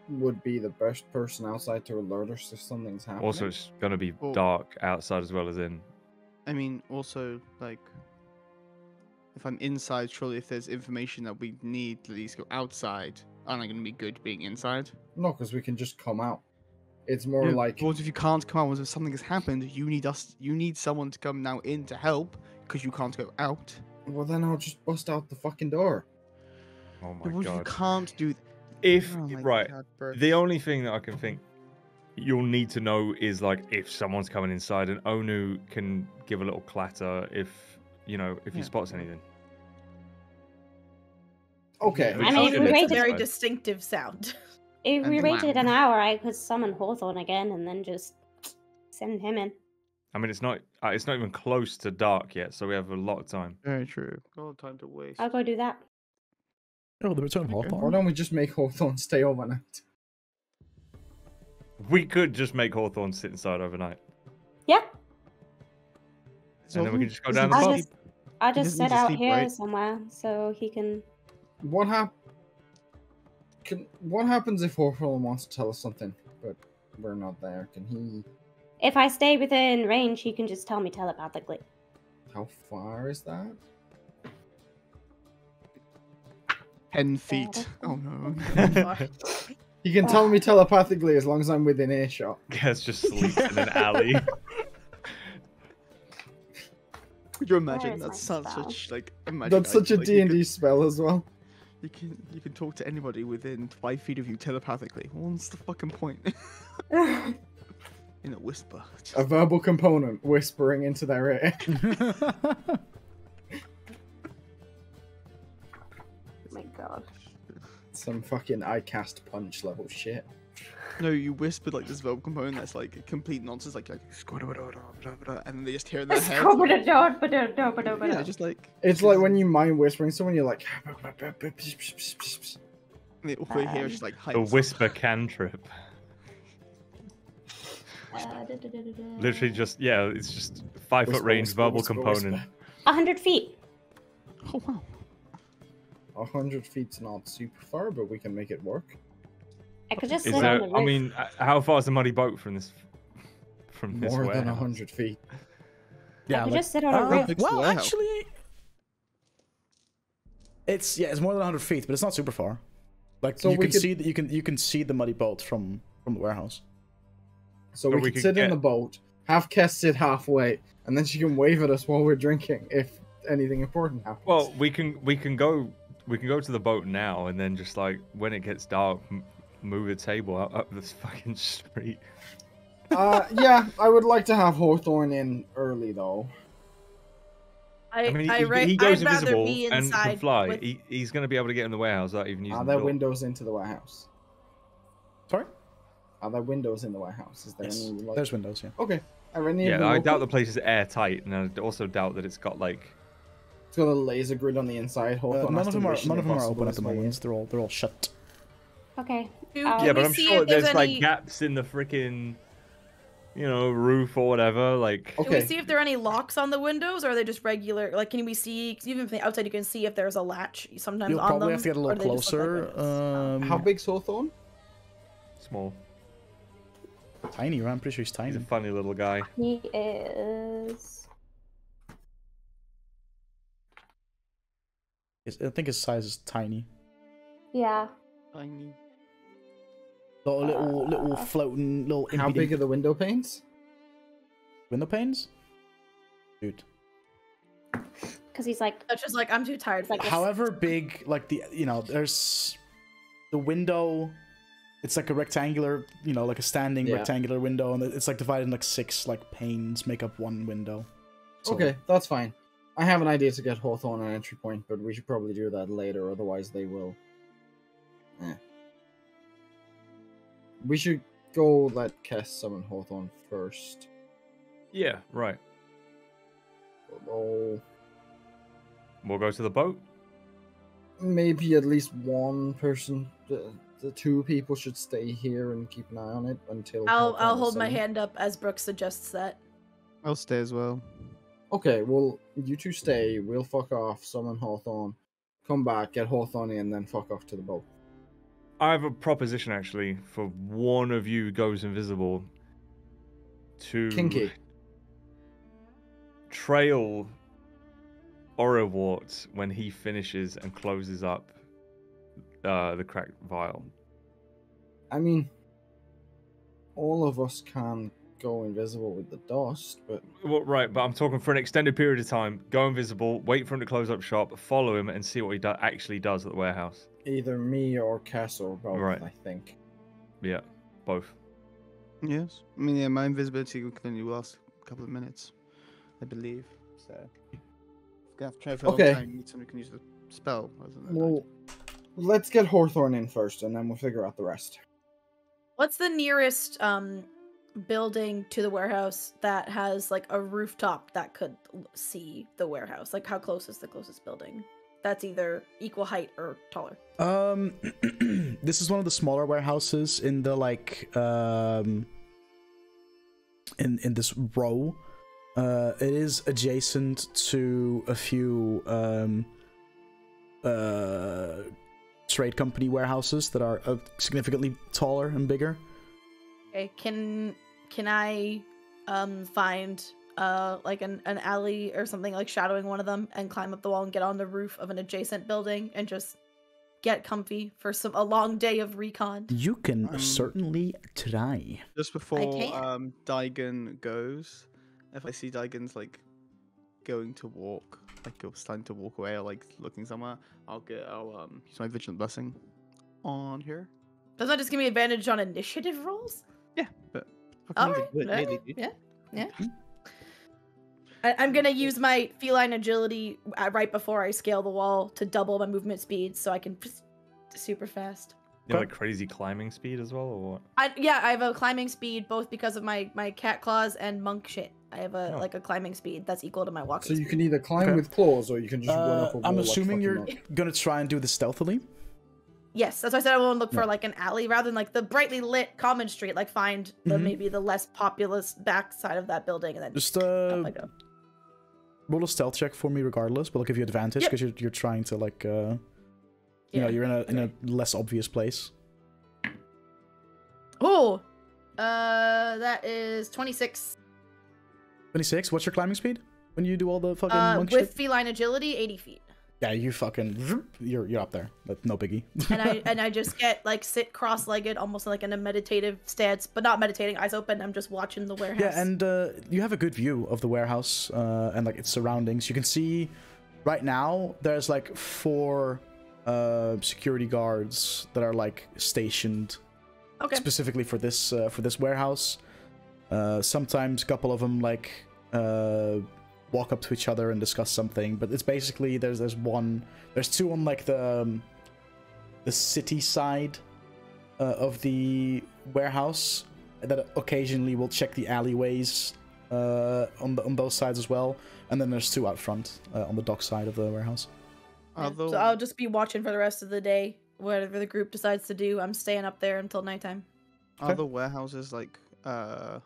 Would be the best person outside to alert us if something's happening. Also, it's going to be Well- dark outside as well as in. I mean, also like, if I'm inside, surely if there's information that we need to at least go outside, aren't I going to be good being inside? no, because we can just come out. It's more Yeah, like what if you can't come out? What if something has happened? You need us. You need someone to come now in to help because you can't go out. well, then I'll just bust out the fucking door. Oh my What if you can't do? If Oh right, God, the only thing that I can think you'll need to know is like if someone's coming inside, and Onu can give a little clatter if you know if he spots anything. Okay. I mean, if we it it's a very distinctive sound. If we And waited an hour, I could summon Hawthorne again and then just send him in. I mean, it's not uh, it's not even close to dark yet, so we have a lot of time. Very true. Got no time to waste. I'll go do that. Oh, the return of Okay. Why don't we just make Hawthorne stay overnight? We could just make Hawthorne sit inside overnight, Yeah, and then we can just go down the I'll pub. just I'll just doesn't sit out sleep, here right? somewhere so he can. What hap- Can what happens if Hawthorne wants to tell us something, but we're not there? Can he? If I stay within range, he can just tell me telepathically. How far is that? Ten feet. Oh no. Oh, you can tell me telepathically as long as I'm within earshot. Guess just sleeps in an alley. Could you imagine? is my That sounds spell? such like. Imagine That's such a like D&D spell as well. You can you can talk to anybody within five feet of you telepathically. What's the fucking point? In a whisper. Just- A verbal component whispering into their ear. Some fucking I cast punch level shit. No, you whispered like this verbal component that's like complete nonsense, like like and then they just hear in their head. Yeah, just like It's like when you mind whispering someone, you're like. and they, all they hear is just like the heights. whisper cantrip. Literally just yeah, it's just five foot Whisper, range whisper, verbal whisper, component. whisper. A hundred feet. Oh wow. A hundred feet's not super far, but we can make it work. I could just Is sit there? on the roof. I mean, uh, how far is the muddy boat from this? From this More than a hundred feet. yeah, could like- just sit on a roof. Next Well, actually, it's yeah, it's more than 100 feet, but it's not super far. Like So you can could- see that you can you can see the muddy boat from from the warehouse. So Or we, we could could sit in the boat, have Kess sit halfway, and then she can wave at us while we're drinking if anything important happens. Well, we can we can go we can go to the boat now, and then just like when it gets dark, m- move a table up, up this fucking street. uh, yeah, I would like to have Hawthorne in early though. I, I mean, he, I he- ra- he goes I'd invisible and can fly. with- He, he's going to be able to get in the warehouse without even using Are there door. windows into the warehouse? Sorry, Are there windows in the warehouse? Is there yes, any? Like... there's windows. Yeah. Okay. Are any Yeah, I doubt the place is airtight, and I also doubt that it's got like. It's got a laser grid on the inside. Uh, Hawthorne none of them are none of them are open at the way moment. They're all they're all shut. Okay. Do- Uh, yeah, but I'm sure there's there's any... like gaps in the freaking, you know, roof or whatever. Like, Can we see if there are any locks on the windows, or are they just regular? Like, can we see? 'cause even from the outside, you can see if there's a latch sometimes You'll on probably have to get a little do they just look like closer. Um, How big's Hawthorne? small. Tiny, right? I'm pretty sure he's tiny. He's a funny little guy. He is. His- I think his size is tiny. Yeah. Tiny. Little, little, little Uh, floating, little. How impy big are the window panes? window panes? Dude. Because he's like, That's just like I'm too tired. For Like this. However big, like the, you know, there's the window. It's like a rectangular, you know, like a standing Yeah. rectangular window, and it's like divided in like six like panes make up one window. So- Okay, that's fine. I have an idea to get Hawthorne an entry point, but we should probably do that later, otherwise they will. Eh. We should go let Kess summon Hawthorne first. Yeah, right. Oh, We'll go to the boat. maybe at least one person, the, the two people should stay here and keep an eye on it until. I'll Hawthorne I'll is hold my hand up as Brooke suggests that. I'll stay as well. Okay, well, you two stay. We'll fuck off, summon Hawthorne, come back, get Hawthorne in, then fuck off to the boat. I have a proposition actually for one of you goes invisible to Kinky. trail Orowart when he finishes and closes up uh, the cracked vial. I mean, all of us can go invisible with the dust, but Well, right, but I'm talking for an extended period of time. Go invisible, wait for him to close up shop, follow him, and see what he do- actually does at the warehouse. either me or Kess or both, Right. I think. Yeah, both. Yes. I mean, yeah, my invisibility can only last a couple of minutes, I believe. So, if we have to try for a long Okay. time, need somebody who can use the spell. Well, let's get Hawthorne in first, and then we'll figure out the rest. What's the nearest um building to the warehouse that has like a rooftop that could see the warehouse? Like how close is the closest building? That's either equal height or taller. Um, this is one of the smaller warehouses in the like um in in this row. Uh, it is adjacent to a few um uh trade company warehouses that are uh, significantly taller and bigger. Okay, can can I um find uh like an, an alley or something like shadowing one of them and climb up the wall and get on the roof of an adjacent building and just get comfy for some a long day of recon? You can Um, certainly try. Just before can't. um, Daigen goes, if I see Daigen's like going to walk, like or starting to walk away or like looking somewhere, I'll get I'll um use my vigilant blessing on here. Doesn't that just give me advantage on initiative rolls? Yeah, but All fucking right, good, really, dude. yeah, yeah. I, I'm gonna use my feline agility uh, right before I scale the wall to double my movement speed, so I can super fast. You have like crazy climbing speed as well, or what? I, yeah, I have a climbing speed both because of my my cat claws and monk shit. I have a Oh. like a climbing speed that's equal to my walking. So you speed. can either climb Okay. with claws, or you can just run Uh, up a wall. I'm assuming fucking you're monk. gonna try and do this stealthily. Yes, that's why I said I want to look for like an alley rather than like the brightly lit common street. Like find the Mhm. maybe the less populous back side of that building and then Just uh, roll a stealth check for me regardless, but I'll give you advantage Yep. because you're you're trying to like uh you know you're in a in okay. a less obvious place. Oh, uh, that is twenty six. Twenty six. What's your climbing speed when you do all the fucking Uh, with shit? feline agility, eighty feet. Yeah, you fucking you're you're up there. That's no biggie. and I and I just get like sit cross-legged, almost like in a meditative stance, but not meditating, eyes open. I'm just watching the warehouse. yeah, and uh, you have a good view of the warehouse uh, and like its surroundings. You can see right now there's like four uh, security guards that are like stationed okay, specifically for this uh, for this warehouse. Uh, sometimes a couple of them like uh, walk up to each other and discuss something, but it's basically there's there's one there's two on like the um, the city side uh, of the warehouse that occasionally will check the alleyways uh, on the, on those sides as well, and then there's two out front uh, on the dock side of the warehouse. Although, so I'll just be watching for the rest of the day. Whatever the group decides to do, I'm staying up there until nighttime. are the warehouses like uh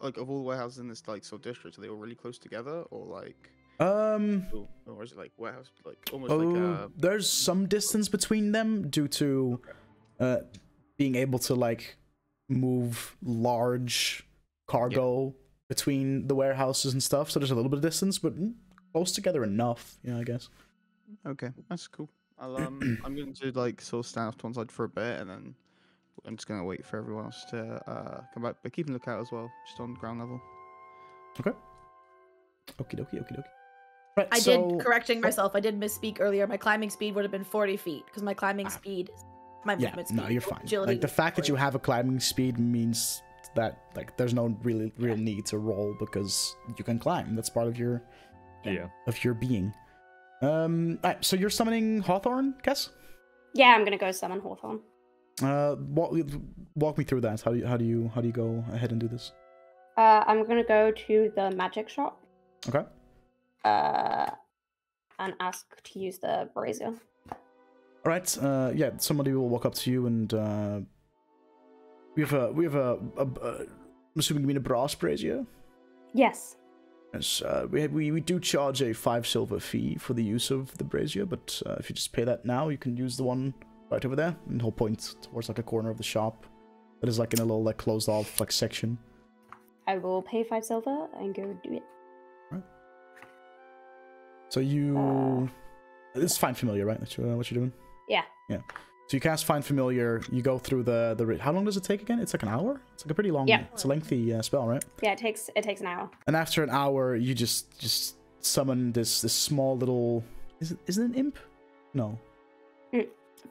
like of all the warehouses in this like sort of district, are they all really close together or like Um, or, or is it like warehouse like almost Oh, like uh there's some distance between them due to uh, being able to like move large cargo between the warehouses and stuff. So there's a little bit of distance, but close together enough. Yeah, I guess. Okay, that's cool. I'll um, I'm going to like sort of stand off to one side for a bit, and then I'm just gonna wait for everyone else to uh come back. But keep a lookout as well, just on ground level. Okay. Okie dokie, okie dokie. Right, I so, did correcting myself. I did misspeak earlier. My climbing speed would have been 40 feet because my climbing speed, my Ah. Yeah, movement speed. no, you're fine. Agility Like the was fact that you have a climbing speed means that like there's no really real need to roll because you can climb. That's part of your Yeah. of your being. Um, alright, so you're summoning Hawthorne, Kess? Yeah, I'm gonna go summon Hawthorne. Uh, walk, walk me through that. How do you how do you how do you go ahead and do this? Uh, I'm gonna go to the magic shop. Okay. Uh, and ask to use the brazier. All right. Uh, yeah, somebody will walk up to you and uh, we have a we have a, a, a I'm assuming you mean a brass brazier. Yes. Yes, uh, we, we we do charge a five silver fee for the use of the brazier, but uh, if you just pay that now, you can use the one right over there, and he'll point towards like a corner of the shop that is like in a little like closed off like section. I will pay five silver and go do it. Right. So you, it's find familiar, right? That's uh, what you're doing. Yeah. Yeah. So you cast find familiar. You go through the the. How long does it take again? It's like an hour. It's like a pretty long. Yeah. It's a lengthy uh, spell, right? Yeah, it takes it takes an hour. And after an hour, you just just summon this this small little. Is it is it an imp? No,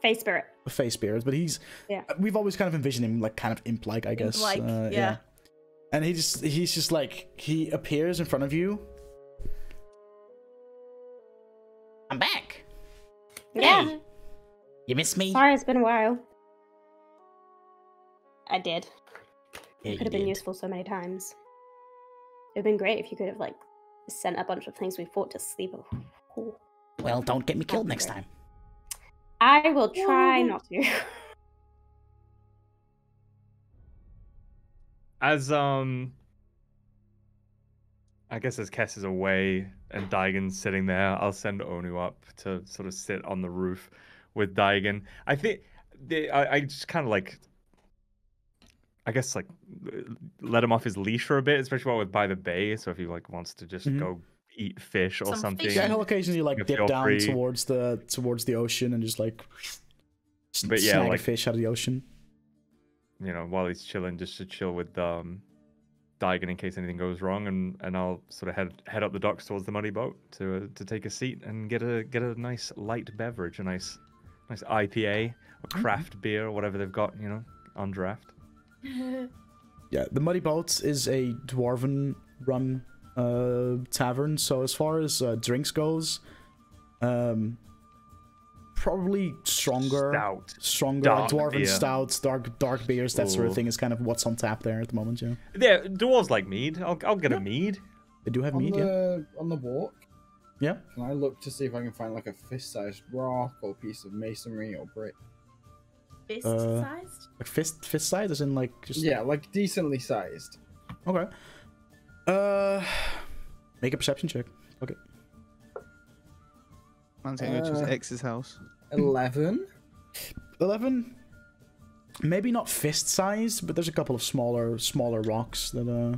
Fey spirit. a fey spirit, but he's Yeah. We've always kind of envisioned him like kind of imp-like, I guess. Imp-like, uh, yeah. And he just he's just like he appears in front of you. I'm back. Yeah. Hey, you miss me? Sorry, it's been a while. I did. Yeah, It could have been useful so many times. It'd been great if you could have like sent a bunch of things we fought to sleep. Oh. Well, don't get me killed be next great. time. I will try not to. As um I guess as Kess is away and Daigen's sitting there, I'll send Onu up to sort of sit on the roof with Daigen. I think they, I, I just kind of like I guess like let him off his leash for a bit, especially while we're by the bay. So if he like wants to just Mhm. go eat fish or Some something. fish. Yeah, he'll occasionally like You dip down free. towards the towards the ocean and just like s- But yeah, snag like- a fish out of the ocean. you know, while he's chilling, just to chill with um, Daigen in case anything goes wrong, and, and I'll sort of head head up the docks towards the muddy boat to uh, to take a seat and get a get a nice light beverage, a nice nice IPA or craft beer or whatever they've got, you know, on draft. Yeah, the Muddy Boat is a dwarven run uh, tavern. So as far as uh, drinks goes, um, probably stronger, Stout. stronger like dark dwarven beer. stouts, dark dark beers, that sort of thing is kind of what's on tap there at the moment. Yeah, Yeah, dwarves like mead. I'll I'll get a mead. they do have on meat. Yeah, on the walk, yeah. can I look to see if I can find like a fist-sized rock or piece of masonry or brick? Fist Uh, sized? Like fist fist size, as in like just Yeah, like decently sized. Okay. Uh, make a perception check. Okay. Man's gonna go to his Uh, ex's house. Eleven. 11 maybe not fist sized but there's a couple of smaller smaller rocks that uh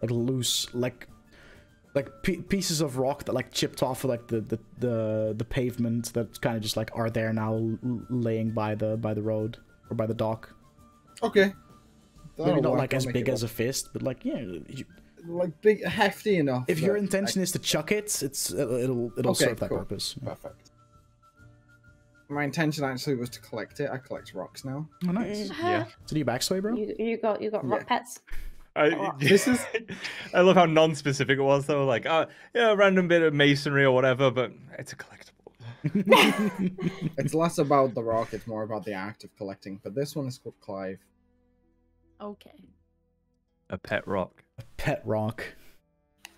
like loose like like p- pieces of rock that like chipped off of like the the the, the pavement that kind of just like are there now l- laying by the by the road or by the dock Okay. maybe That'll not work, like I'll as big as a fist but like yeah you, like big, hefty enough. if your that I- intention is to chuck it it's it'll it'll, it'll Okay, serve that cool. purpose Perfect. My intention actually was to collect it. I collect rocks now. oh nice Yeah. so do you backstory bro You you got you got rock Yeah. pets. I, This is- I love how non-specific it was though. Like, uh, yeah, a random bit of masonry or whatever, but it's a collectible. It's less about the rock, it's more about the act of collecting. But this one is called Clive. Okay. A pet rock. Pet rock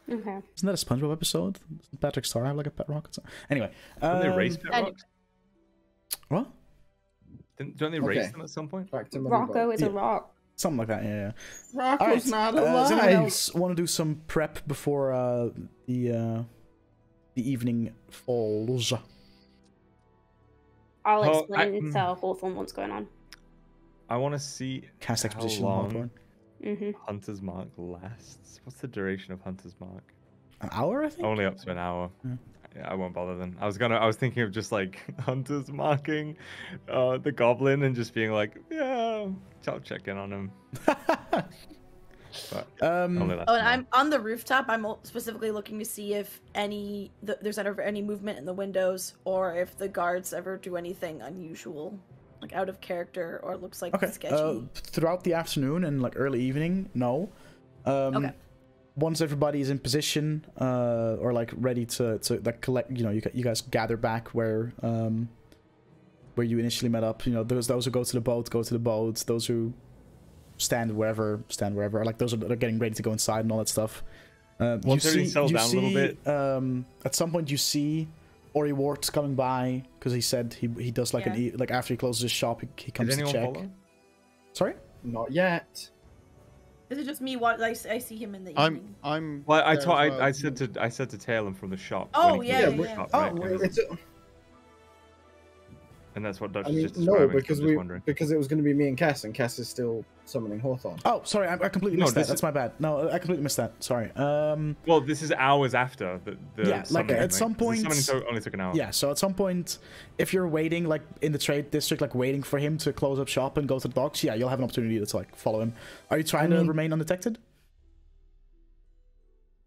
Okay. Isn't that a SpongeBob episode? Doesn't Patrick Star have like a pet rock? It's- Anyway, Don't they um, race pet and- rocks? what? Didn't, don't they race Okay. them at some point? Back to Rocco Boat. is a rock. Something like that. Yeah. yeah. Rock All was right. not uh, does anyone alive. else want to do some prep before uh, the uh, the evening falls? I'll Oh, I- explain mm. to Hawthorne what's going on. I want to see Cast how exposition long Hawthorne. Hmm Hunter's Mark lasts. What's the duration of Hunter's Mark? An hour, I think. Only up to an hour. Yeah. Yeah, I won't bother then. I was gonna. I was thinking of just like Hunter's marking uh, the goblin and just being like, yeah, I'll check in on him. But Um, only lasts Oh, and. I'm on the rooftop. I'm specifically looking to see if any th- there's ever any movement in the windows, or if the guards ever do anything unusual, like out of character, or looks like Okay. sketchy. Uh, throughout the afternoon and like early evening, no. Um, Okay. Once everybody is in position, uh, or like ready to to like collect, you know, you you guys gather back where um, where you initially met up. You know, those those who go to the boat go to the boat. Those who stand wherever stand wherever. Or, like those that are getting ready to go inside and all that stuff. Uh, Once everything see, you down a little bit. Um, at some point, you see Ori Wart coming by because he said he he does like an Yeah. e- like after he closes his shop, he, he comes to check. follow? Sorry. Not yet. Is it just me? What I see him in the I'm evening. I'm. Well, I there told as I, well. I said to I said to tail him from the shop. Oh, when he yeah, yeah, the yeah. shop, Oh, right? And- it's, and that's what Dutch I is mean, just no, describing. so because I'm just we wondering. because it was going to be me and Kess, and Kess is still summoning Hawthorne. Oh, sorry, I, I completely No, missed that. this That's is- my bad. No, I completely missed that. Sorry. Um, Well, this is hours after the, the Yeah, like, summoning, at right? some 'Cause the point- summoning to- only took an hour. yeah. So at some point, if you're waiting, like in the trade district, like waiting for him to close up shop and go to the docks, yeah, you'll have an opportunity to like follow him. Are you trying I mean- to remain undetected?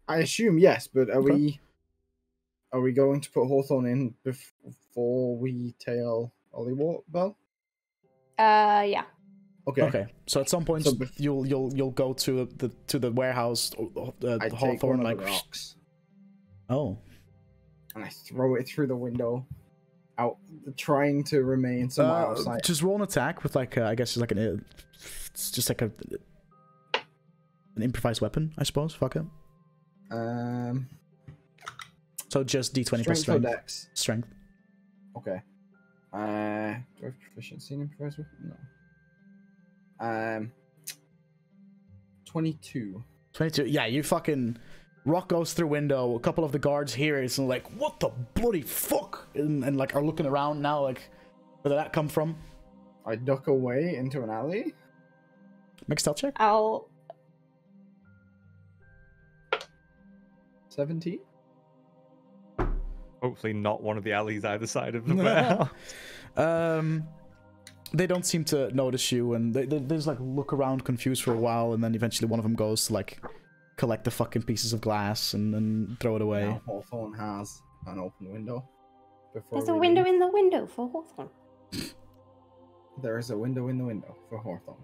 I assume yes, but are Okay. we are we going to put Hawthorne in before we tail Ollywart Bell? Uh, yeah. Okay. Okay. So at some point, So you'll you'll you'll go to the to the warehouse, uh, I take one like. of the rocks Oh. and I throw it through the window, out, trying to remain somewhere Uh, outside. just roll an attack with like uh, I guess it's like an it's just like a an improvised weapon, I suppose. Fuck it. Um, So just d20 plus strength or strength. Strength. Okay. Uh, do I have proficiency in improvised weapon? No. Um, twenty-two. 22. Yeah, you fucking. Rock goes through window. A couple of the guards hear it and like, what the bloody fuck? And, and like are looking around now, like, where did that come from? I duck away into an alley. Make a stealth check. I'll. Seventeen. Hopefully not one of the alleys either side of the warehouse. um, they don't seem to notice you, and they, they, they just like look around confused for a while, and then eventually one of them goes to like collect the fucking pieces of glass and, and throw it away. Now Hawthorne has an open window. There's a window leave. in the window for Hawthorne. There is a window in the window for Hawthorne.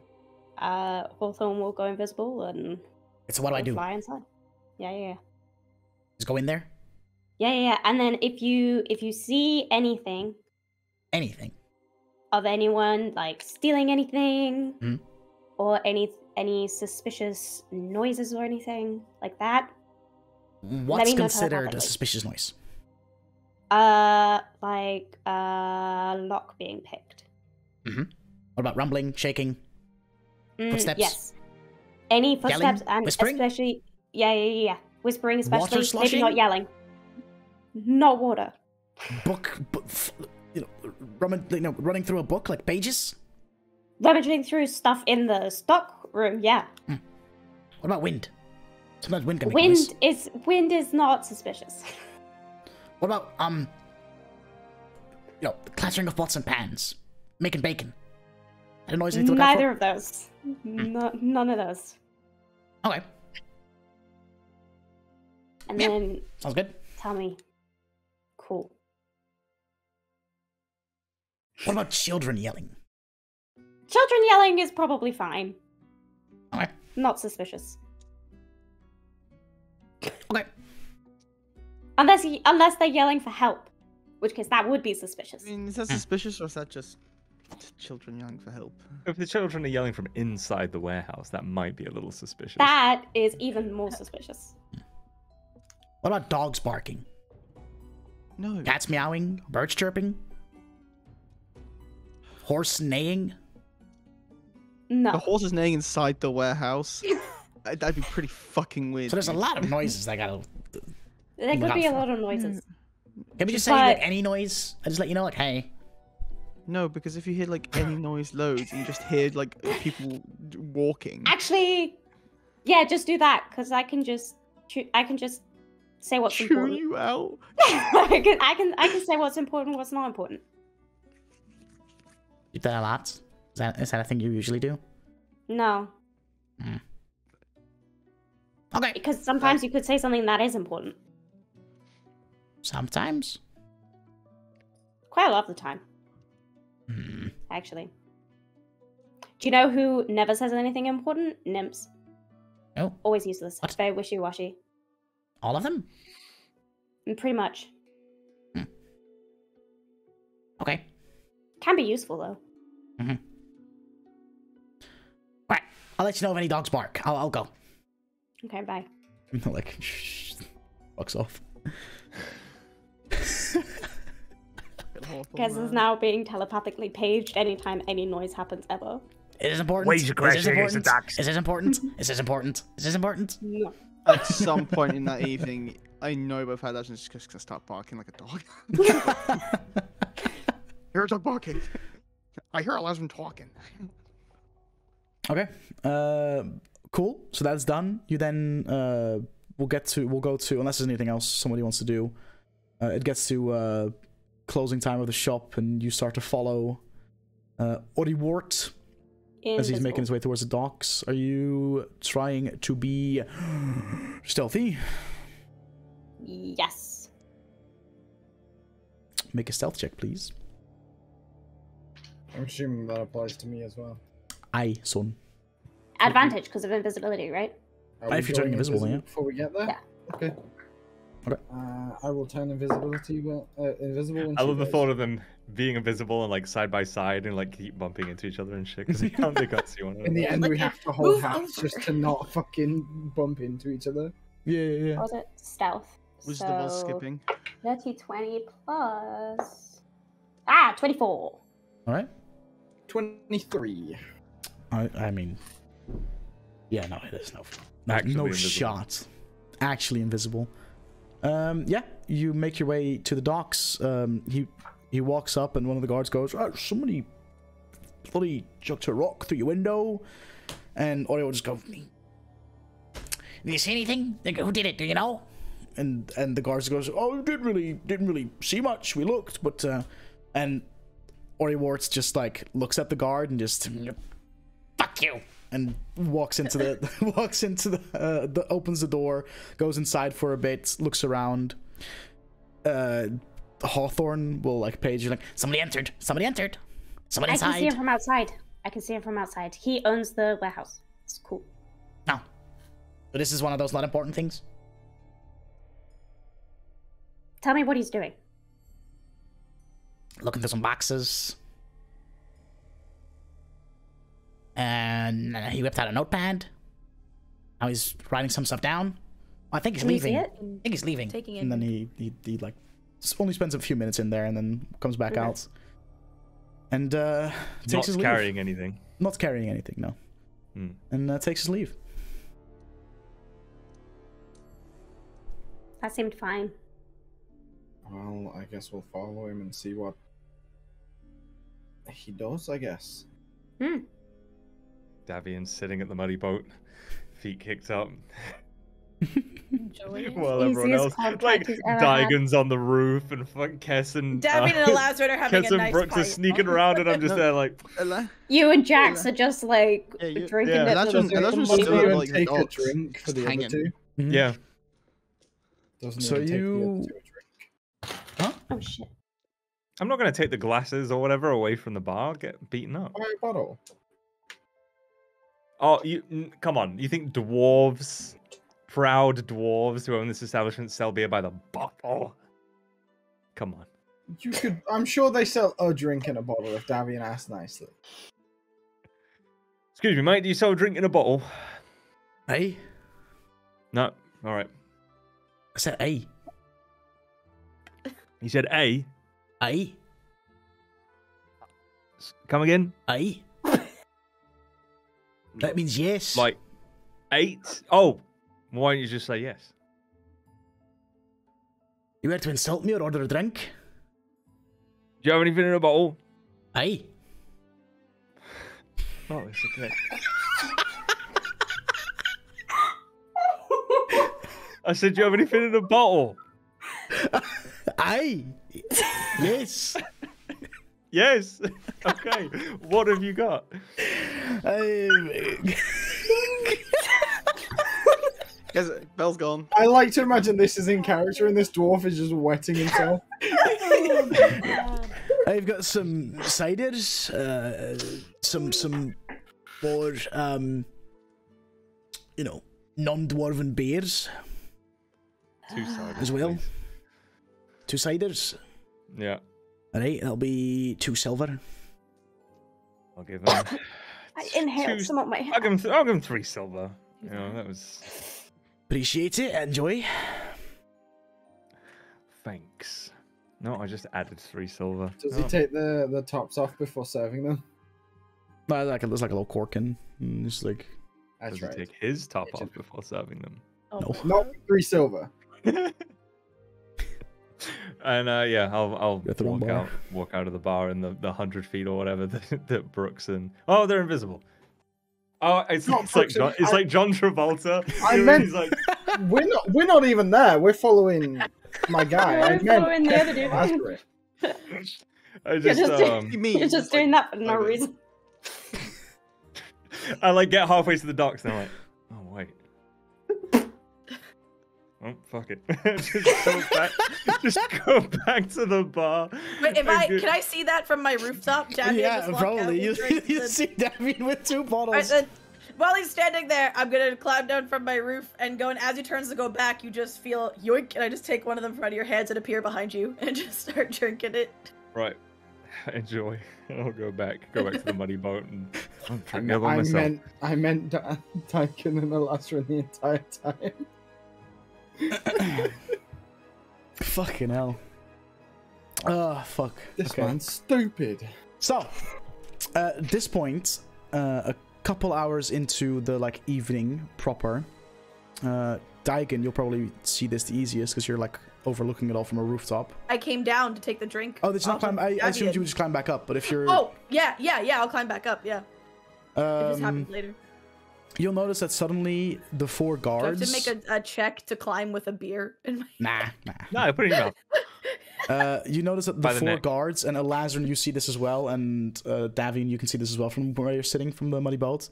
Uh, Hawthorne will go invisible and So what do I do? fly inside. Yeah, yeah, yeah. Just go in there? Yeah, yeah, yeah. And then if you if you see anything Anything. of anyone like stealing anything Hmm. or any any suspicious noises or anything like that, What's considered a suspicious noise? uh, like uh, lock being picked. Mm-hmm. What about rumbling, shaking? Mm, Footsteps? Yes. Any footsteps and Whispering? especially yeah, yeah, yeah, yeah. Whispering especially. Maybe not yelling. Not water. Book, book you know, running, you know, running through a book like pages. Rummaging through stuff in the stock room, yeah. What about wind? Sometimes wind can make a noise. Wind is wind is not suspicious. What about um, you know, clattering of pots and pans, making bacon? That a noise I need to look out Neither of those. No, none of those. Okay, And Yeah. then sounds good. tell me. What about children yelling? Children yelling is probably fine. Okay, Not suspicious. okay. Unless y- unless they're yelling for help. Which case that would be suspicious. I mean, is that hmm. suspicious or is that just children yelling for help? if the children are yelling from inside the warehouse, that might be a little suspicious. That is even more suspicious. What about dogs barking, No. cats meowing, birds chirping, horse neighing? No. The horse is neighing inside the warehouse. That- That'd be pretty fucking weird. So there's a lot of noises I gotta. There could be a lot of noises. Hmm. Can we just Just say like like- any noise? I just let you know, like, hey, No, because if you hear like any noise loads, you just hear like people walking. Actually, yeah, just do that because I can just I can just say what's Chew important. you out. I can I can I can say what's important, what's not important. You a lot? Is that, is that a thing you usually do? No, hmm. Okay. because sometimes you could say something that is important. Sometimes. Quite a lot of the time, Hmm. actually. Do you know who never says anything important? Nymphs. Oh, Always useless. What? Very wishy washy. all of them? Mm, pretty much. Hmm. Okay. Can be useful though. Mm-hmm. Right. I'll let you know if any dogs bark. I'll, I'll go. Okay, bye. I'm like, shh, fucks off. Because is now being telepathically paged anytime any noise happens ever. Is this important? Ways Is to crash this against the important? Is this important? Is this important? Is this important? No. At some point in that evening, I know both had just just gonna start barking like a dog. hear a dog barking. I hear Elasm talking. Okay. Uh, cool. So that's done. You then uh, we'll get to we'll go to unless there's anything else somebody wants to do. Uh, it gets to uh, closing time of the shop, and you start to follow uh, Wart as he's making his way towards the docks. Are you trying to be stealthy? Yes. Make a stealth check, please. I'm assuming that applies to me as well. Aye, son. Advantage because of invisibility, right? Are If you're turning going invisible, yeah. Before we get there? Yeah. Okay. Okay. Uh, I will turn invisibility, well, uh, invisible. when I love the thought of them being invisible and like side by side and like keep bumping into each other and shit because they can't, they can't see one another. In the end, we have to hold hands just to not fucking bump into each other. Yeah, yeah, yeah. What was it? Stealth. Was so, the ball skipping? 30, 20 plus. Ah, 24. All right. 23. I, I mean, yeah, no, it is no, no, Actually no invisible. shot. Actually invisible. Um, yeah, you make your way to the docks. Um, he he walks up, and one of the guards goes, oh, "Somebody bloody chucked a rock through your window," and Oreo will just go, Do you see anything? Who did it? Do you know? and and the guards goes, "Oh, didn't really didn't really see much. We looked, but uh," and Ori Warts just like looks at the guard and just Fuck you. and walks into the walks into the, uh, the opens the door, goes inside for a bit, looks around. Uh, Hawthorne will like page you like, Somebody entered. Somebody entered. Somebody I can see him from outside. I can see him from outside. He owns the warehouse. It's cool. No. But this is one of those not important things. Tell me what he's doing. Looking through some boxes. And he whipped out a notepad. Now he's writing some stuff down. I think he's Can leaving. it? I think he's leaving. Taking it. and then he, he he like only spends a few minutes in there and then comes back Okay. out. And uh, takes Not his leave. carrying anything. Not carrying anything, no. Hmm. And uh, takes his leave. That seemed fine. Well, I guess we'll follow him and see what he does, I guess. Hmm. Davian sitting at the muddy boat, feet kicked up. While everyone else, like he's ever had. On the roof and fucking Kess and Davian and Elazar are having Kess a and nice Brooks are sneaking around, and I'm just there like, You and Jax are just like Yeah, you- drinking yeah. at That's the, when- that's the when still boat. have, and like, take a drink for just the other hanging. two. yeah. Doesn't So even take the other you- two a drink. Oh shit. I'm not gonna take the glasses or whatever away from the bar. Get beaten up. Buy a bottle. Oh, you come on! You think dwarves, proud dwarves who own this establishment, sell beer by the bottle? Come on. You could. I'm sure they sell a drink in a bottle if Davian asked nicely. Excuse me, mate. Do you sell a drink in a bottle? Hey, No. All right. I said, hey, You said A. A. Come again? A. That means yes. Like eight? Oh, why don't you just say yes? you were to insult me or order a drink? Do you have anything in a bottle? Aye. Oh, it's okay. I said, do you have anything in a bottle? Aye. yes. Yes. Okay. What have you got? Um, Guess Bell's gone. I like to imagine this is in character and this dwarf is just wetting himself. I've got some ciders, uh, some some more um, you know, non-dwarven beers Two sides as well. please. Two ciders. Yeah. All right, that'll be two silver. I'll give him. I inhaled Two- some of my I'll give him. Th- I'll give him three silver. You know, that was. Appreciate it. Enjoy. Thanks. No, I just added three silver. Does Oh. he take the, the tops off before serving them? Uh, like a, there's like a little corking. And it's like That's Does he take his top off before serving them? no. Not three silver. And uh, yeah, I'll I'll At the wrong walk bar. out walk out of the bar in the, the hundred feet or whatever that, that Brooks and oh they're invisible. Oh, it's, Not it's like John, it's I- like John Travolta. I you meant- like We're not we're not even there. We're following my guy. I We're meant following the other dude. Lazarus. I You're just just, um You mean you're just just like- doing that for no like reason. I like get halfway to the docks and I'm like, oh wait. Oh fuck it. just go back just go back to the bar. Wait, if and I can I see that from my rooftop? Damien yeah, just walk out probably. You, drink you the- see Davian with two Alright, bottles. then, while he's standing there, I'm gonna climb down from my roof and go. And as he turns to go back, you just feel yoink, and I just take one of them from out of your hands and appear behind you and just start drinking it. Right. Enjoy. And I'll go back. Go back to the muddy boat and I'll I, drink me- it by I myself. meant I meant Da- Tyken and Elastra the entire time. Fucking hell. Oh, fuck. This okay. man's stupid. So, uh, at this point, uh, a couple hours into the like evening proper, uh, Daigen, you'll probably see this the easiest because you're like overlooking it all from a rooftop. I came down to take the drink. Oh, did you not off climb? I, I assumed you would just climb back up, but if you're, Oh, yeah, yeah, yeah. I'll climb back up. Yeah, if this um, happens later. You'll notice that suddenly the four Do I have guards. to make a, a check to climb with a beer in my. Nah, nah. No, I put it in your mouth. Uh, you notice that the the four neck. guards and Elazar, you see this as well, and uh, Davian, you can see this as well from where you're sitting from the muddy boat.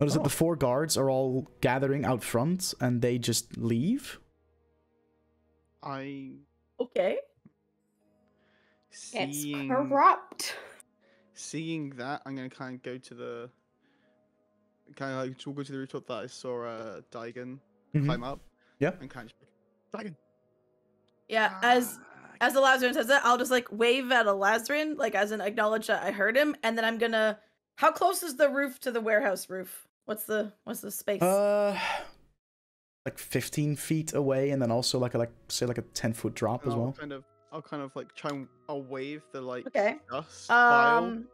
Notice that Oh. the four guards are all gathering out front, and they just leave. I Okay. It's corrupt. seeing that, I'm gonna kind of go to the kind of like we'll go to the rooftop that I saw uh, Daigen Mhm. climb up. Yeah. And kind of just be like, Daigen. Yeah, as as the Lazarin says that, I'll just like wave at a Lazarin, like as an acknowledge that I heard him, and then I'm gonna. How close is the roof to the warehouse roof? What's the what's the space? Uh, like 15 feet away, and then also like a like say like a 10 foot drop And as I'll well. kind of I'll kind of like try and I'll wave the like okay. dust vial Um,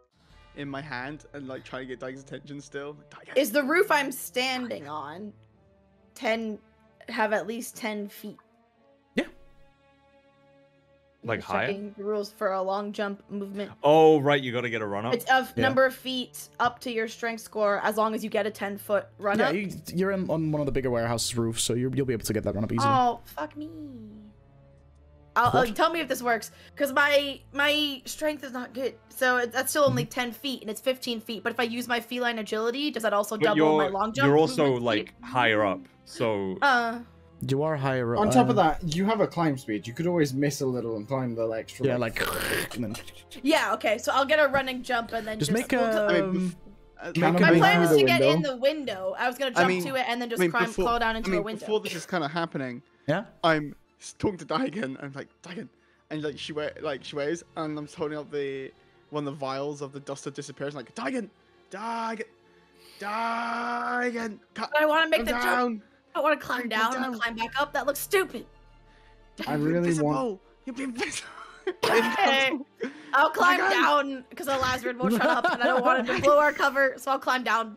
in my hand and like trying to get Daigen's attention still. Daigen. is the roof I'm standing on ten have at least ten feet? Yeah. Like just higher? checking The rules for a long jump movement. Oh right, you gotta get a run up. It's of Yeah. number of feet up to your strength score as long as you get a ten foot run Yeah, up. you, you're in, on one of the bigger warehouses roofs, so you're, you'll be able to get that run up easily. Oh, fuck me. I'll, uh, What? tell me if this works, because my my strength is not good. So it, that's still only Mm-hmm. ten feet, and it's fifteen feet. But if I use my feline agility, does that also But double my long jump? you're also like higher up, so Uh, You are higher up. On top of uh, that, you have a climb speed. You could always miss a little and climb the extra. Yeah, like. then yeah. Okay, so I'll get a running jump and then just just, make we'll I mean, um, bef- uh, My Maybe plan through was to get in the window. I was gonna I jump mean- to it and then just I mean, climb, before, crawl down into I mean, a window. before this is kind of happening, Yeah. I'm s- talking to Daigen. I'm like Daigen, and like she wear like she wears, and I'm just holding up the one of the vials of the dust that disappears. like Daigen, Daigen, Daigen, ca- But I want to make come the jump. down. I want to climb Come down, and down. climp back up. That looks stupid. I You're really invisible. want. You'll be invisible. Okay. I'll climb God. down because the Lazarus won't shut up, and I don't want him to blow our cover, so I'll climb down.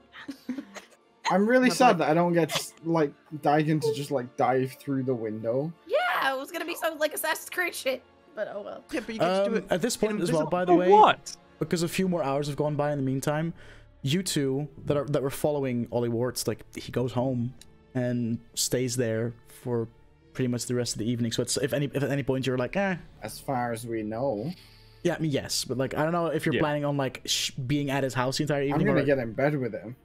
I'm really sad that I don't get like Daigen to just like dive through the window. Yeah, it was gonna be some like Assassin's Creed shit, but oh well. Yeah, but you get to do Um, it. at this point as well, by the way, what? because a few more hours have gone by in the meantime, you two that are that were following Ollie Warts, like he goes home and stays there for pretty much the rest of the evening. So it's if any if at any point you're like, eh, As far as we know, yeah, I mean yes, but like I don't know if you're Yeah. planning on like sh- being at his house the entire evening. I'm gonna or- get in bed with him.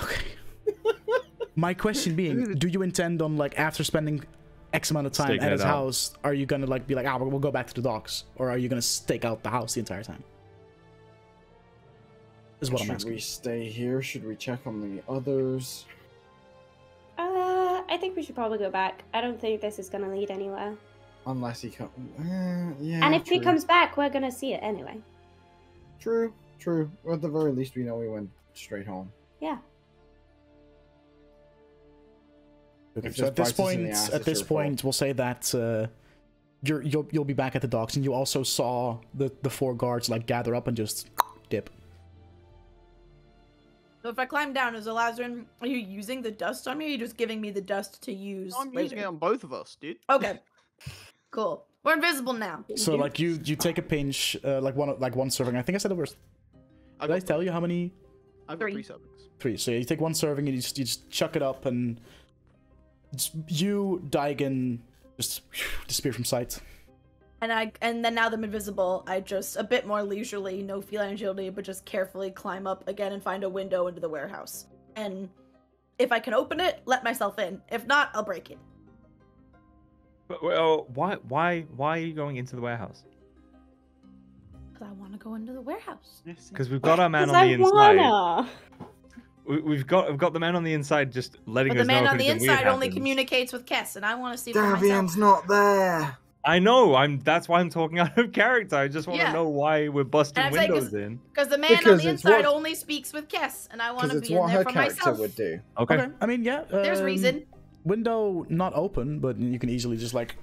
Okay. My question being, do you intend on like after spending X amount of time Staking at it his out. house, are you gonna like be like, ah, we'll go back to the docks, or are you gonna stake out the house the entire time? Is what I'm Should we stay here? Should we check on the others? Uh, I think we should probably go back. I don't think this is gonna lead anywhere. Unless he comes. Uh, yeah. and if he comes back, we're gonna see it anyway. True, true. Well, at the very least, we know we went straight home. Yeah. Okay, so at this bites us in point, at this your fault. point, we'll say that uh, you're you'll you'll be back at the docks, and you also saw the the four guards like gather up and just dip. So if I climb down as a Lazarin, are you using the dust on me or are you just giving me the dust to use I'm later? using it on both of us, dude. Okay. cool. We're invisible now. So like you you take a pinch, uh, like one like one serving. I think I said it was. I Did I got, tell you how many? I've Three. three servings. Three. So yeah, you take one serving and you just you just chuck it up and it's you Daigen just disappear from sight. And I and then now that I'm invisible, I just a bit more leisurely, no feline agility, but just carefully climb up again and find a window into the warehouse. And if I can open it, let myself in. If not, I'll break it. But, well, why, why, why are you going into the warehouse? Because I want to go into the warehouse. Because we've got our man on I the inside. wanna. We, we've got, we've got the man on the inside, just letting But the us know man if on the inside only happens. communicates with Kess, and I want to see for myself. Davian's not there. I know. I'm. That's why I'm talking out of character. I just want to Yeah. know why we're busting And I'm windows in. Because the man on the inside what- only speaks with Kess, and I want to be in what there her for character myself. would do. Okay. Okay. I mean, yeah. There's um, reason. Window not open, but you can easily just like.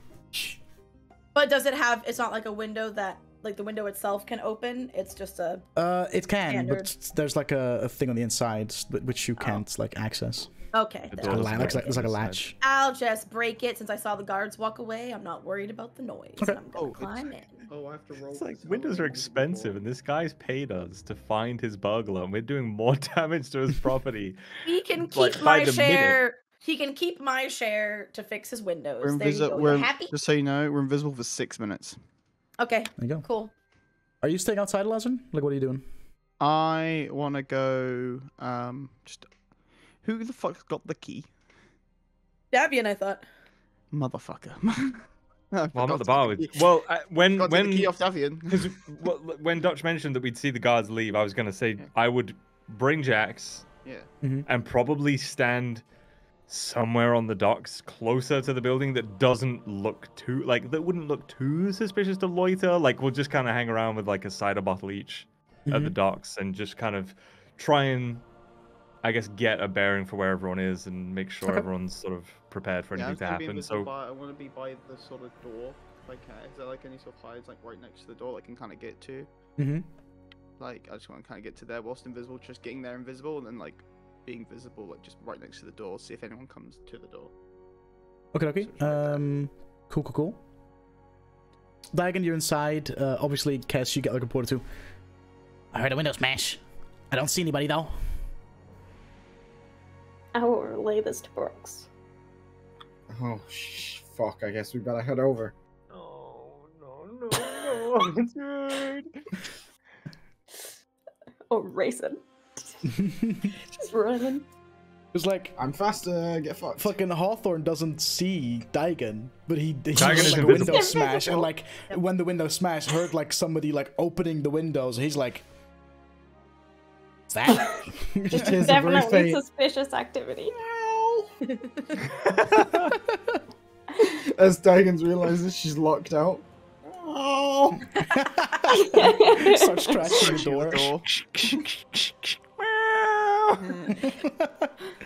But does it have? It's not like a window that, like the window itself can open. It's just a. Uh, it can, Standard. but there's like a, a thing on the inside which you can't like access. Okay. The then. door A doesn't la- work looks like, on it's like a latch. I'll just break it since I saw the guards walk away. I'm not worried about the noise. Okay. I'm gonna Oh, climb in. Oh, I have to roll. It's like windows are expensive, and this guy's paid us to find his burglar, and we're doing more damage to his property. He can keep Like, my the minute. share. He can keep my share to fix his windows. We're there you invisible. go. We're You're happy? just so you know, we're invisible for six minutes. Okay. There you go. Cool. Are you staying outside, Lazarn? Like, what are you doing? I want to go. Um, just who the fuck's got the key, Davian, I thought. motherfucker? Well, I'm at the bar with. Well, uh, when Got when the key off Davian. Because when Dutch mentioned that we'd see the guards leave, I was going to say I would bring Jax yeah. and probably stand somewhere on the docks closer to the building that doesn't look too like that wouldn't look too suspicious to loiter. Like we'll just kind of hang around with like a cider bottle each at the docks and just kind of try and I guess get a bearing for where everyone is and make sure Okay. everyone's sort of prepared for Yeah, anything I'm to gonna be happen. invisible So by, I want to be by the sort of door. If I. Is there like any sort of hides like right next to the door that I can kind of get to? Mm-hmm. Like I just want to kind of get to there whilst invisible, just getting there invisible, and then like being visible, like just right next to the door, see if anyone comes to the door. Okay, okay. So it's right there. Um, cool, cool, cool. Daigen, you're inside. Uh, obviously, Kess, you get like a report or two. I heard a window smash. I don't see anybody though. I will relay this to Brooks. Oh, sh- fuck. I guess we better head over. no, no, no, no, dude. Or racing. Just running. It's like I'm faster. Get fucked. fucking Hawthorne doesn't see Daigen, but he, he Daigen heard, is like a window smash, and Invisible. like when the window smashed, heard like somebody like opening the windows. He's like, What's that? Just hears a very Definitely suspicious activity. As Dagens realizes she's locked out. Oh. starts scratching the door.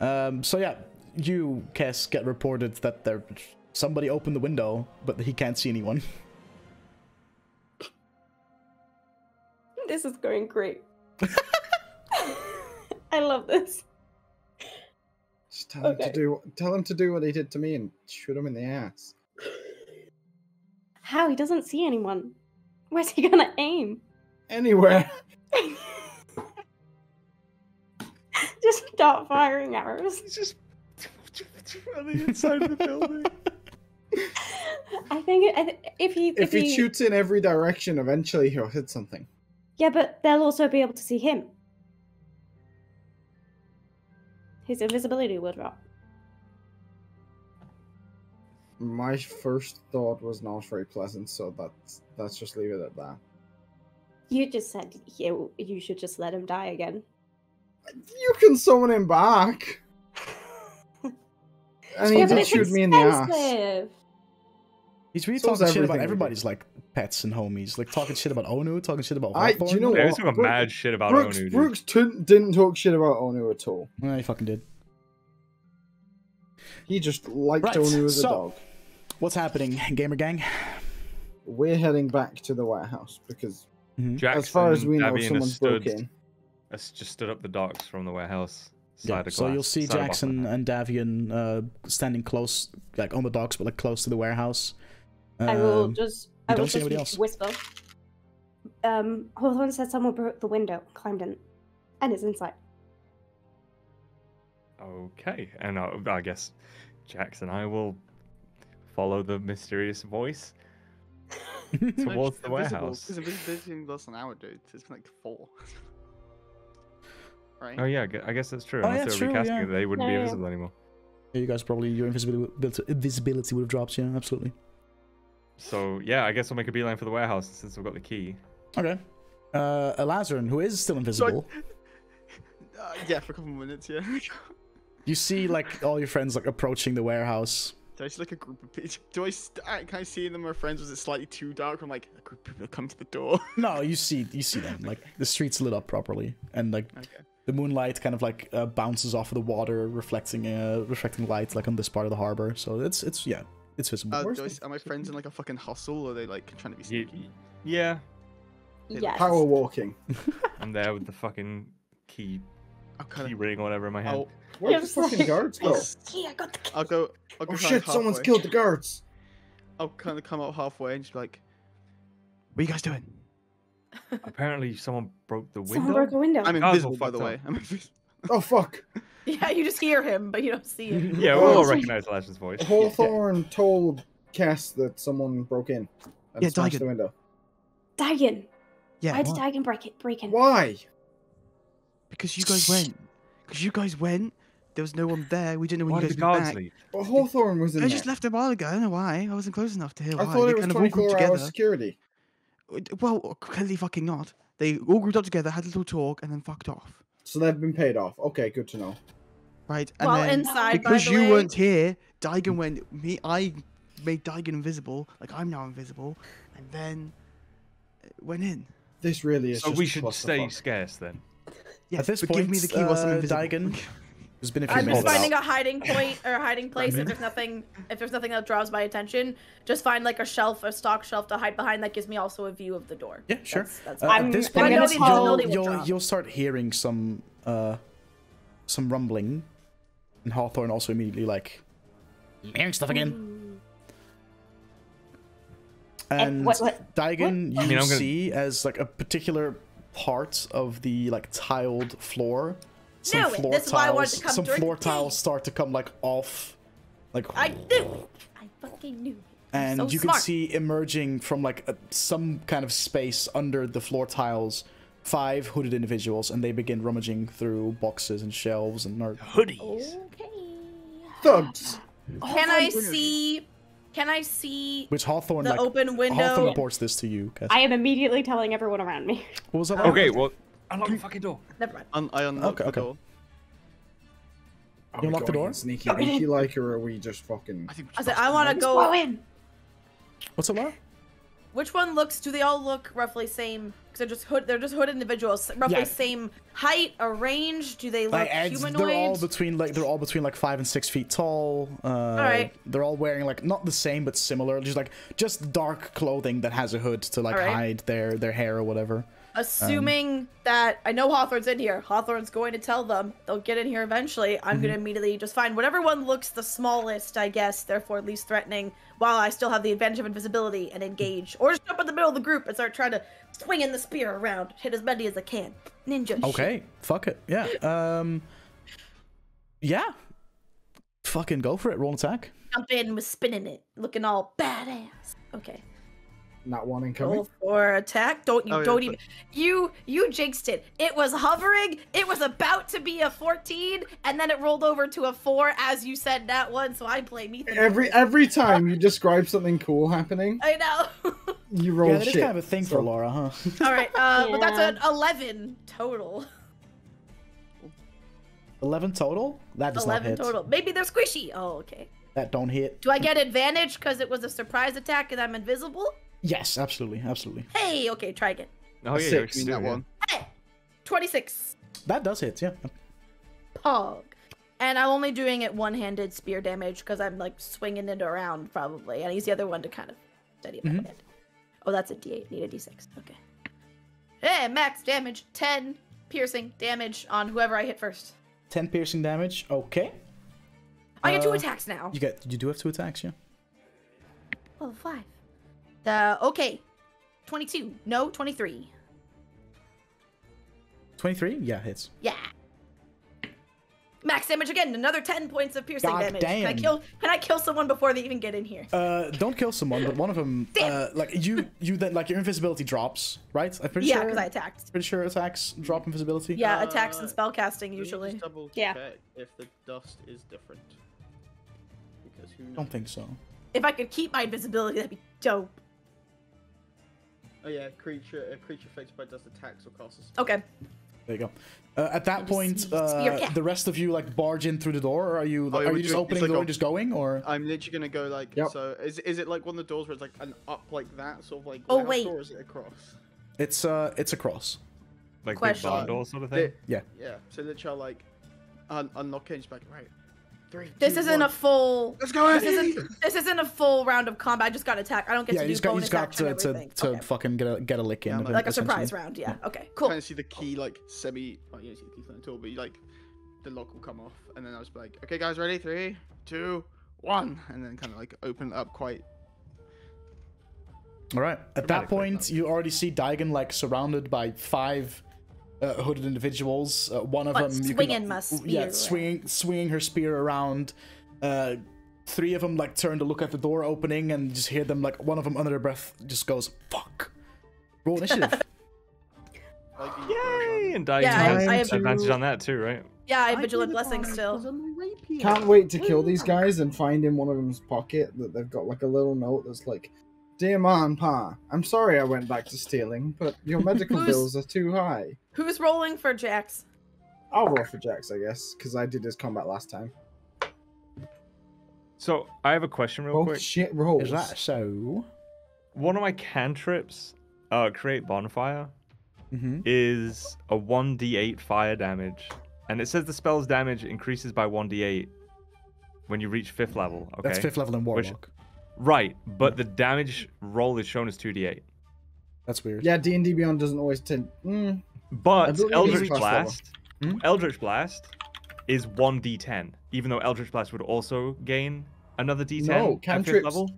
Um, so yeah, you, Kess, get reported that there somebody opened the window, but he can't see anyone. This is going great. I love this. Just tell him to do. Tell him to do what he did to me and shoot him in the ass. How? He doesn't see anyone. Where's he gonna aim? Anywhere. Just stop firing arrows. He's just on the inside of the building. I think it- I th- if he If he shoots in every direction, eventually he'll hit something. yeah, but they'll also be able to see him. His invisibility will drop. My first thought was not very pleasant, so that's let's just leave it at that. You just said you you should just let him die again. You can summon him back. And he Yeah, but did shoot me in the ass. expensive. He's really So is talking shit about everything we do. everybody's like pets and homies, like talking shit about Onu, talking shit about I- do Hawthorne. you know he's what? talking mad shit about Brooks, Onu, dude. Brooks t- didn't talk shit about Onu at all. Yeah, he fucking did. He just liked Right, Onu as a dog. What's happening, gamer gang? We're heading back to the White House because, mm-hmm. Jackson, as far as we know, Davian has someone's broke stood, in. Has just stood up the docks from the warehouse. Yeah, Side of so glass, you'll see side of Jackson and Davian uh, standing close, like on the docks, but like close to the warehouse. I will Um, just I will don't see just else. whisper. Um, Hawthorne said someone broke the window, climbed in, and is inside. Okay, and I, I guess Jackson, and I will follow the mysterious voice towards the warehouse. Because invisibility in less than an hour, dude. It's been like four. right? Oh yeah, I guess that's true. Oh, Unless yeah, they were true, recasting yeah. it, they wouldn't Yeah, be yeah. invisible anymore. Yeah, you guys probably your invisibility invisibility would have dropped. Yeah, absolutely. So yeah, I guess I'll make a beeline for the warehouse since I've got the key. Okay. Uh, Elazarin, who is still invisible, Uh, yeah, for a couple of minutes, yeah. you see like all your friends like approaching the warehouse. Do I see like a group of people? Do I st- can I see them? My friends? Was it slightly too dark? I'm like a group of people come to the door. No, you see you see them like the streets lit up properly, and like Okay. The moonlight kind of like uh, bounces off of the water, reflecting uh reflecting light like on this part of the harbor. So it's it's yeah, it's visible. Uh, do I are my friends in like a fucking hustle, or are they like trying to be sneaky? Yeah, Yeah, Yes. Power walking. I'm there with the fucking key I'll kind key ring or whatever in my hand. I'll, Where Yeah, the fucking guards go? Yeah, I got the key. I'll go. I'll go Oh kinda shit! Someone's killed the guards. I'll kind of come out halfway and just be like, "What are you guys doing?" Apparently, someone broke the window. Someone broke a window. I'm Guys all invisible, by the way. I'm invisible. Oh fuck! Yeah, you just hear him, but you don't see him. Yeah, we Oh, all recognize Lash's voice. Hawthorne told Kess that someone broke in and Yeah, smashed Daigen. the window. Dagon. Yeah, Why did Dagon break it? Break in? Why? because you guys went. Because you guys went. There was no one there. We didn't know when Why you did guys the guards back. leave? But Hawthorne was in I there. just left a while ago. I don't know why. I wasn't close enough to hear I why. thought they it was kind of all grouped 24 hour together. security. Well, clearly fucking not. They all grouped up together, had a little talk, and then fucked off. So they've been paid off. Okay, good to know. Right? And While then inside, because the you way- weren't here, Daigen went. Me, I made Daigen invisible. Like I'm now invisible, and then uh, went in. This really is So just we should stay scarce then. Yes, At this but point, give me the key whilst I'm uh, invisible. Daigen, There's been a few I'm just finding a hiding point or a hiding place. If there's nothing, if there's nothing that draws my attention, just find like a shelf, a stock shelf to hide behind. That gives me also a view of the door. Yeah, sure. That's, that's Uh, at this point, gonna the tell- invisibility will you'll, you'll start hearing some uh, some rumbling, and Hawthorne also immediately like, I'm hearing stuff again. and what- what- Daigen, you I mean, I'm gonna- see as like a particular part of the like tiled floor. Some Knew it. floor This is why I wanted tiles, to come some floor the day. tiles start to come like off, like I knew. I fucking knew. and so you can see emerging from like a, some kind of space under the floor tiles five hooded individuals and they begin rummaging through boxes and shelves and are Hoodies. Okay. Thugs. Can I see? Can I see which Hawthorne the like open window. Hawthorne reports this to you Kess. I am immediately telling everyone around me. what was that Okay, well, unlock the fucking door. Never mind. Un- I unlocked Okay, the okay. door. Are You we unlock the door? Sneaky, sneaky like, or are we just fucking? I think I said I want to. Go go. in. what's up Laura? Which one looks? Do they all look roughly same? Because they're just hood. They're just hooded individuals. Roughly Yeah. same height, or range. Do they look Like, it's- they're all between like they're all between like five and six feet tall. Uh, Alright. They're all wearing like not the same but similar, just like just dark clothing that has a hood to like Alright. hide their their hair or whatever. Assuming that I know Hawthorne's in here, Hawthorne's going to tell them. They'll get in here eventually. I'm gonna immediately just find whatever one looks the smallest, I guess, therefore least threatening, while I still have the advantage of invisibility and engage, or just jump in the middle of the group and start trying to swinging the spear around, hit as many as I can. Ninja. shit. Okay, fuck it. Yeah. Um. Yeah. Fucking go for it. Roll an attack. Jump in with spinning it, looking all badass. Okay. Not one incoming. Roll for attack. Don't you Oh, don't but- even you you jinxed it. It was hovering. It was about to be a 14, and then it rolled over to a four as you said that one. So I blame Ethan. Every every time you describe something cool happening, I know. you roll yeah, that is shit. kind of a thing for Laura, huh? All right, uh, but that's an 11 total. Eleven total. That does not 11 hit. total. Maybe they're squishy. Oh, okay. That don't hit. Do I get advantage because it was a surprise attack and I'm invisible? Yes, absolutely, absolutely. Hey, okay, try again. Oh yeah, six. you in that do it, yeah. one. Hey, 26. That does hit. Yeah. Pog. And I'm only doing it one-handed spear damage because I'm like swinging it around probably, and he's the other one to kind of steady my Mhm. Oh, that's a D8. Need a D6. Okay. Hey, max damage, 10 piercing damage on whoever I hit first. Ten piercing damage. Okay. I get two Uh, attacks now. You get. You do have two attacks. Yeah. Well, five. The okay, 22. No, 23. Twenty-three. Yeah, hits. Yeah. Max damage again. Another 10 points of piercing God damage. Can I damn. kill? Can I kill someone before they even get in here? Uh, don't kill someone, but one of them, uh, like you, you then like your invisibility drops, right? I'm pretty Yeah, sure. because I attacked. Pretty sure attacks drop invisibility. Yeah, attacks and Uh, spellcasting Let me usually. double Yeah. if the dust is different. Because who knows? Don't think so. If I could keep my invisibility, that'd be dope. Oh yeah, creature a creature affected by dust attacks or casts. Okay. There you go. Uh, at that Just point, spear uh, cat. the rest of you like barge in through the door, or are you? Oh, yeah, are you just doing- opening it's the like door a- and just going, or? I'm literally gonna go like Yep. so. Is is it like one of the doors where it's like an up like that, sort of like? Oh, wait. door, Or is it across? It's uh, it's a cross. Like big Question. barn door sort of thing. They- Yeah. So literally, I'll, like un- unlock it and just be like right. Three. This two, isn't one. a full. Let's go. This isn't. This isn't a full round of combat. I just got attacked. I don't get yeah, to do he's got bonus he's got action to to, to Okay. fucking get a get a lick in. Yeah, of Like a surprise round. Yeah. Okay. Cool. Kind of see the key like semi. Oh, you don't see the key flame at all, but you like the lock will come off, and then I was like, okay, guys, ready? Three, two, one, and then kind of like open it up quite. All right. At that point, you already see Daigen like surrounded by five uh, hooded individuals. Uh, one of What, them you swinging can, my yeah, swinging swinging her spear around. Uh, three of them like turn to look at the door opening and just hear them like one of them under their breath just goes fuck. Roll initiative. Like, Yay! And Diane Yeah, I- has I have- advantage on that too, right? Yeah, I have vigilant blessing still. Can't wait to kill these guys and find in one of them's pocket that they've got like a little note that's like, "Dear Ma and Pa, I'm sorry I went back to stealing, but your medical bills are too high." Who's rolling for Jax? I'll roll for Jax, I guess, because I did his combat last time. So I have a question real Oh quick. shit, rolls. Is that so? One of my cantrips, uh, create bonfire, Mm-hmm. is a 1d8 fire damage, and it says the spell's damage increases by 1d8 when you reach fifth level. Okay. That's fifth level in Which- Warlock. Right, but the damage roll is shown as 2d8. That's weird. Yeah, D and D Beyond doesn't always tend. Mm, I But Eldritch it's class level. Blast, Hmm? Eldritch Blast is 1d10, even though Eldritch Blast would also gain another d10 No, at fifth cantrips- level.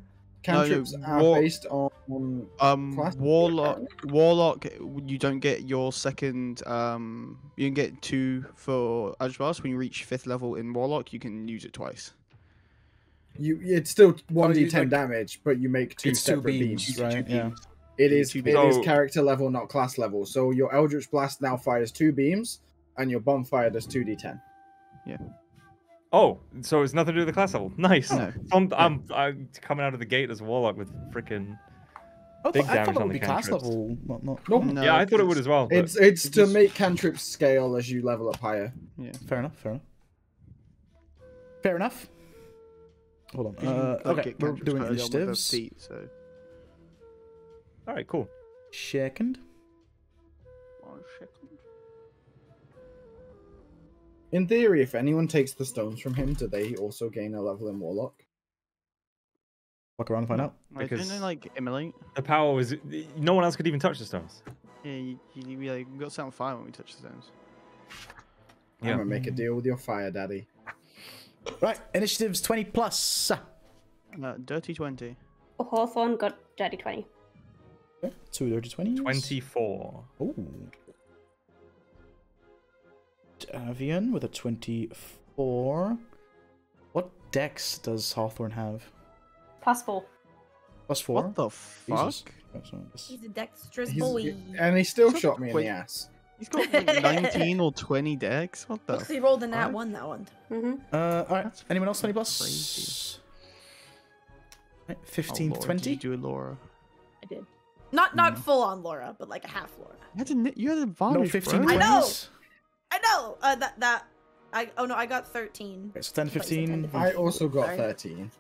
cantrips are war- based on. on Um, Class- warlock, warlock. You don't get your second. Um, you can get two for Eldritch Blast when you reach fifth level in warlock. You can use it twice. you, it's still one d10 like- damage, but you make two It's two separate beams, beams. right? Yeah. It is Two it is beams. character level, not class level. So your Eldritch Blast now fires two beams, and your bonfire does two d10. Yeah. Oh, so it's nothing to do with the class level. Nice. No. I'm, I'm, I'm coming out of the gate as a warlock with freaking. I Big thought, I damage thought that on would the be class level. Not, not, Nope. No, yeah, I thought it would as well. but- It's it's to just- make cantrips scale as you level up higher. Yeah, fair enough. Fair enough. Fair enough. Hold on. Uh, okay, we're doing early on with their initiatives. feet, so All right, cool. Second. One second. In theory, if anyone takes the stones from him, do they also gain a level in Warlock? Walk around and find out. I Because- don't know, like immolate. The power was no one else could even touch the stones. Yeah, you, you, yeah, you got set on fire when we touch the stones. I'm Yeah. gonna make a deal with your fire daddy. Right, initiatives 20 plus. Uh, dirty 20. Hawthorne got dirty 20. Okay, two dirty 20s. 24. Oh. Davian with a 24. What dex does Hawthorne have? Plus four. Plus four? What the Jesus. fuck? So this- He's a dexterous He's- boy. and he still shot me in wait. the ass. He's got like 19 or 20 dex? What the? Looks he rolled a nat fuck? one that one. Mm-hmm. Uh, alright. That's Anyone else 20 plus? crazy. Right, Oh, 15 Laura, 20? Did you do it, Laura? I did. Not not Mm. full on Laura, but like a half Laura. You had, an, you had advantage, No 15 bro. I know! I know. Uh, that that. I oh no, I got thirteen. Okay, so 10 I thought you said 15. 10 to I also got Sorry. 13.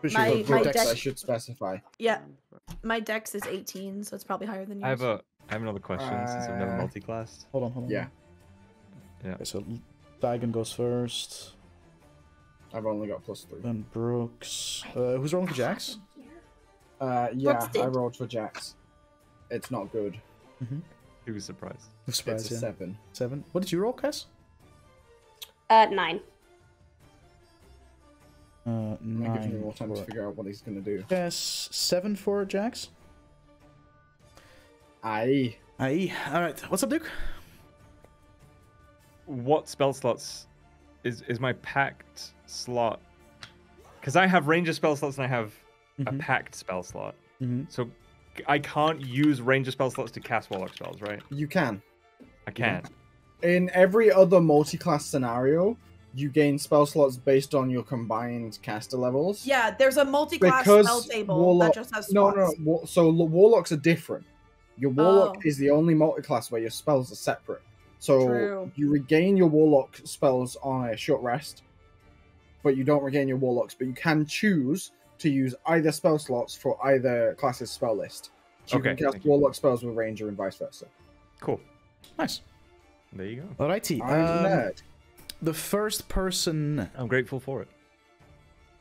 Pretty My- sure your my dex dex- I should specify. Yeah, my dex is eighteen, so it's probably higher than yours. I have a I have another question since I've never Uh, multi-classed. Hold on, hold on. Yeah, Okay, so Dagon goes first. I've only got plus three. Then Brooks. Uh, who's rolling for Jax? Uh, yeah, I rolled for Jax. It's not good. Who was surprised? No surprise, It's a yeah. seven. Seven. What did you roll, Kess? Uh, nine. Uh, That gives me nine. more time to figure out what he's gonna do. Yes, Seven for Jax. Aye. Aye. Alright, what's up, Duke? What spell slots is is my pact slot? Because I have ranger spell slots and I have a Mhm. pact spell slot. Mhm. So I can't use ranger spell slots to cast warlock spells, right? You can. I can. In every other multi-class scenario, you gain spell slots based on your combined caster levels. Yeah, there's a multi-class Because spell table warlock- that just has No, spots. no. wa- So warlocks are different. Your warlock Oh. is the only multi-class where your spells are separate. So True. you regain your warlock spells on a short rest, but you don't regain your warlocks. But you can choose to use either spell slots for either class's spell list. So you Okay, can cast thank you. warlock spells with ranger and vice versa. Cool. Nice. There you go. Alrighty. I'm a um, nerd. the first person. I'm grateful for it.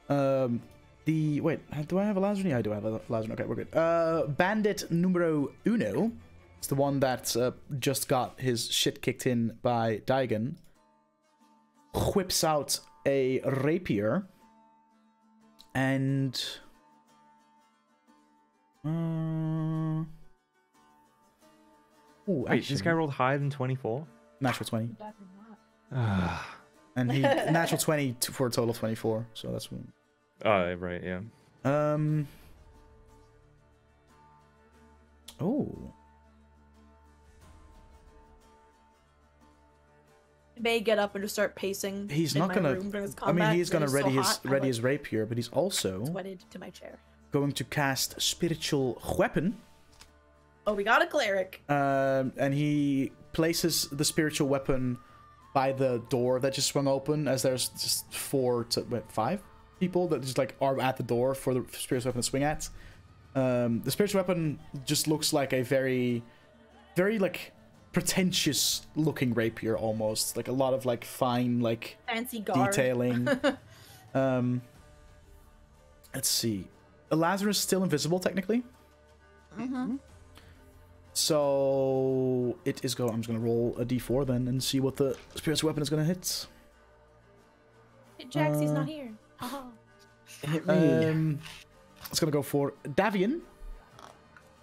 Um, the wait. Do I have a Lazarus? Yeah, I do have a Lazarus. Okay, we're good. Uh, Bandit numero uno. It's the one that uh, just got his shit kicked in by Daigen. Whips out a rapier. And. Uh, Ooh, Wait, this guy rolled higher than 24? natural 20. oh, And he natural 20 for a total of 24. So that's what. right, yeah. Um. Oh. May get up and just start pacing. He's not gonna. room I mean, he's gonna ready so his hot, ready like, his rapier, but he's also sweated to my chair. going to cast spiritual weapon. Oh, we got a cleric. Um, and he places the spiritual weapon by the door that just swung open. As there's just four to wait, five people that just like are at the door for the spiritual weapon to swing at. Um, the spiritual weapon just looks like a very, very like pretentious looking rapier almost like a lot of like fine like Fancy guard. detailing. um, let's see. Lazarus is still invisible technically, hmm so it is go. I'm just gonna roll a d4 then and see what the spiritual weapon is gonna hit. Hey, Jax, he's Uh, not here. Haha. Hit me. Um, it's gonna go for Davian.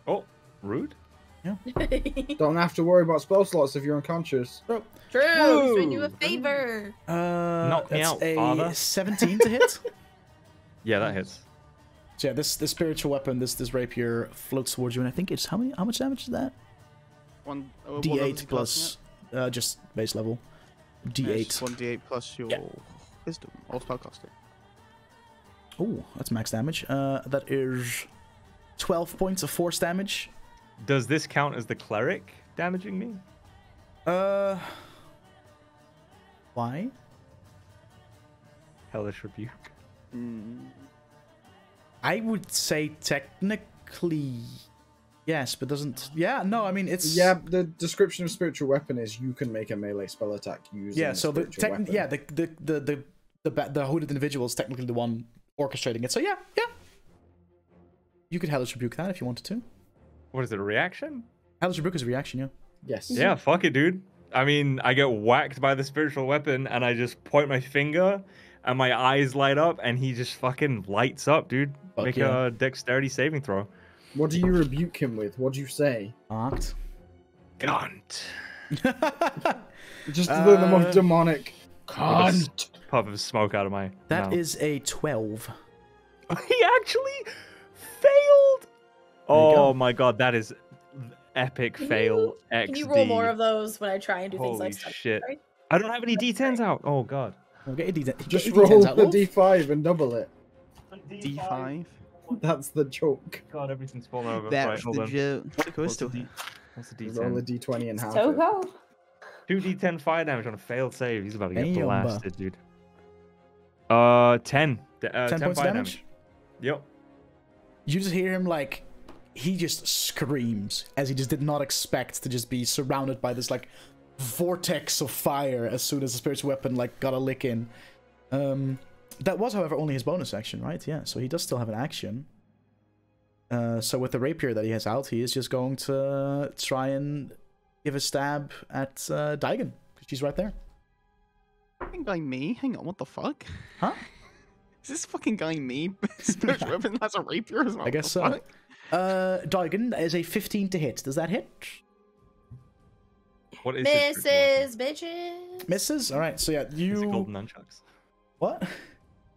Oh, rude? Don't have to worry about spell slots if you're unconscious. True, he's doing you a favor. Uh, Knock me that's out, a father. 17 to hit. Yeah, that hits. So yeah, this this spiritual weapon, this this rapier floats towards you, and I think it's how many? How much damage is that? One, uh, what level is he D8 plus, uh, just base level. at? Yeah, it's D8. just One D8 plus your Yeah. wisdom or spellcasting. Oh, that's max damage. Uh, that is 12 points of force damage. Does this count as the cleric damaging me? Uh, why? Hellish rebuke. Mm. I would say technically yes, but doesn't. Yeah, no, I mean it's Yeah, the description of spiritual weapon is you can make a melee spell attack using yeah. a So the spiritual tech, weapon. yeah the the the the the, ba- the hooded individual is technically the one orchestrating it. So yeah, yeah. You could hellish rebuke that if you wanted to. What is it? A reaction? How's your reaction? Yeah. Yes. Yeah, fuck it, dude. I mean, I get whacked by the spiritual weapon, and I just point my finger, and my eyes light up, and he just fucking lights up, dude. Fuck Make yeah. a dexterity saving throw. What do you rebuke him with? What do you say? Arced. Cunt. Just the, the Uh, most demonic. With a s- Cunt. Puff of smoke out of my That mouth. is a 12. he actually failed. There you go. Oh my god, that is epic Can fail you- XD. Can you roll more of those when I try and do things Holy like stuff? shit. Sorry. I don't have any D10s out. Oh god. Well, get your D10. Just roll D10s out, the love. d5 and double it. D5. That's the joke. God, everything's falling over. That's right, the on. joke. What's Crystal. the, D- what's the Roll a D10? d20 and half So it. go. Two D10 fire damage on a failed save. He's about to get Damn. blasted, dude. Uh, 10. Uh, 10 10, points fire damage. damage? Yep. You just hear him like he just screams as he just did not expect to just be surrounded by this like vortex of fire as soon as the spiritual weapon like got a lick in. Um, that was, however, only his bonus action, right? Yeah, so he does still have an action. Uh, so with the rapier that he has out, he is just going to try and give a stab at uh, Daigen because she's right there. Fucking guy me? Hang on, what the fuck? Huh? Is this fucking guy me? Spiritual weapon has a rapier as well. I guess so. the so. Uh, Daigen is a 15 to hit. Does that hit? What is his spiritual bitches. Misses. All right. So yeah, Is it you golden nunchucks? what?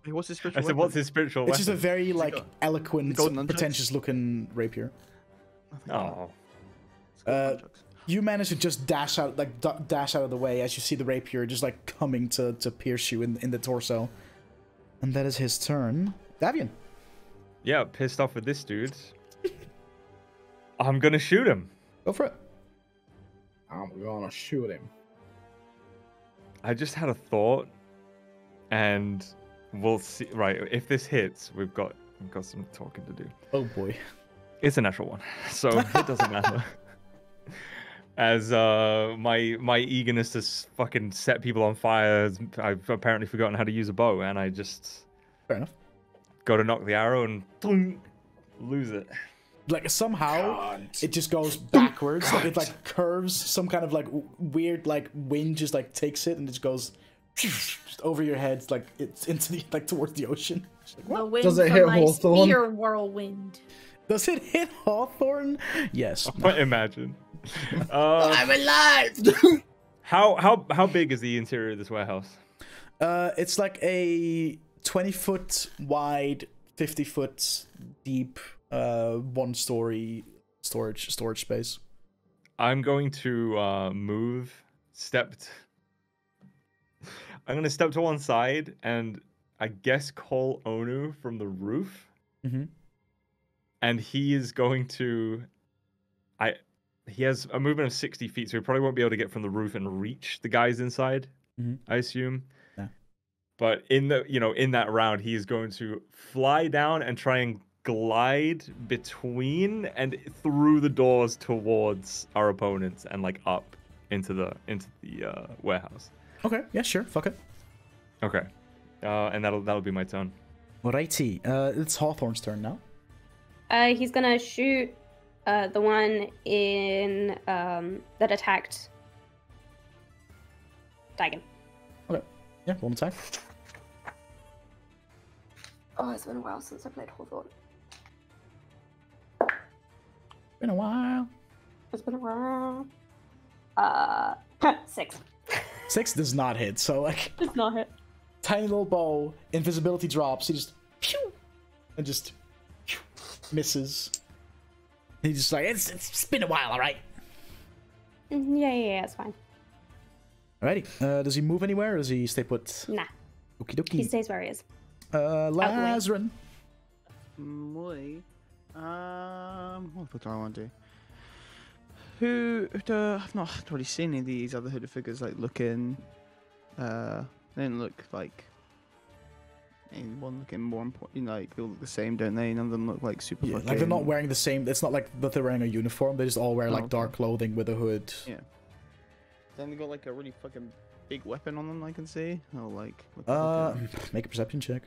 Wait, what's his spiritual I spiritual said, weapon? what's his spiritual It's just a weapon? very like got- eloquent, pretentious-looking rapier. Oh. Uh. You manage to just dash out, like d- dash out of the way as you see the rapier just like coming to to pierce you in in the torso, and that is his turn. Davian. Yeah, pissed off with this dude. I'm gonna shoot him. Go for it. I'm gonna shoot him. I just had a thought, and we'll see. Right, if this hits, we've got we've got some talking to do. Oh boy. It's a natural one, so it doesn't matter. As uh, my my eagerness to fucking set people on fire, I've apparently forgotten how to use a bow, and I just Fair enough. go to knock the arrow and boom, lose it. Like somehow it just goes backwards. like it like curves. Some kind of like w- weird like wind just like takes it and it just goes just over your head, like it's into the like towards the ocean. Just like, The wind Does it from hit my Hawthorne? spear whirlwind. Does it hit Hawthorne? Yes. But imagine. Uh, I'm alive! how how how big is the interior of this warehouse? Uh, it's like a 20 foot wide, 50 foot deep, uh, one story storage storage space. I'm going to uh, move, step. T- I'm going to step to one side and I guess call Onu from the roof, Mhm. and he is going to. I. He has a movement of 60 feet, so he probably won't be able to get from the roof and reach the guys inside. Mhm. I assume. Yeah. But in the you know in that round, he is going to fly down and try and glide between and through the doors towards our opponents and like up into the into the uh, warehouse. Okay, yeah, sure, fuck it. Okay, uh, and that'll that'll be my turn. Righty, uh, it's Hawthorne's turn now. Uh, he's gonna shoot uh, the one in um, that attacked Dagon. Okay. Yeah, one attack. Oh, it's been a while since I played Hawthorne. Been a while. It's been a while. Uh, six. Six does not hit, so like Does not hit. tiny little bow, invisibility drops, he just pew, and just pew, misses. He's just like it's it's been a while, all right. Mm, Yeah, yeah, yeah, it's fine. Alrighty. Uh, does he move anywhere, or does he stay put? Nah, Okie he stays where he is. Uh, the way. Moi. Um, what do I want to do? Who? Uh, I've not really seen any of these other hooded figures like looking. Uh, they don't look like. Anyone looking more important? you know, Like they all look the same, don't they? None of them look like super. Yeah, fucking... like they're not wearing the same. It's not like that they're wearing a uniform. They just all wear Oh, like okay. dark clothing with a hood. Yeah. Then they got like a really fucking big weapon on them. I can see. Oh, like. Uh, make a perception check.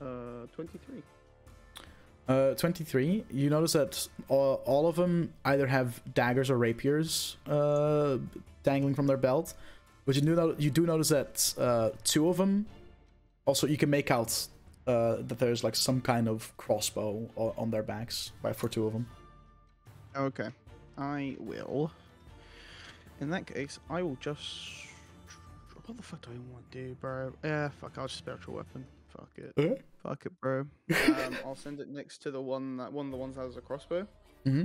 Uh, uh, twenty-three. Uh, 23. You notice that all, all of them either have daggers or rapiers uh, dangling from their belt. But you do, know, you do notice that uh, two of them, also you can make out uh, that there's like some kind of crossbow on their backs by for two of them. Okay. I will. In that case, I will just. What the fuck do I want to do, bro? Yeah, fuck. I'll just spiritual weapon. Fuck it. Uh-huh. Fuck it, bro. Um, I'll send it next to the one that one of the ones that has a crossbow. Mm-hmm.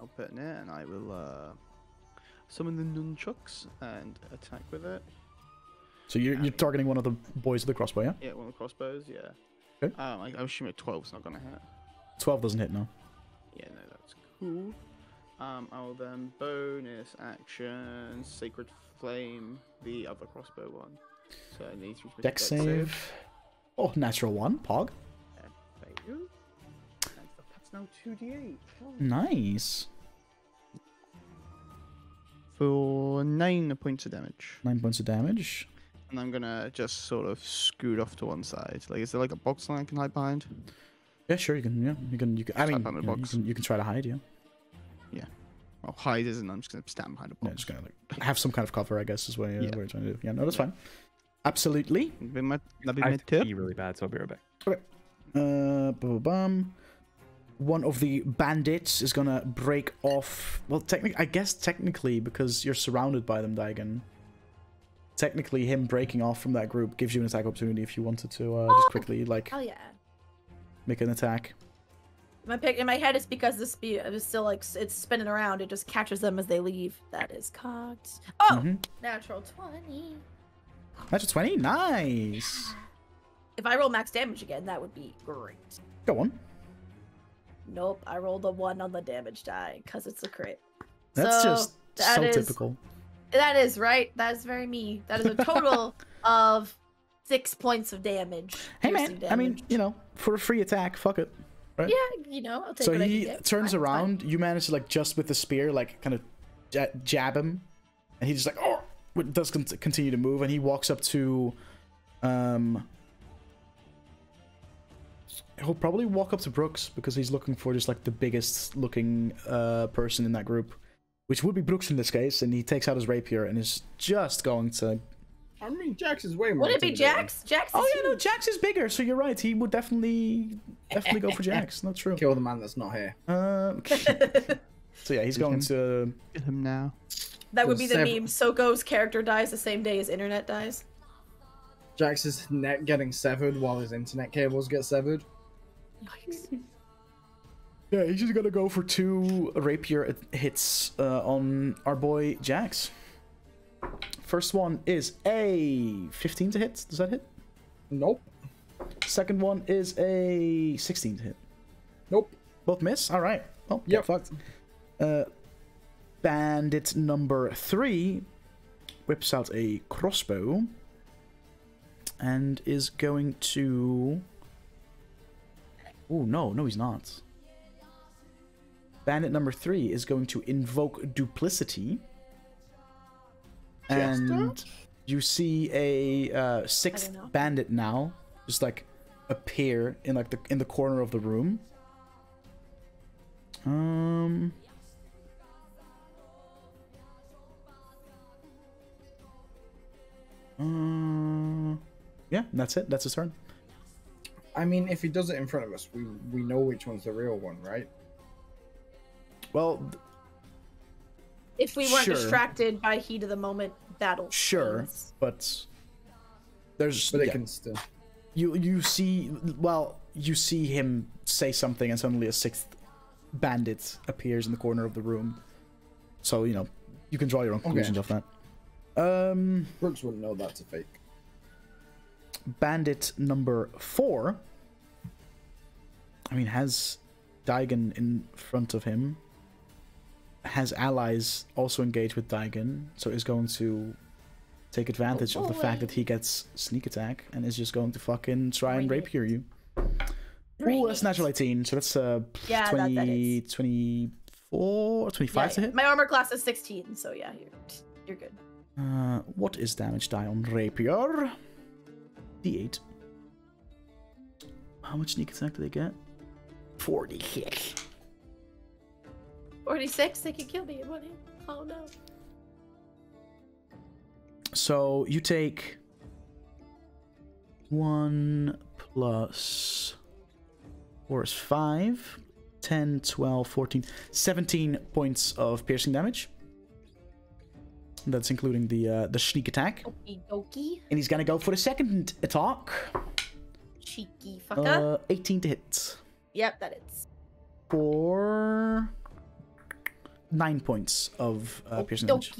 I'll put it in it, and I will uh, summon the nunchucks and attack with it. So you're, you're targeting one of the boys with the crossbow, yeah? Yeah, one of the crossbows. Yeah. Okay. Um, I, I'm assuming 12's not gonna hit. 12 doesn't hit, no. Yeah, no, that's cool. Um, I will then bonus action Sacred Flame the other crossbow one. So it needs to be Dex save. Oh, natural one. Pog. Thank you. That's now 2d8. Oh. Nice. For 9 points of damage. Nine points of damage. And I'm gonna just sort of scoot off to one side. Like, is there like a box line I can hide behind? Yeah, sure. You can. Yeah, you can. You can. I mean, you, know, you box. can. You can try to hide. Yeah. Yeah. Well, hide isn't. I'm just gonna stand behind a box. Yeah, just gonna like have some kind of cover. I guess is what, you're, Yeah. what you're trying to do. Yeah. No, that's fine. Absolutely. That'd be my, that'd be I my have to tip. pee really bad, so I'll be right back. Uh, bum, bum. One of the bandits is gonna break off. Well, technically, I guess technically because you're surrounded by them, Daigen. Technically, him breaking off from that group gives you an attack opportunity if you wanted to uh, just quickly like Oh yeah. make an attack. My pick in my head is because the speed is still like it's spinning around. It just catches them as they leave. That is cocked. Oh, Mhm. natural twenty. Natural twenty, nice. If I roll max damage again, that would be great. Go on. Nope, I rolled a one on the damage die because it's a crit. That's So, just that so is- typical. That is right. That is very me. That is a total of six points of damage. Hey man, piercing I mean, you know, for a free attack, fuck it. Right? yeah, you know, I'll take so he turns Fine, fine. around. You manage to like just with the spear, like kind of jab him, and he just like oh, does con- continue to move, and he walks up to, um, he'll probably walk up to Brooks because he's looking for just like the biggest looking uh person in that group, which would be Brooks in this case, and he takes out his rapier and is just going to. I mean, Jax is way more. Would it be intimidating. Jax? Jax. Oh is yeah, no, huge. Jax is bigger, so you're right. He would definitely definitely go for Jax. Not true. Kill the man that's not here. Uh, so yeah, he's Get going him. to. Get him now. that would be the Sev- meme. Soko's character dies the same day as internet dies. Jax's net getting severed while his internet cables get severed. Yikes. Yeah, he's just gonna go for two rapier hits uh, on our boy Jax. First one is a 15 to hit. Does that hit? Nope. Second one is a 16 to hit. Nope. Both miss. All right. Well, yeah, Yep. fucked. Uh, bandit number three whips out a crossbow and is going to. Oh no, no, he's not. Bandit number three is going to invoke duplicity, and you see a uh, sixth bandit now just like appear in like the in the corner of the room. Um. Uh, yeah, that's it. That's his turn. I mean, if he does it in front of us, we we know which one's the real one, right? Well, If we weren't Sure. distracted by heat of the moment battle. sure, scenes. but there's But it yeah, can still. you you see well you see him say something and suddenly a sixth bandit appears in the corner of the room. So you know you can draw your own conclusions off that. Um. Brooks wouldn't know that's a fake. bandit number four i mean has daigen in front of him has allies also engaged with daigen so is going to take advantage of the fact that he gets sneak attack and is just going to fucking try and Bring it. you Bring oh that's it. natural 18 so that's uh Yeah, that- 20 that is. 24 25 Yeah, to yeah. hit My armor class is 16, so yeah, you're, you're good. Uh, what is damage die on rapier? D8. How much sneak attack do they get? 46. 46, they could kill me in one hit. Oh no. So you take one plus four is five, 10, 12, 14, 17 points of piercing damage. That's including the uh, the sneak attack. Okie dokie. And he's gonna go for the second attack. Cheeky fucker. Uh, 18 to hit. yep, that is. For nine points of uh, piercing damage.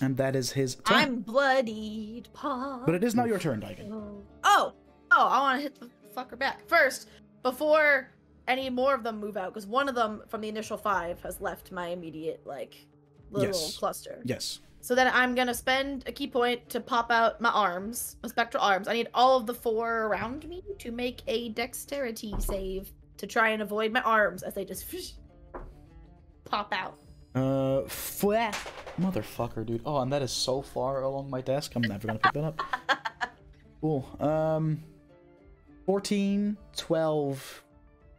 And that is his turn. I'm bloodied, paw. But it is now your turn, Daigen. Oh, oh, I want to hit the fucker back first before any more of them move out, because one of them from the initial five has left my immediate like little Yes. cluster. Yes. So then I'm gonna spend a ki point to pop out my arms, my spectral arms. I need all of the four around me to make a dexterity save to try and avoid my arms as they just pop out. Uh, flat motherfucker, dude. Oh, and that is so far along my desk. I'm never gonna pick that up. Cool. Um, 14, 12,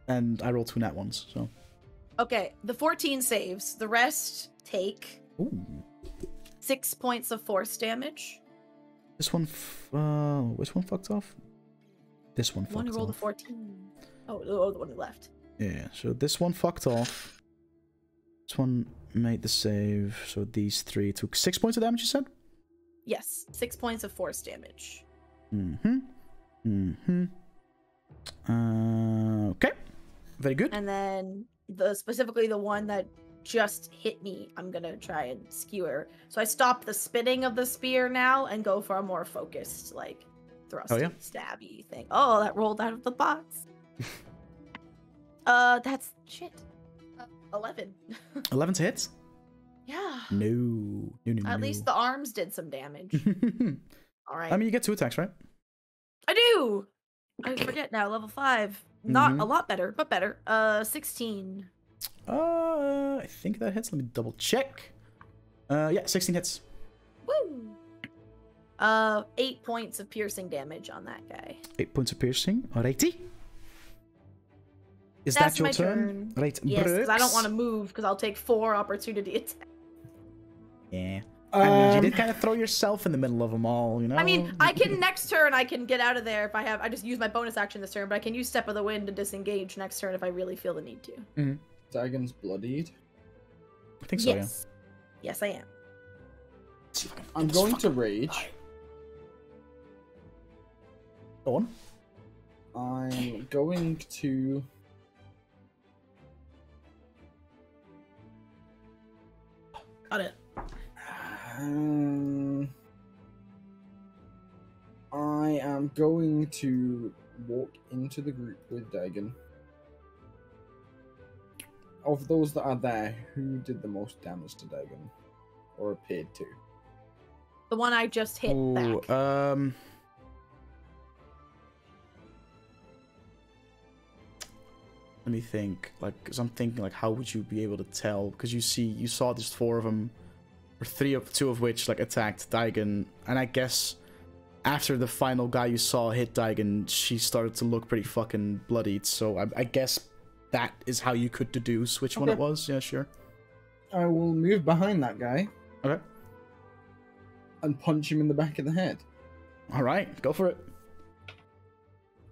and I rolled two nat ones. So, Okay, the 14 saves. The rest take ooh, six points of force damage. this one. F- uh, which one fucked off? This one one fucked who rolled a 14. Oh, oh, the one who left. Yeah. So this one fucked off. This one made the save. So these three took six points of damage. You said. Yes, six points of force damage. Mm-hmm. Mm-hmm. Uh, okay. Very good. And then the specifically the one that just hit me, I'm gonna try and skewer. So I stop the spinning of the spear now and go for a more focused, like thrust Oh, yeah? stabby thing. Oh, that rolled out of the box. uh, that's shit. Uh, Eleven. 11 hits. yeah. No. No, no, no. At least the arms did some damage. All right. I mean, you get two attacks, right? I do. I forget now. Level five. Not Mhm. a lot better, but better. Uh, sixteen. Uh, I think that hits. Let me double check. Uh, yeah, 16 hits. Woo. Uh, eight points of piercing damage on that guy. Eight points of piercing. Alrighty. Is That's that your turn? turn. Right. Yes, because I don't want to move because I'll take four opportunity attacks. Yeah. I mean, you Um, did kind of throw yourself in the middle of them all, you know? I mean, I can next turn I can get out of there if I have. I just use my bonus action this turn, but I can use step of the wind to disengage next turn if I really feel the need to. Dagon's bloodied. I think so, yes. Yes, I am. I'm going to rage. Go on. I'm going to. Got it. Um, I am going to walk into the group with Dagon. Of those that are there, who did the most damage to Dagon? Or appeared to? The one I just hit Ooh, back. um. Let me think. Like, cause I'm thinking, like, how would you be able to tell? Because you see, you saw there's four of them, or three of two of which like attacked Daigen, and I guess after the final guy you saw hit Daigen, she started to look pretty fucking bloodied. So I, I guess that is how you could deduce which one it was. Yeah, sure. I will move behind that guy Okay. and punch him in the back of the head. All right, go for it.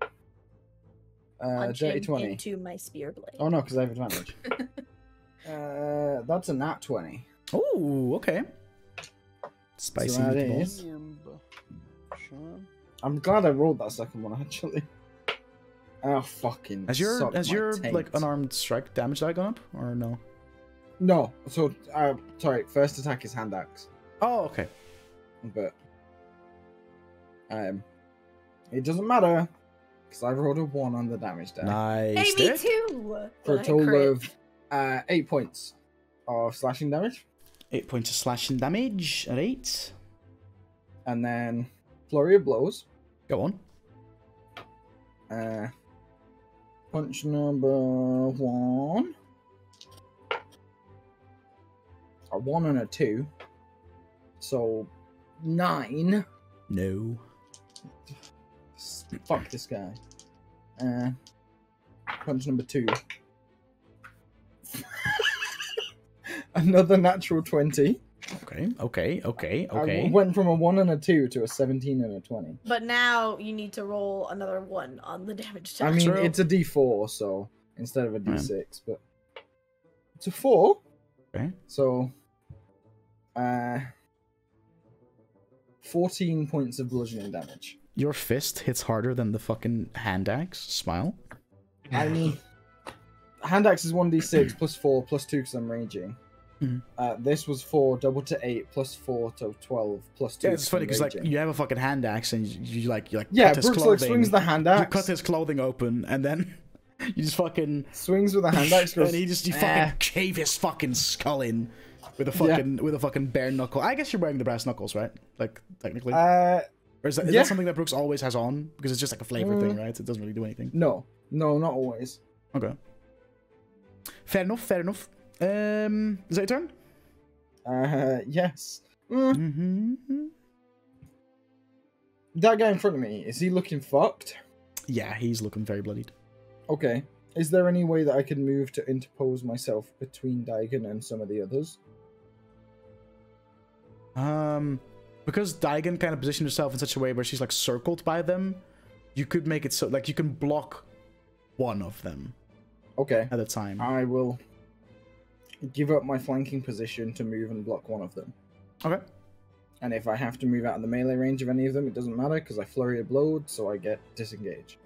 Uh, Punch dirty 20. into my spear blade. Oh no, because I have advantage. uh, that's a nat 20. Oh, okay. Spicy that meatballs. I'm glad I rolled that second one actually. Oh fucking. Has your suck has my your like unarmed strike damage die gone up or no? No, so uh, sorry. First attack is hand axe, Oh, okay. but um, it doesn't matter because I rolled a one on the damage die Nice. Hey, me too. for a total crit. of uh eight points of slashing damage, Eight points of slashing damage. At eight. and then flurry of blows. Go on. Uh, punch number one. A one and a two. So nine. No. Fuck this guy. Uh, punch number two. Another natural 20. Okay, okay, okay, I okay. went from a 1 and a 2 to a 17 and a 20. But now you need to roll another one on the damage I check. mean, True. it's a d4, so instead of a Yeah. d6, but it's a 4. Okay. So, uh, 14 points of bludgeoning damage. Your fist hits harder than the fucking hand axe. Smile. I mean, hand axe is 1d6 plus 4 plus 2 because I'm raging. Mhm. Uh, this was 4, double to 8, plus 4 to 12, plus 2. Yeah, it's funny because like you have a fucking hand axe and you, you like you like Yeah, cut his Brooks like swings the hand You axe. cut his clothing open and then you just fucking swings with a hand axe. And he just you "Eh." fucking cave his fucking skull in with a Yeah. fucking with a fucking bare knuckle. I guess you're wearing the brass knuckles, right? Like technically, Uh, or is that, is yeah. that something that Brooks always has on because it's just like a flavor thing, Mm. right? It doesn't really do anything. no, no, not always. Okay. Fair enough. Fair enough. Um, is that your turn? Uh, yes. Mm, Mm-hmm. that guy in front of me, is he looking fucked? Yeah, he's looking very bloodied. Okay. Is there any way that I can move to interpose myself between Daigen and some of the others? Um, because Daigen kind of positioned herself in such a way where she's like circled by them, you could make it so like you can block one of them Okay. at a time. I will give up my flanking position to move and block one of them. Okay. And if I have to move out of the melee range of any of them, it doesn't matter because I flurry a blowed, so I get disengaged.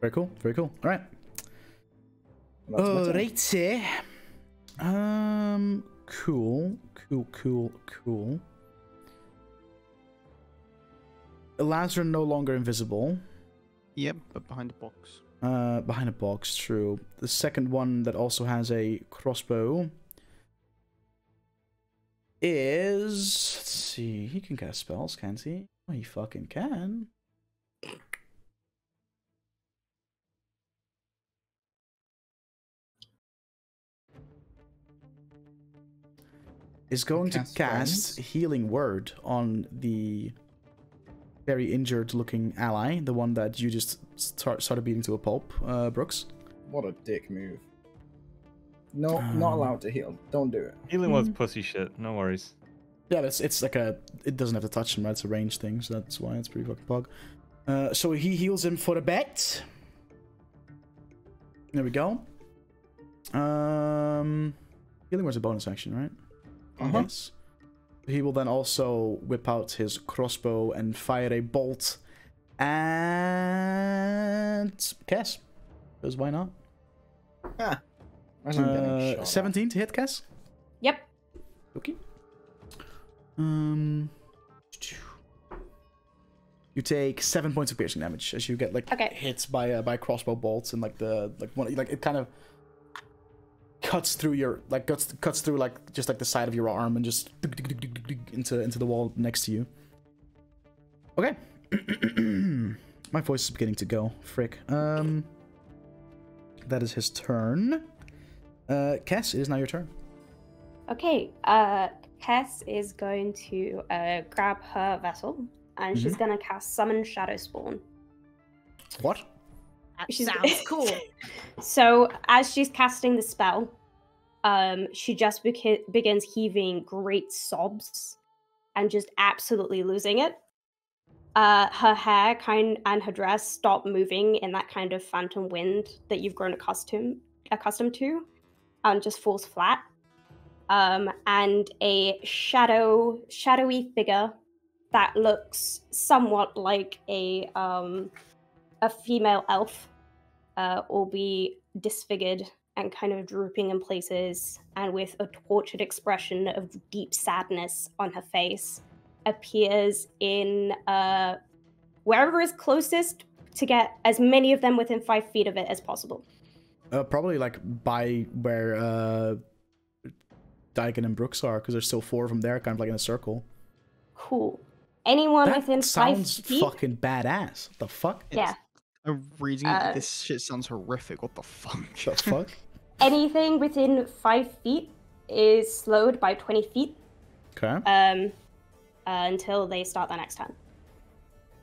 Very cool. Very cool. All right. And that's my turn. Alrighty. Um. Cool. Cool. Cool. Cool. Lazar no longer invisible. Yep, but behind the box. Uh, behind a box. True. The second one that also has a crossbow is. Let's see. He can cast spells, can't he? Oh, he fucking can. Is going to cast spells? healing word on the very injured looking ally, the one that you just start, started beating to a pulp, uh, Brooks. What a dick move. No, Um, not allowed to heal. Don't do it. Healing was pussy shit. No worries. Yeah, it's it's like a it doesn't have to touch him, right? It's a range thing, so that's why it's pretty fucking pog. Uh, so he heals him for a bet. There we go. Um, healing was a bonus action, right? Uh-huh. Yes. He will then also whip out his crossbow and fire a bolt and Kess. Because why not? Ah, Uh, shot at. 17 to hit, Kess. Yep. Okay. Um. You take seven points of piercing damage as you get like Okay. hit by uh, by crossbow bolts and like the like one like it kind of cuts through your like cuts cuts through like just like the side of your arm and just into into the wall next to you. Okay. My voice is beginning to go. Frick. Um. That is his turn. Uh, Kess, it is now your turn. Okay, uh, Kess is going to uh, grab her vessel and she's going to cast Summon Shadow Spawn. What? That She's- sounds cool. So, as she's casting the spell, um, she just beca- begins heaving great sobs and just absolutely losing it. Uh, her hair kind and her dress stop moving in that kind of phantom wind that you've grown accustomed accustomed to, and just falls flat. Um, and a shadow, shadowy figure that looks somewhat like a um, a female elf uh, will be disfigured and kind of drooping in places, and with a tortured expression of deep sadness on her face, appears in uh, wherever is closest to get as many of them within five feet of it as possible. Uh, probably like by where uh, Daigen and Brooks are, because there's still four of them there, kind of like in a circle. Cool. Anyone that within five feet. sounds fucking badass. What the fuck? Yeah. I'm reading Uh, it. This shit sounds horrific. What the fuck? The fuck? Anything within five feet is slowed by 20 feet Okay. um, uh, until they start their next turn.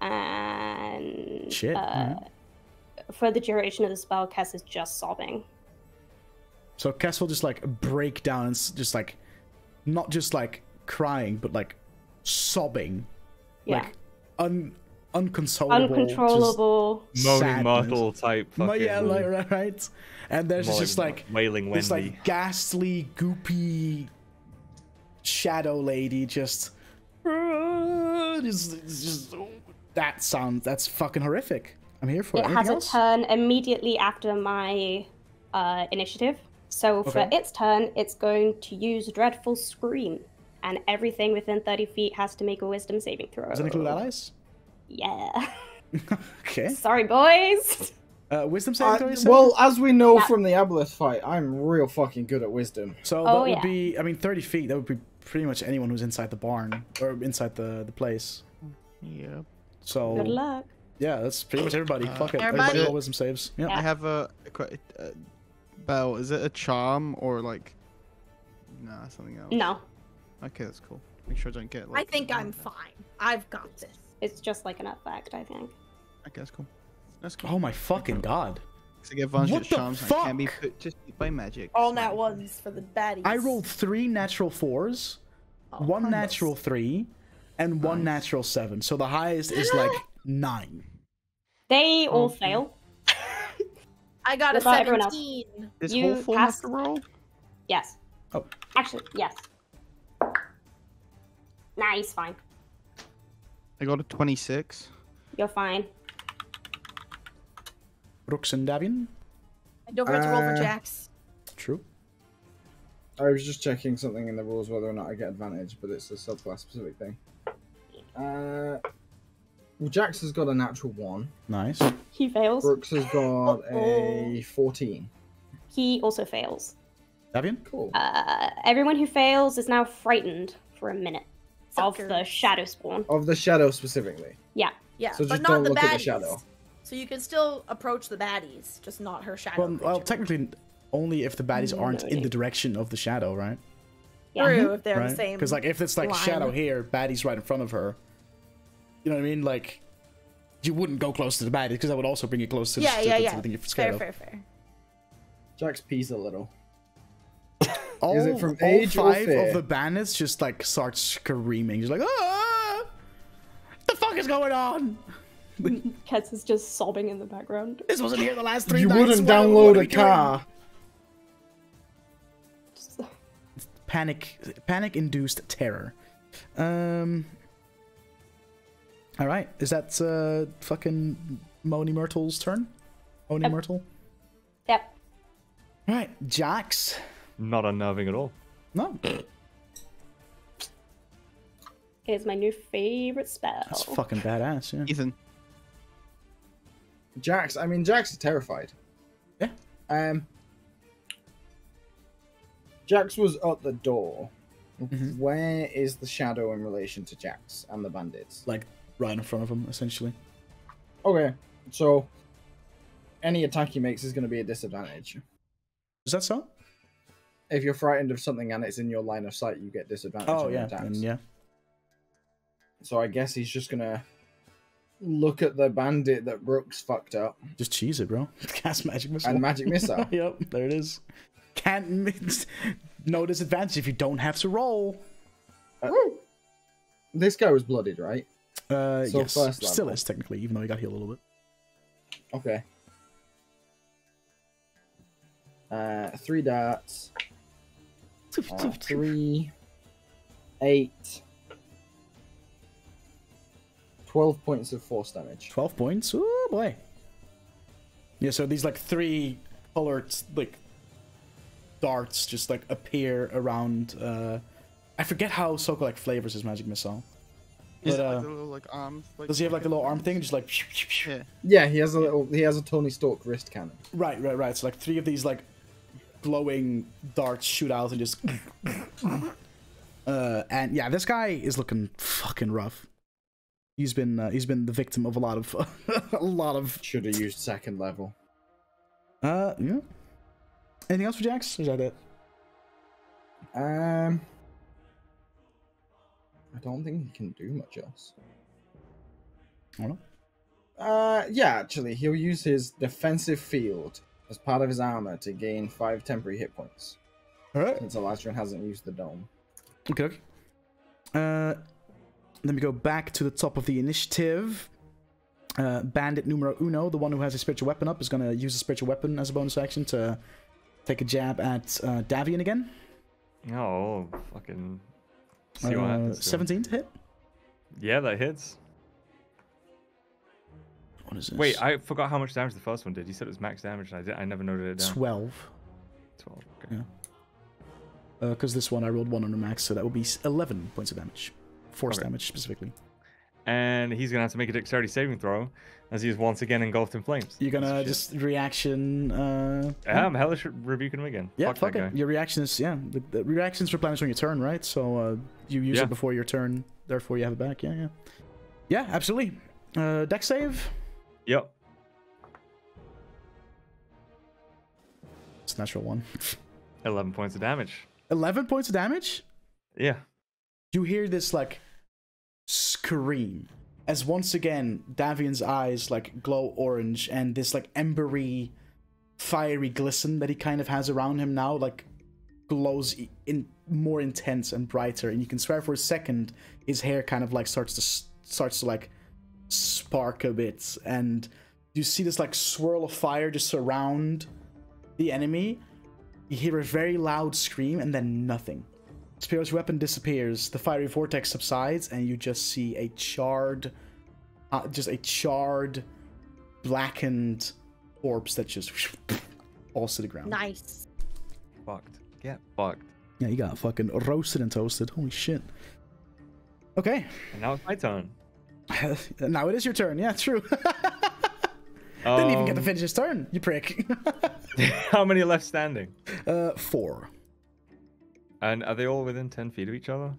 And Shit, uh, for the duration of the spell, Kess is just sobbing. So Kess will just like break down and just like, not just like crying, but like sobbing, Yeah. like un unconsolable, Uncontrollable. Moaning sadness. Myrtle type. Fucking yeah, like right, right. And there's Moaning- just like wailing this Wendy. like ghastly, goopy shadow lady just. Just, just that sound that's fucking horrific. I'm here for it. It Anything has a turn immediately after my uh, initiative. So for Okay. its turn, it's going to use Dreadful Scream. And everything within 30 feet has to make a wisdom saving throw. Does it include allies? Yeah. Okay. Sorry, boys. Uh, wisdom saving throw. you said? well, as we know Yeah. from the Aboleth fight, I'm real fucking good at wisdom. So Oh, that would yeah. be, I mean, 30 feet. That would be pretty much anyone who's inside the barn or inside the the place. Yeah. So Good luck. yeah, that's pretty much everybody. Uh, Fuck it. Everybody- Everybody roll wisdom saves. Yeah. I have a, a, que- uh bell. Is it a charm or like? Nah, something else. No, Okay, that's cool. Make sure I don't get. Like, I think I'm fine. I've got this. It's just like an effect, I think. Okay, that's cool. That's cool. Oh my fucking god! To get advantage What the charms and can be put to sleep by magic. All It's nat fine. ones for the baddies. I rolled three natural fours, Oh, one almost. natural three, and one natural seven. So the highest is like nine. They all Okay. fail. I got a What about everyone else? 17. Does You Hawthorne have passed- to roll? Yes. Oh. Actually, yes. Nah, he's fine. I got a twenty-six. You're fine. Brooks and Davian. And don't forget to roll for Uh, Jax. True. I was just checking something in the rules whether or not I get advantage, but it's a subclass specific thing. Uh, well, Jax has got a natural one. Nice. He fails. Brooks has got a 14. He also fails. Davian. Cool. Uh, everyone who fails is now frightened for a minute of the shadow spawn. Of the shadow specifically. Yeah. Yeah, so but just not don't the look baddies. at the shadow. So you can still approach the baddies, just not her shadow. Well, well, technically, only if the baddies mm, aren't in the direction of the shadow, right? Yeah. True, mm-hmm. if they're right? the same. Because like if it's like line. shadow here, baddie's right in front of her. You know what I mean? Like, you wouldn't go close to the baddie because that would also bring you close to the, yeah, to, yeah, to yeah. the thing you're scared Fair, of. fair, fair. Jax pees a little. All, Is it from all age or five of the bandits just like start screaming, just like, ah! The fuck is going on? Kess is just sobbing in the background. This wasn't here the last three You nights. wouldn't What- what download a we car. Just- Panic, panic-induced terror. Um. All right, is that uh fucking Moni Myrtle's turn? Moni Yep. Myrtle. Yep. All right, Jax. Not unnerving at all. No, It is my new favorite spell. that's fucking badass. Yeah. Ethan. Jax, I mean, Jax is terrified. Yeah. Um. Jax was at the door. Mhm. Where is the shadow in relation to Jax and the bandits? Like right in front of him, essentially. Okay, so any attack he makes is going to be a disadvantage. Is that so? If you're frightened of something and it's in your line of sight, you get disadvantage Oh on yeah, attacks. and yeah. So I guess he's just gonna look at the bandit that Brooks fucked up Just cheese it, bro. Cast magic missile. and magic missile. yep, there it is. Can't miss. No disadvantage if you don't have to roll. this guy was blooded, right? Uh, So yes, first still is technically, even though he got healed a little bit. Okay. Uh, three darts. Uh, three, eight, twelve points of force damage. 12 points. Oh boy. Yeah, so these like three colored like darts just like appear around uh I forget how Soko like flavors his magic missile. But, it like uh, little like arms? Like, Does he have like a little arm thing? Just like Yeah. Yeah, he has a little. He has a Tony Stark wrist cannon. Right, right, right. So like three of these like glowing darts shoot out and just uh and yeah, this guy is looking fucking rough. He's been uh, he's been the victim of a lot of a lot of Should have used second level. uh yeah. Anything else for Jax? Is that it? Um, I don't think he can do much else. I don't know. Uh, yeah, actually, he'll use his defensive field as part of his armor to gain five temporary hit points. Alright. Since Elytron hasn't used the dome. Okay. okay. Uh, let me go back to the top of the initiative. Uh, Bandit numero uno, the one who has a spiritual weapon up, is going to use a spiritual weapon as a bonus action to take a jab at uh, Davian again. Oh, fucking. See what Uh, happens. 17 to hit. Yeah, that hits. What is this? Wait, I forgot how much damage the first one did. You said it was max damage, and I, did, I never noted it down. 12. 12. Okay. Yeah. Because this one I rolled one on the max, so that would be 11 points of damage. Force Okay. damage specifically. And he's gonna have to make a dexterity saving throw, as he is once again engulfed in flames. You're gonna Shit. just reaction. Uh, Yeah, I'm hellish rebuking him again. Yeah, fuck, fuck, it. guy. Your reaction is yeah. The, the reactions replenish on your turn, right? So uh, you use Yeah. it before your turn, therefore you have it back. Yeah, yeah, yeah. Absolutely. Uh, dex save. Yep. It's a natural one. 11 points of damage. Eleven points of damage. Yeah. You hear this like scream as once again Davian's eyes like glow orange and this like embery, fiery glisten that he kind of has around him now like glows in more intense and brighter, and you can swear for a second his hair kind of like starts to starts to like spark a bit, and you see this like swirl of fire just surround the enemy. You hear a very loud scream and then nothing. Spiro's weapon disappears, the fiery vortex subsides, and you just see a charred, uh, just a charred, blackened corpse that just falls to the ground. Nice. Fucked. Get fucked. Yeah, you got fucking roasted and toasted. Holy shit. Okay, And now it's my turn. now it is your turn. Yeah, true. Didn't even get to Um, finish his turn, you prick. How many left standing? uh, four. And are they all within 10 feet of each other?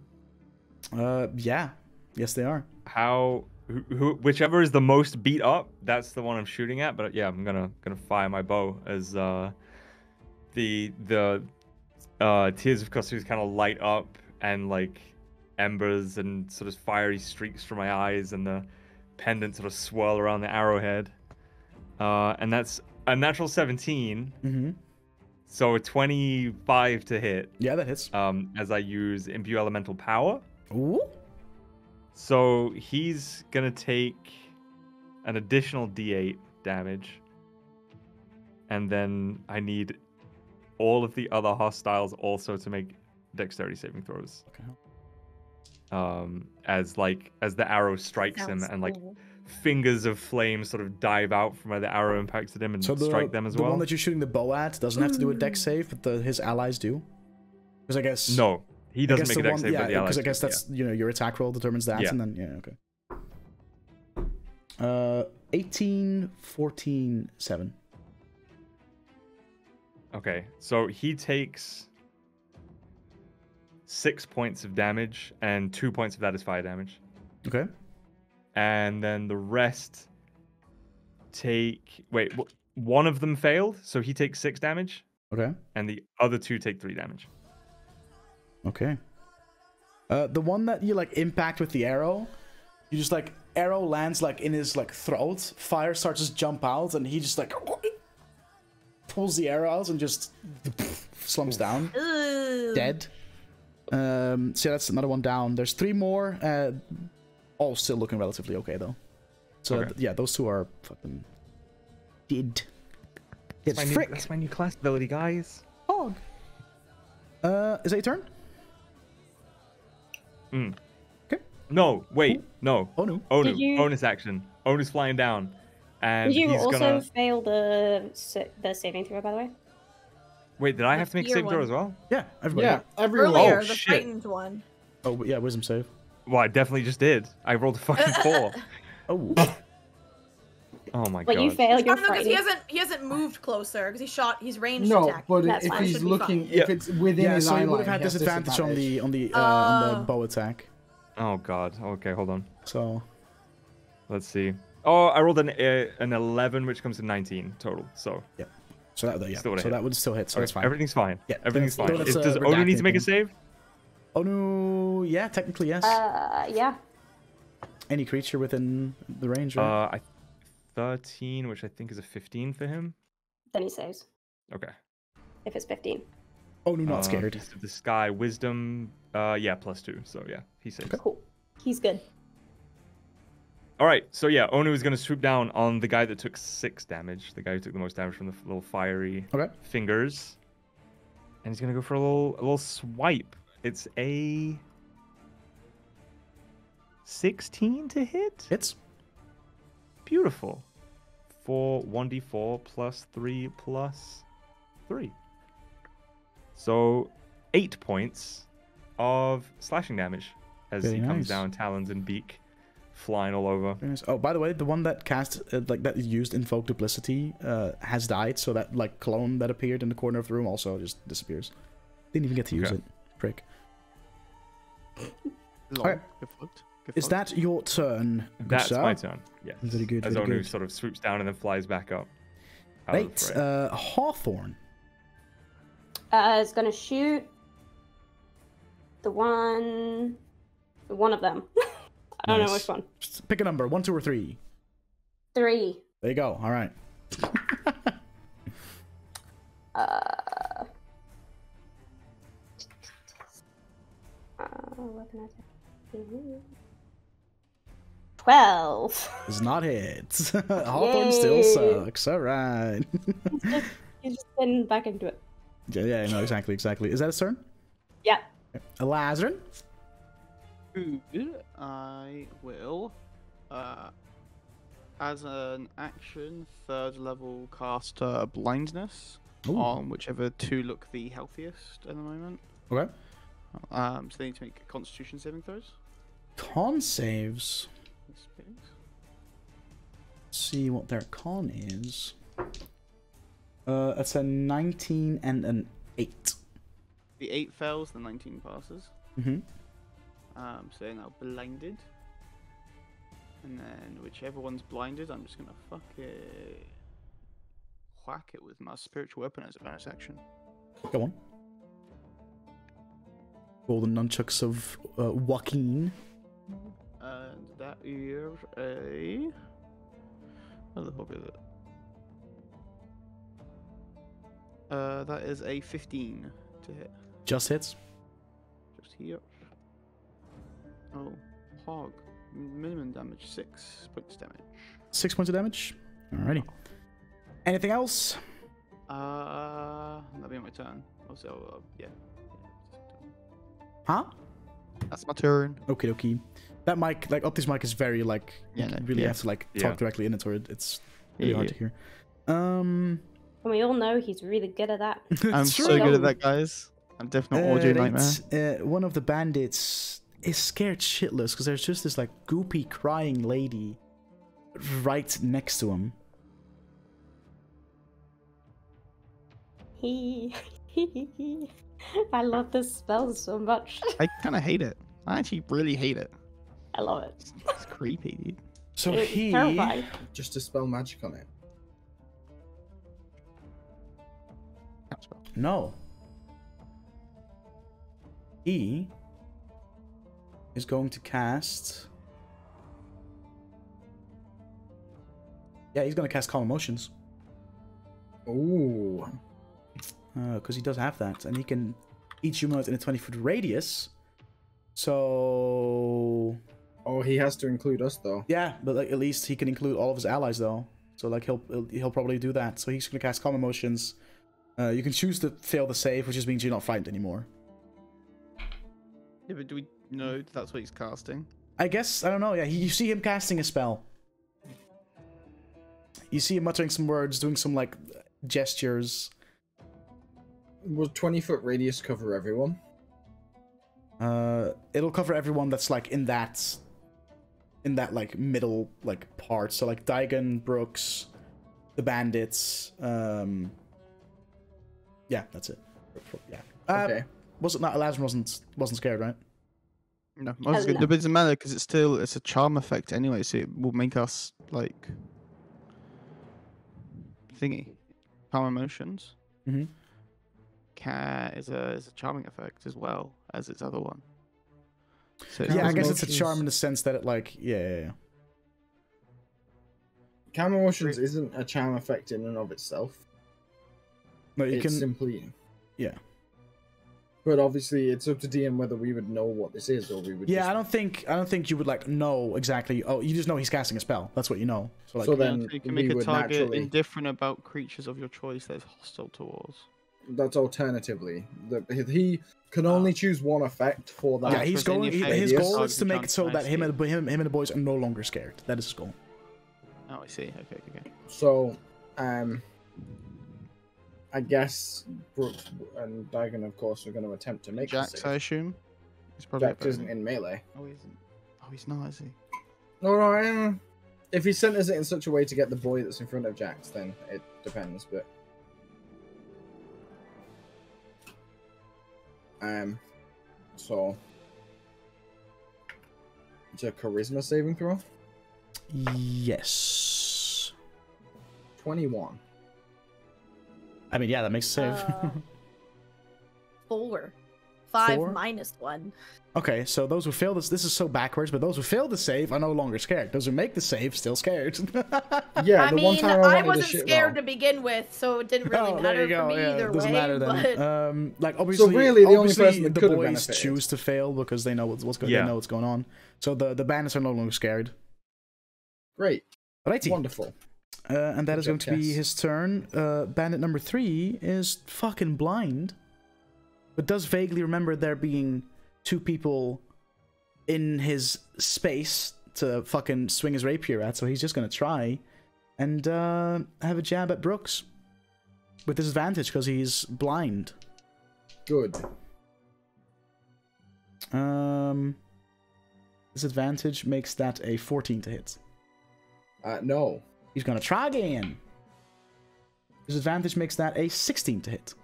Uh, yeah. Yes, they are. How who, who whichever is the most beat up, that's the one I'm shooting at. But yeah, I'm gonna gonna fire my bow as uh the the uh tears of Kosu's kind of light up and like embers and sort of fiery streaks from my eyes and the pendant sort of swirl around the arrowhead. Uh, and that's a natural 17, Mm-hmm. so a 25 to hit. Yeah, that hits. Um, as I use imbue elemental power. Ooh. So he's gonna take an additional D8 damage, and then I need all of the other hostiles also to make dexterity saving throws. Okay. Um, as like as the arrow strikes him, Sounds and like cool. fingers of flame sort of dive out from where the arrow impacted him and So the, strike them as the well. one that you're shooting the bow at doesn't have to do a dex save, but the, his allies do. Because I guess No, he I doesn't make a the dex one, save, yeah, but the allies because I do, guess yeah. that's you know your attack roll determines that, Yeah. and then yeah, okay. Uh, 18, 14, 7. Okay, so he takes six points of damage, and two points of that is fire damage. Okay. And then the rest take. Wait, one of them failed, so he takes six damage, Okay. and the other two take three damage. Okay. Uh, the one that you like impact with the arrow, you just like arrow lands like in his like throat. Fire starts to jump out, and he just like pulls the arrow out and just slumps down, dead. Um, so yeah, that's another one down. There's three more. Uh, all still looking relatively okay though. So Okay. th- yeah, those two are fucking dead. That's It's my, new, frick. that's my new class ability, guys. Hog. Uh, is that your turn? Mm. Okay. No, wait, no. Oh no. Onu, Did you- bonus action. Onu's flying down, and Did you he's also gonna. fail the sa- the saving throw, by the way? Wait, did I have to make a fear saving throw as well? Yeah, everybody. Yeah, everyone. Earlier, Oh, the shit. frightened one. Oh yeah, wisdom save. Well, I definitely just did. I rolled a fucking four. Oh. oh my But god. you fail, Oh, you're no, because he hasn't he hasn't moved closer because he shot. He's ranged No, attack. but That's if fine. he's looking, fine. if it's within yeah, his so eye you would have had he has disadvantage on the on the uh, on the Oh. bow attack. Oh god. Okay, hold on. So Let's see. Oh, I rolled an uh, an 11, which comes to 19 total. So, so that yeah, Still would've so hit. that would still hit. So okay, that's fine. everything's fine. Yeah, everything's fine. that's, Is- uh, does Onu need to make a save? Oh no, yeah, technically yes. Uh, yeah. Any creature within the range, right? Uh, I 13, which I think is a 15 for him. Then he saves. Okay. If it's 15. Oh, no, Uh, not scared. The Sky, Wisdom, uh, yeah, plus two. So yeah, he saves. Cool. He's good. All right, so yeah, Onu is going to swoop down on the guy that took six damage, the guy who took the most damage from the little fiery Okay. fingers, and he's going to go for a little a little swipe. It's a 16 to hit. Hits. Beautiful. For 1d4 plus 3 plus 3. So 8 points of slashing damage as Very he comes down, talons and beak flying all over. Very. Oh, by the way, the one that cast uh, like that used invoke duplicity uh, has died, so that like clone that appeared in the corner of the room also just disappears. Didn't even get to use Okay. it. Prick. Lol, Alright. get fucked, get Is that your turn? That's Gustav? my turn. Yes. Very good, As very Onu good. sort of swoops down and then flies back up. out of Right. Uh, Hawthorne. Uh, it's gonna shoot the one, one of them. I don't know which one. Just pick a number, one, two, or three. Three. There you go. All right. Uh, uh, weapon attack. Twelve. Does not hit. Hawthorne still sucks. All right. He's just, he's just getting back into it. yeah, yeah, no, exactly, exactly. Is that a turn? Yeah. A Lazarin? Good. I will, uh, as an action, third level cast uh, blindness Ooh. on whichever two look the healthiest at the moment. Okay. Um, so they need to make Constitution saving throws. Con saves. Let's see what their con is. Uh, it's a 19 and an 8. The eight fails, the nineteen passes. Mm-hmm. Um, so they're now blinded. And then whichever one's blinded, I'm just gonna fuck it, whack it with my spiritual weapon as a bonus action. Go on. All the nunchucks of uh, Joaquin. And that is a. What the fuck is it? Uh, that is a 15 to hit. Just hits. Just here. Oh, hog. Minimum damage, 6 points damage. Six points of damage. Alrighty. Anything else? Uh, that'll be my turn. Also, uh, yeah. Huh? That's my turn. Okay, okay. That mic, like Opti's mic, is very like Yeah, you no, really yeah. have to like Yeah. talk directly in it, or it- it's really Yeah, hard to hear. Um, And we all know he's really good at that. I'm so good at that, guys. I'm definitely audio Uh, nightmare. right, Uh, one of the bandits is scared shitless because there's just this like goopy crying lady right next to him. He, I love this spell so much. I kind of hate it. I actually really hate it. I love it. It's creepy, dude. So It's he terrifying. Just to spell magic on it. No. He is going to cast. Yeah, he's going to cast Calm Emotions. Ooh. because Uh, he does have that, and he can each humanoid in a 20 foot radius. So Oh, he has to include us though. yeah, but like at least he can include all of his allies though. So like he'll he'll, he'll probably do that. So he's gonna cast calm emotions. Uh, you can choose to fail the save, which just means you're not frightened anymore. Yeah, but do we know that that's what he's casting? I guess I don't know. Yeah, he, you see him casting a spell. You see him muttering some words, doing some like gestures. Will 20 foot radius cover everyone? Uh, it'll cover everyone that's like in that, in that like middle like part. So like Daigen, Brooks, the bandits. Um, yeah, that's it. Yeah. Uh, Okay. Was it not? Lazarus wasn't wasn't scared, right? No, I was good. no. But it doesn't matter because it's still it's a charm effect anyway, so it will make us like thingy. Calm emotions. Mhm. Ca is a is a charming effect as well as its other one. So yeah, I guess not- it's a charm in the sense that it like yeah, yeah, yeah. calm emotions isn't a charm effect in and of itself. No, you it's can. simply Yeah. But obviously, it's up to DM whether we would know what this is or we would. Yeah, just... I don't think I don't think you would like know exactly. Oh, you just know he's casting a spell. That's what you know. So like, So Yeah, then so you can make a target naturally- indifferent about creatures of your choice that is hostile towards. That's alternatively. that he can only choose one effect for that. yeah, he's going. he- his goal is to to make it so that him and him, him and the boys are no longer scared. That is his goal. Oh, I see. Okay, okay, okay. So, um, I guess Brooks and Daigen, of course, are going to attempt to make Jax. I assume. He's probably Jax isn't in melee. Oh, he isn't. Oh, he's not, is he? No, no. eh, If he centers it in such a way to get the boy that's in front of Jax, then it depends. But um, so it's a charisma saving throw. Yes. Twenty-one. I mean, yeah, that makes a save. Uh, Four. Five Four? minus one. okay, so those who fail this, this is so backwards, but those who fail the save are no longer scared. Those who make the save still scared. Yeah, I the mean, one time I, I, wasn't scared roll. to begin with, so it didn't really oh, matter there for me yeah, either doesn't way. matter then. But Um, like obviously, really, the only obviously person that the boys benefited. choose to fail because they know what's, what's going. Yeah. They know what's going on. So the the bandits are no longer scared. Great, Righty. wonderful. Uh, and that Good is going job, to be his turn. Uh, bandit number three is fucking blind, but does vaguely remember there being two people in his space to fucking swing his rapier at. So he's just gonna try and uh, have a jab at Brooks with disadvantage because he's blind. Good. Um, disadvantage makes that a 14 to hit. Uh, no. He's gonna try again. His advantage makes that a 16 to hit.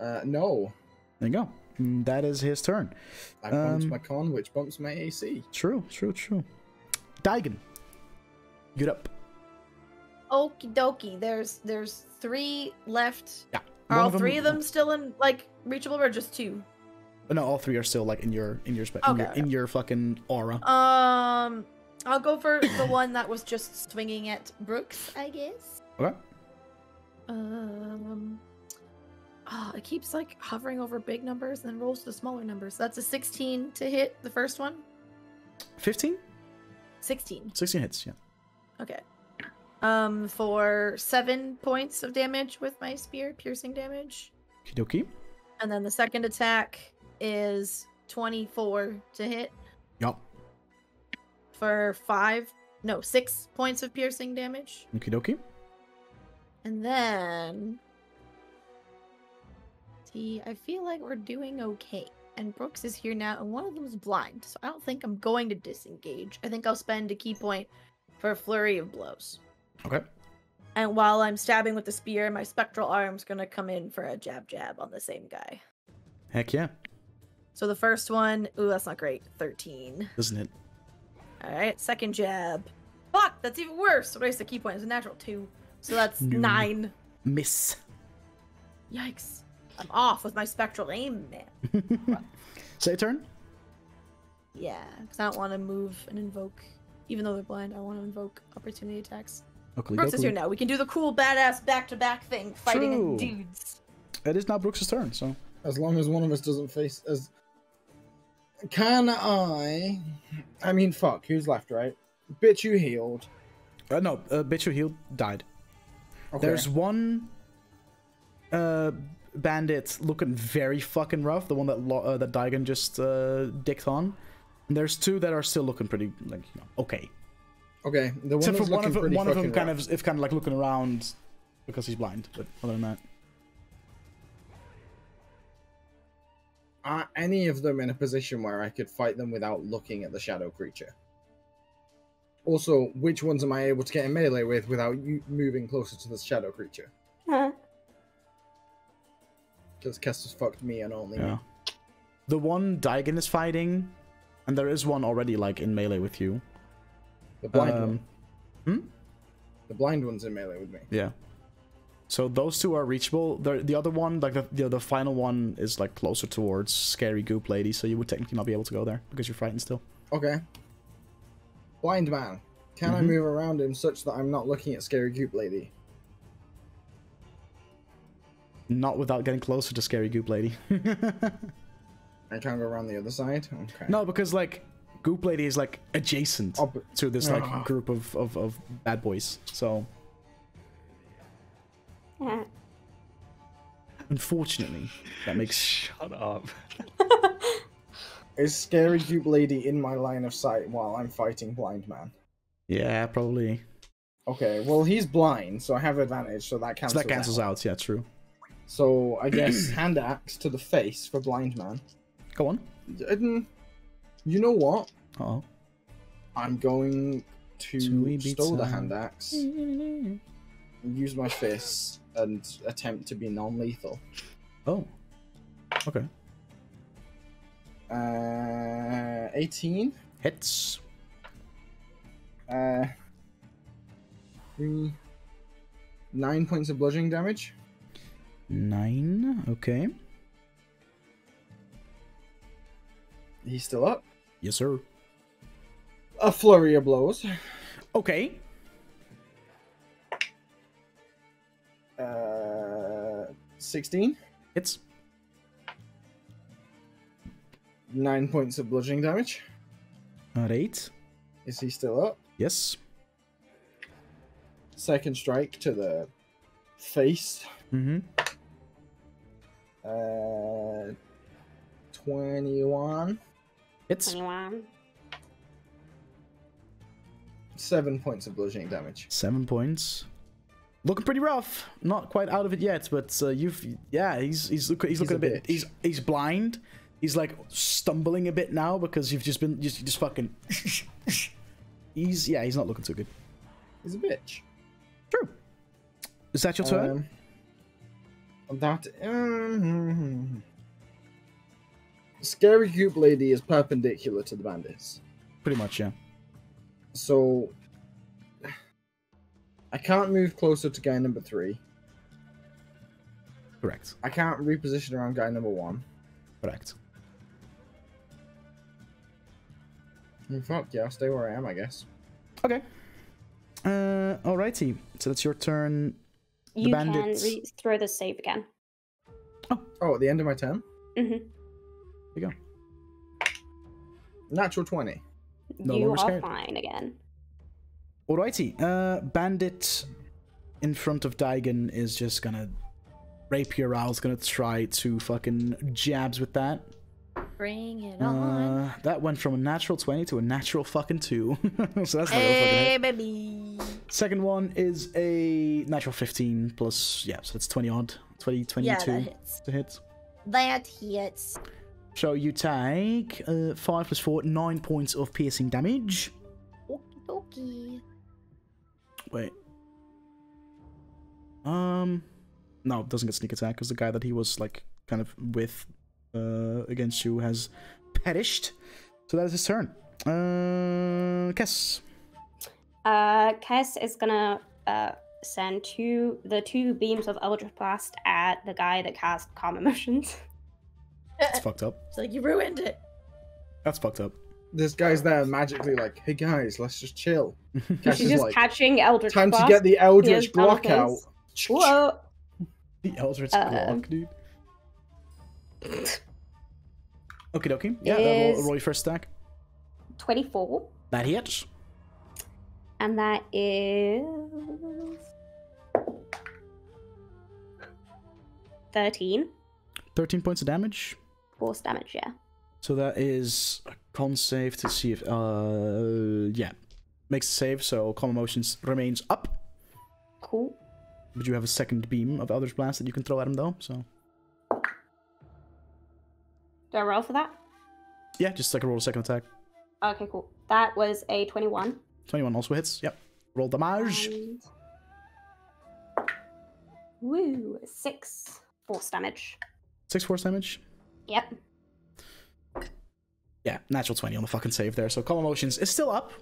Uh, no. There you go. Mm, That is his turn. I bumped Um, my con, which bumps my AC. True, true, true. Daigen. Get up. okie dokie. There's there's three left. Yeah. Are One all of them- three of them still in like reachable or just two? No, all three are still like in your in your spe- in, your, Okay. in your fucking aura. Um, I'll go for the one that was just swinging at Brooks, I guess. Okay. Um, ah, it keeps like hovering over big numbers and then rolls to smaller numbers. That's a 16 to hit the first one. 15? 16. 16 hits, yeah. Okay. Um, for seven points of damage with my spear, piercing damage. Kidoki. And then the second attack is 24 to hit Yup. For five, no, six points of piercing damage. Okie dokie. And then. See, I feel like we're doing okay. And Brooks is here now, and one of them's blind, so I don't think I'm going to disengage. I think I'll spend a ki point for a flurry of blows. Okay. And while I'm stabbing with the spear, my spectral arm's gonna come in for a jab jab on the same guy. Heck yeah. So the first one, ooh, that's not great. 13. Doesn't it? Alright, second jab. Fuck, that's even worse. Waste a ki point. It's a natural two. So that's No. nine. Miss. Yikes. I'm off with my spectral aim, man. Say turn. Yeah, because I don't want to move and invoke. Even though they're blind, I want to invoke opportunity attacks. Oakley Brooks is here now. We can do the cool, badass back to back thing, fighting True. dudes. It is now Brooks' turn, so. As long as one of us doesn't face as. Can I? I mean, fuck. Who's left, right? Bitch, you healed. Uh, no, uh, bitch you healed died. Okay. There's one uh, bandit looking very fucking rough, the one that lo- uh, that Daigen just uh, dicked on. And there's two that are still looking pretty like you know okay. Okay, the one Except for one of them, one of them fucking kind of is kind of like looking around because he's blind. But other than that, Are any of them in a position where I could fight them without looking at the shadow creature? Also, which ones am I able to get in melee with without you moving closer to the shadow creature? Huh. Because Kestis fucked me and only yeah. me. The one Daigen is fighting, and there is one already like in melee with you. The blind Um, one. hmm? The blind one's in melee with me. Yeah. So those two are reachable. The the other one, like the, the the final one, is like closer towards scary goop lady. So you would technically not be able to go there because you're frightened still. Okay. Blind man. Can I Mhm. move around him such that I'm not looking at Scary Goop Lady? Not without getting closer to Scary Goop Lady. I can't go around the other side? Okay. no, because like Goop Lady is like adjacent Oh, to this like Ugh. group of, of, of bad boys. So. unfortunately, that makes Shut up. Is Scary Goop Lady in my line of sight while I'm fighting Blind Man? yeah probably. Okay, well he's blind, so I have advantage, so that cancels, So cancels. that cancels out. Yeah, true. So I guess hand axe to the face for Blind Man. Go on. Mm, You know what? Oh. I'm going to Tui stow the hand axe, use my fists, and attempt to be non-lethal. Oh. Okay. Uh, 18. Hits. Uh, three, nine points of bludgeoning damage. Nine. Okay. He's still up. Yes, sir. A flurry of blows. Okay. Uh, 16. Hits. Nine points of bludgeoning damage. At eight. Is he still up? Yes. Second strike to the face. Mm-hmm. Uh, 21. Hits. 21. Seven points of bludgeoning damage. Seven points. Looking pretty rough. Not quite out of it yet, but uh, you've yeah, he's he's look, he's, He's looking a, a bit. bitch. He's he's blind. He's like stumbling a bit now because you've just been just just fucking. he's yeah, he's not looking too good. He's a bitch. True. Is that your turn? Um, that. Um, Scary Goop Lady is perpendicular to the bandits. pretty much, yeah. So. I can't move closer to guy number three. Correct. I can't reposition around guy number one. Correct. Mm, Fuck yeah, I'll stay where I am, I guess. Okay. Uh, alrighty. So that's your turn. The You bandits. can re- throw the save again. Oh, at the end of my turn? hmm There you go. Natural 20. No you are scared. fine again. Alrighty. Uh, bandit in front of Daigen is just gonna rapier out. Gonna try to fucking jabs with that. Bring it on. Uh, that went from a natural 20 to a natural fucking 2. so that's hey, fucking baby. Second one is a natural 15 plus, yeah, so that's 20 odd. 20, 22 Yeah, that hits. to hit. That hits. So you take uh, 5 plus 4, 9 points of piercing damage. Okie dokie. Wait. Um, no, it doesn't get sneak attack because the guy that he was like kind of with uh, against you has perished. So that is his turn. Uh, Kess. Uh, Kess is gonna uh, send two the two beams of Eldritch Blast at the guy that cast Calm Emotions. That's fucked up. It's like you ruined it. That's fucked up. This guy's there magically like, hey guys, let's just chill. Kess She's is just like, catching Eldritch time to get the Eldritch Here's none of Glock out. his. Whoa! The Eldritch Uh, Glock, dude. Okie dokie. Yeah, that Is- roll, roll your first stack. 24. That hits. And that is. 13. 13 points of damage. Force damage, yeah. So that is a con save to see if, uh, yeah, makes a save. So calm emotions remains up. Cool. But you have a second beam of Eldritch Blast that you can throw at him though. So Do I roll for that? yeah, just like a roll a second attack. Okay, cool. That was a 21. 21 also hits. Yep. Roll damage. And... Woo! Six force damage. Six force damage. Yep. Yeah, natural 20 on the fucking save there. So calm emotions is still up.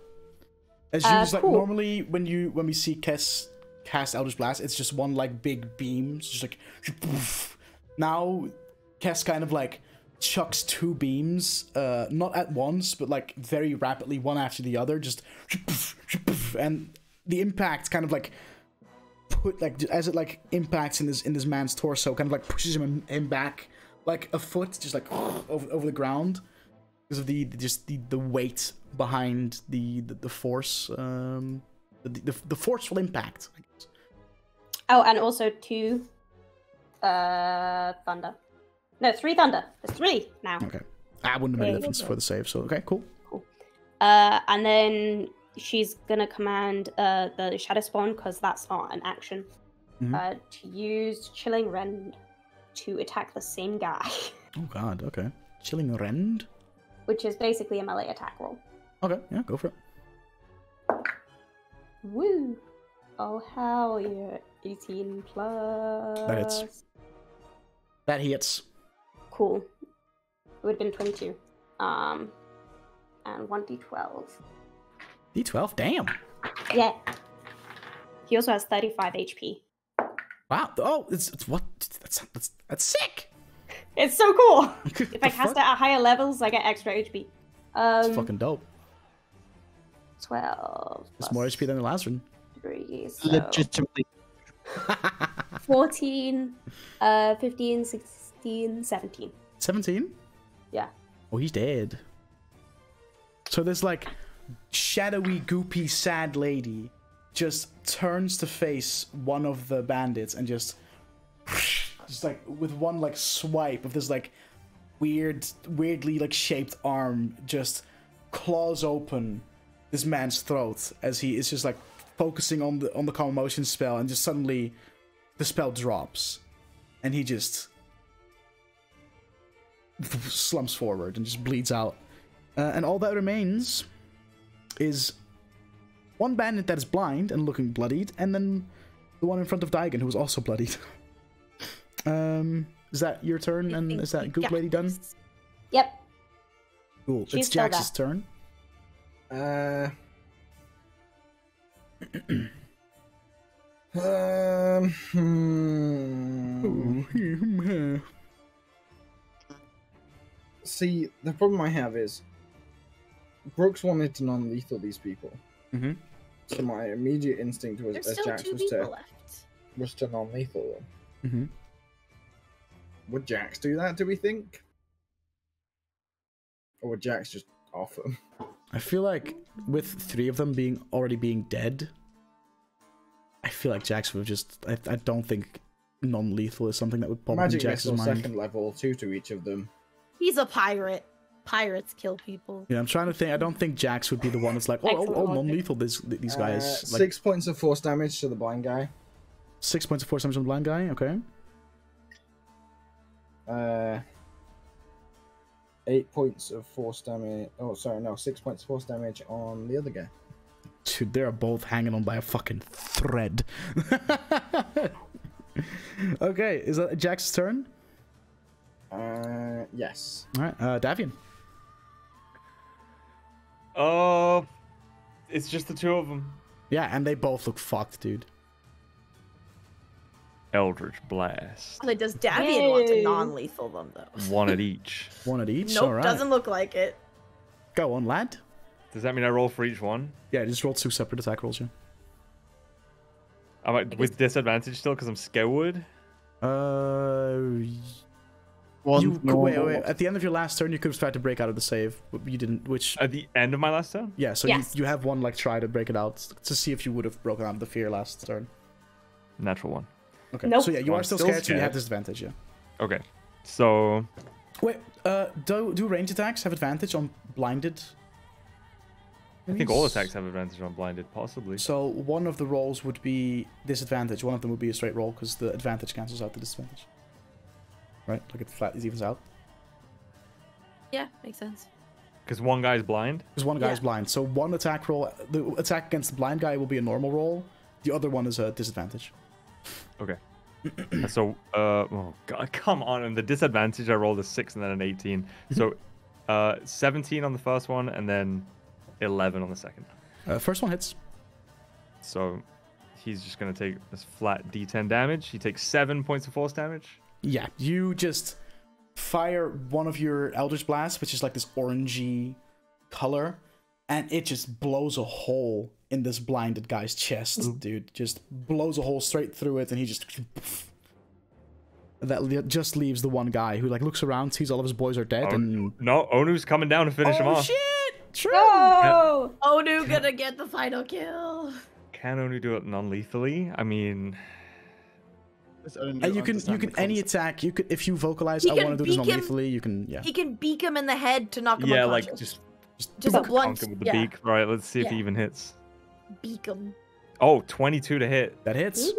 As Uh, like cool. normally when you when we see Kess cast Eldritch Blast, it's just one like big beam, it's just like poof. now Kess kind of like chucks two beams, uh, not at once, but like very rapidly, one after the other, just and the impact kind of like put like as it like impacts in this in this man's torso, kind of like pushes him him back like a foot, just like over, over the ground because of the just the the weight behind the the, the force, um, the, the the forceful impact. I guess. Oh, and also two uh thunder. No, three thunder. There's three now. Okay, I wouldn't have made a difference for the save. So okay, cool. Uh, and then she's gonna command uh the shadow spawn because that's not an action. Mhm. Uh, to use chilling rend to attack the same guy, Oh god, okay. Chilling rend. Which is basically a melee attack roll. Okay, yeah, go for it. Woo! Oh hell yeah! 18 plus. That hits. That hits. Cool. It would have been 22. Um, and 1d12. D12. Damn. Yeah. He also has 35 HP. Wow. Oh, it's, it's what? That's that's that's sick. It's so cool. if I cast fuck? it at higher levels, I get extra HP. Um, It's fucking dope. 12 It's more HP than the last one. 3, so Legitimately. 14, uh, 15, 16, 17. 17? Yeah. Oh, he's dead. So this like shadowy, goopy, sad lady just turns to face one of the bandits and just just like with one like swipe of this like weird weirdly like shaped arm just claws open this man's throat as he is just like focusing on the on the calm motion spell and just suddenly the spell drops and he just slumps forward and just bleeds out. Uh, and all that remains is one bandit that is blind and looking bloodied, and then the one in front of Daigen who is also bloodied. um, is that your turn? And is that Goop yeah. Lady done? Yep. Cool. She's it's still Jax's turn. Uh. um. hmm. See, the problem I have is Brooks wanted to non-lethal these people. Mm-hmm. So my immediate instinct was, There's as still Jax was to left. was to non-lethal them. Mhm. Would Jax do that? Do we think? Or would Jax just off them? I feel like with three of them being already being dead, I feel like Jax would have just. I, I don't think non-lethal is something that would pop Magic in Jax's missile mind. second level, two to each of them. He's a pirate. Pirates kill people. Yeah, I'm trying to think. I don't think Jax would be the one that's like, oh, oh, oh non-lethal. This, these guys. Uh, like, six points of force damage to the blind guy. Six points of force damage on the blind guy. Okay. Uh, eight points of force damage. Oh, sorry, no, six points of force damage on the other guy. Dude, they're both hanging on by a fucking thread. okay, is that Jack's turn? Uh, yes. All right, uh, Davian. Oh, it's just the two of them. Yeah, and they both look fucked, dude. Eldritch Blast. Like, does Davian want to non-lethal them though? One at each. One at each. Nope, All right. doesn't look like it. Go on, lad. Does that mean I roll for each one? Yeah, just roll two separate attack rolls. Yeah. Am I with disadvantage still because I'm scared? Uh, One you wait, normal. wait. At the end of your last turn, you could have tried to break out of the save, but you didn't. Which At the end of my last turn? yeah, so Yes. you, you have one like try to break it out to see if you would have broken out of the fear last turn. Natural one. Okay. Nope. So yeah, you So are still still scared, so you have scared. disadvantage. Yeah. Okay. So Wait. Uh, do do range attacks have advantage on blinded? I think all attacks have advantage on blinded, possibly. So one of the rolls would be disadvantage. One of them would be a straight roll because the advantage cancels out the disadvantage. Right? Like it flat it evens out. Yeah, makes sense. Because one guy's blind. Because one guy is Yeah. blind. So one attack roll, the attack against the blind guy will be a normal roll. The other one is a disadvantage. Okay. so, uh, oh god, come on! And the disadvantage, I rolled a six and then an eighteen. So, uh, seventeen on the first one, and then eleven on the second. Uh, first one hits. So, he's just gonna take this flat D10 damage. He takes seven points of force damage. Yeah, you just fire one of your Eldritch Blasts, which is like this orangey color, and it just blows a hole in this blinded guy's chest, mm. dude. Just blows a hole straight through it, and he just. That just leaves the one guy who like looks around, sees all of his boys are dead, Oh, and No, Onu's coming down to finish him oh off. shit! True. Oh, Onu gonna get the final kill. Can Onu do it non-lethally? I mean, And you can you can any attack you could if you vocalize He I want to do this non-lethally you can yeah He can beak him in the head to knock him yeah, like just just a blunt. him with the yeah, beak. Right, let's see if he even hits. Beak him. Oh, 22 to hit. that hits.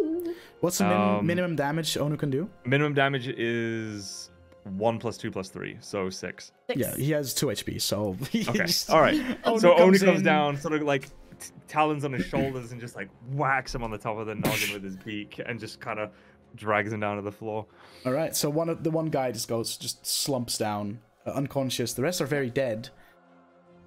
What's the min- Um, minimum damage Onu can do? Minimum damage is one plus two plus three, so six. Six. Yeah, he has two HP, so he's Okay, all right. Onu so Onu comes comes in. down, sort of like t- talons on his shoulders, and just like whacks him on the top of the noggin with his beak, and just kind of drags him down to the floor. All right, so one of the one guy just goes just slumps down uh, unconscious. The rest are very dead.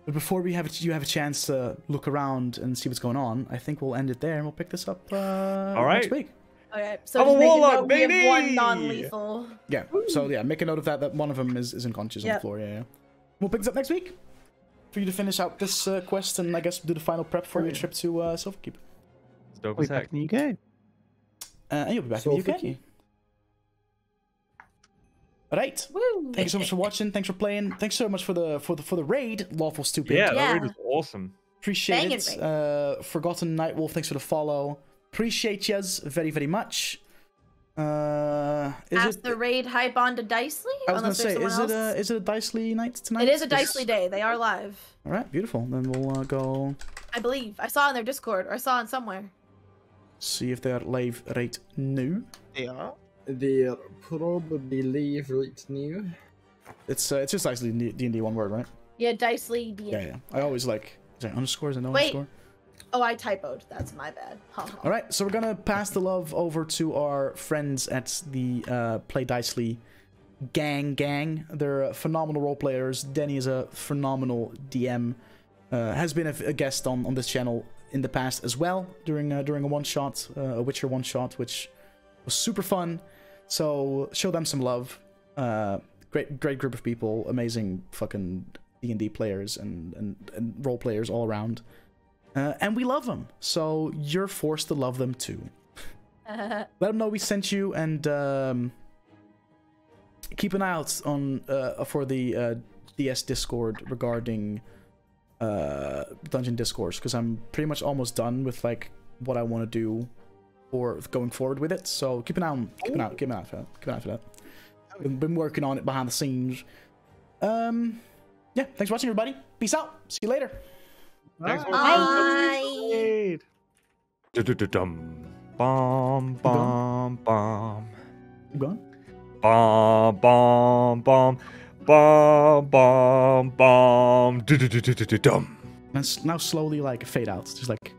But before we have you have a chance to look around and see what's going on, I think we'll end it there and we'll pick this up uh, All right. next week. Okay, so I'm a warlock, note we have one non-lethal. Yeah. So yeah, make a note of that. That one of them is, is unconscious on the floor. Yeah, yeah. We'll pick this up next week for you to finish out this uh, quest and I guess do the final prep for your trip to uh, Silverkeep. It's dope We'll as be heck. back in the UK. Uh, and you'll be back in the UK. Silverkeep. All right. Woo! Thanks so much for watching. Thanks for playing. Thanks so much for the for the for the raid. Lawful stupid. Yeah, that Yeah. raid was awesome. Appreciate Banging it. raid. Uh, Forgotten Nightwolf. Thanks for the follow. Appreciate yous very very much. Uh, is Ask it? the raid hype on to Dicely? I was gonna say, someone is it a is it a Dicely night tonight? It is a Dicely day. They are live. All right, beautiful. Then we'll uh, go I believe. I saw on their Discord, or I saw it somewhere. see if they're live right now. They are. They're probably leave right now. It's uh, it's just actually D and D one word, right? Yeah, Dicely D. Yeah, yeah. I always like is there underscores and no Wait. underscore. Oh, I typoed. That's my bad. Ha, ha. All right, so we're gonna pass the love over to our friends at the uh, Play Dicely gang gang. They're uh, phenomenal role players. Denny is a phenomenal DM. Uh, has been a, a guest on, on this channel in the past as well during uh, during a one shot, uh, a Witcher one shot, which was super fun. So show them some love. Uh, great great group of people, amazing fucking D and D players and, and and role players all around. Uh, and we love them, so you're forced to love them too. Let them know we sent you, and um, keep an eye out on uh, for the uh, DS Discord regarding uh, Dungeon Discourse, because I'm pretty much almost done with like what I want to do or going forward with it. So keep an eye on, keep an eye, keep an eye for that. Keep an eye for that. Been, been working on it behind the scenes. Um, yeah. Thanks for watching, everybody. Peace out. See you later. Thanks for Bye. Dum bom bom bom Keep going. bom bom bom bom bom bom dum. And now slowly like fade out. Just like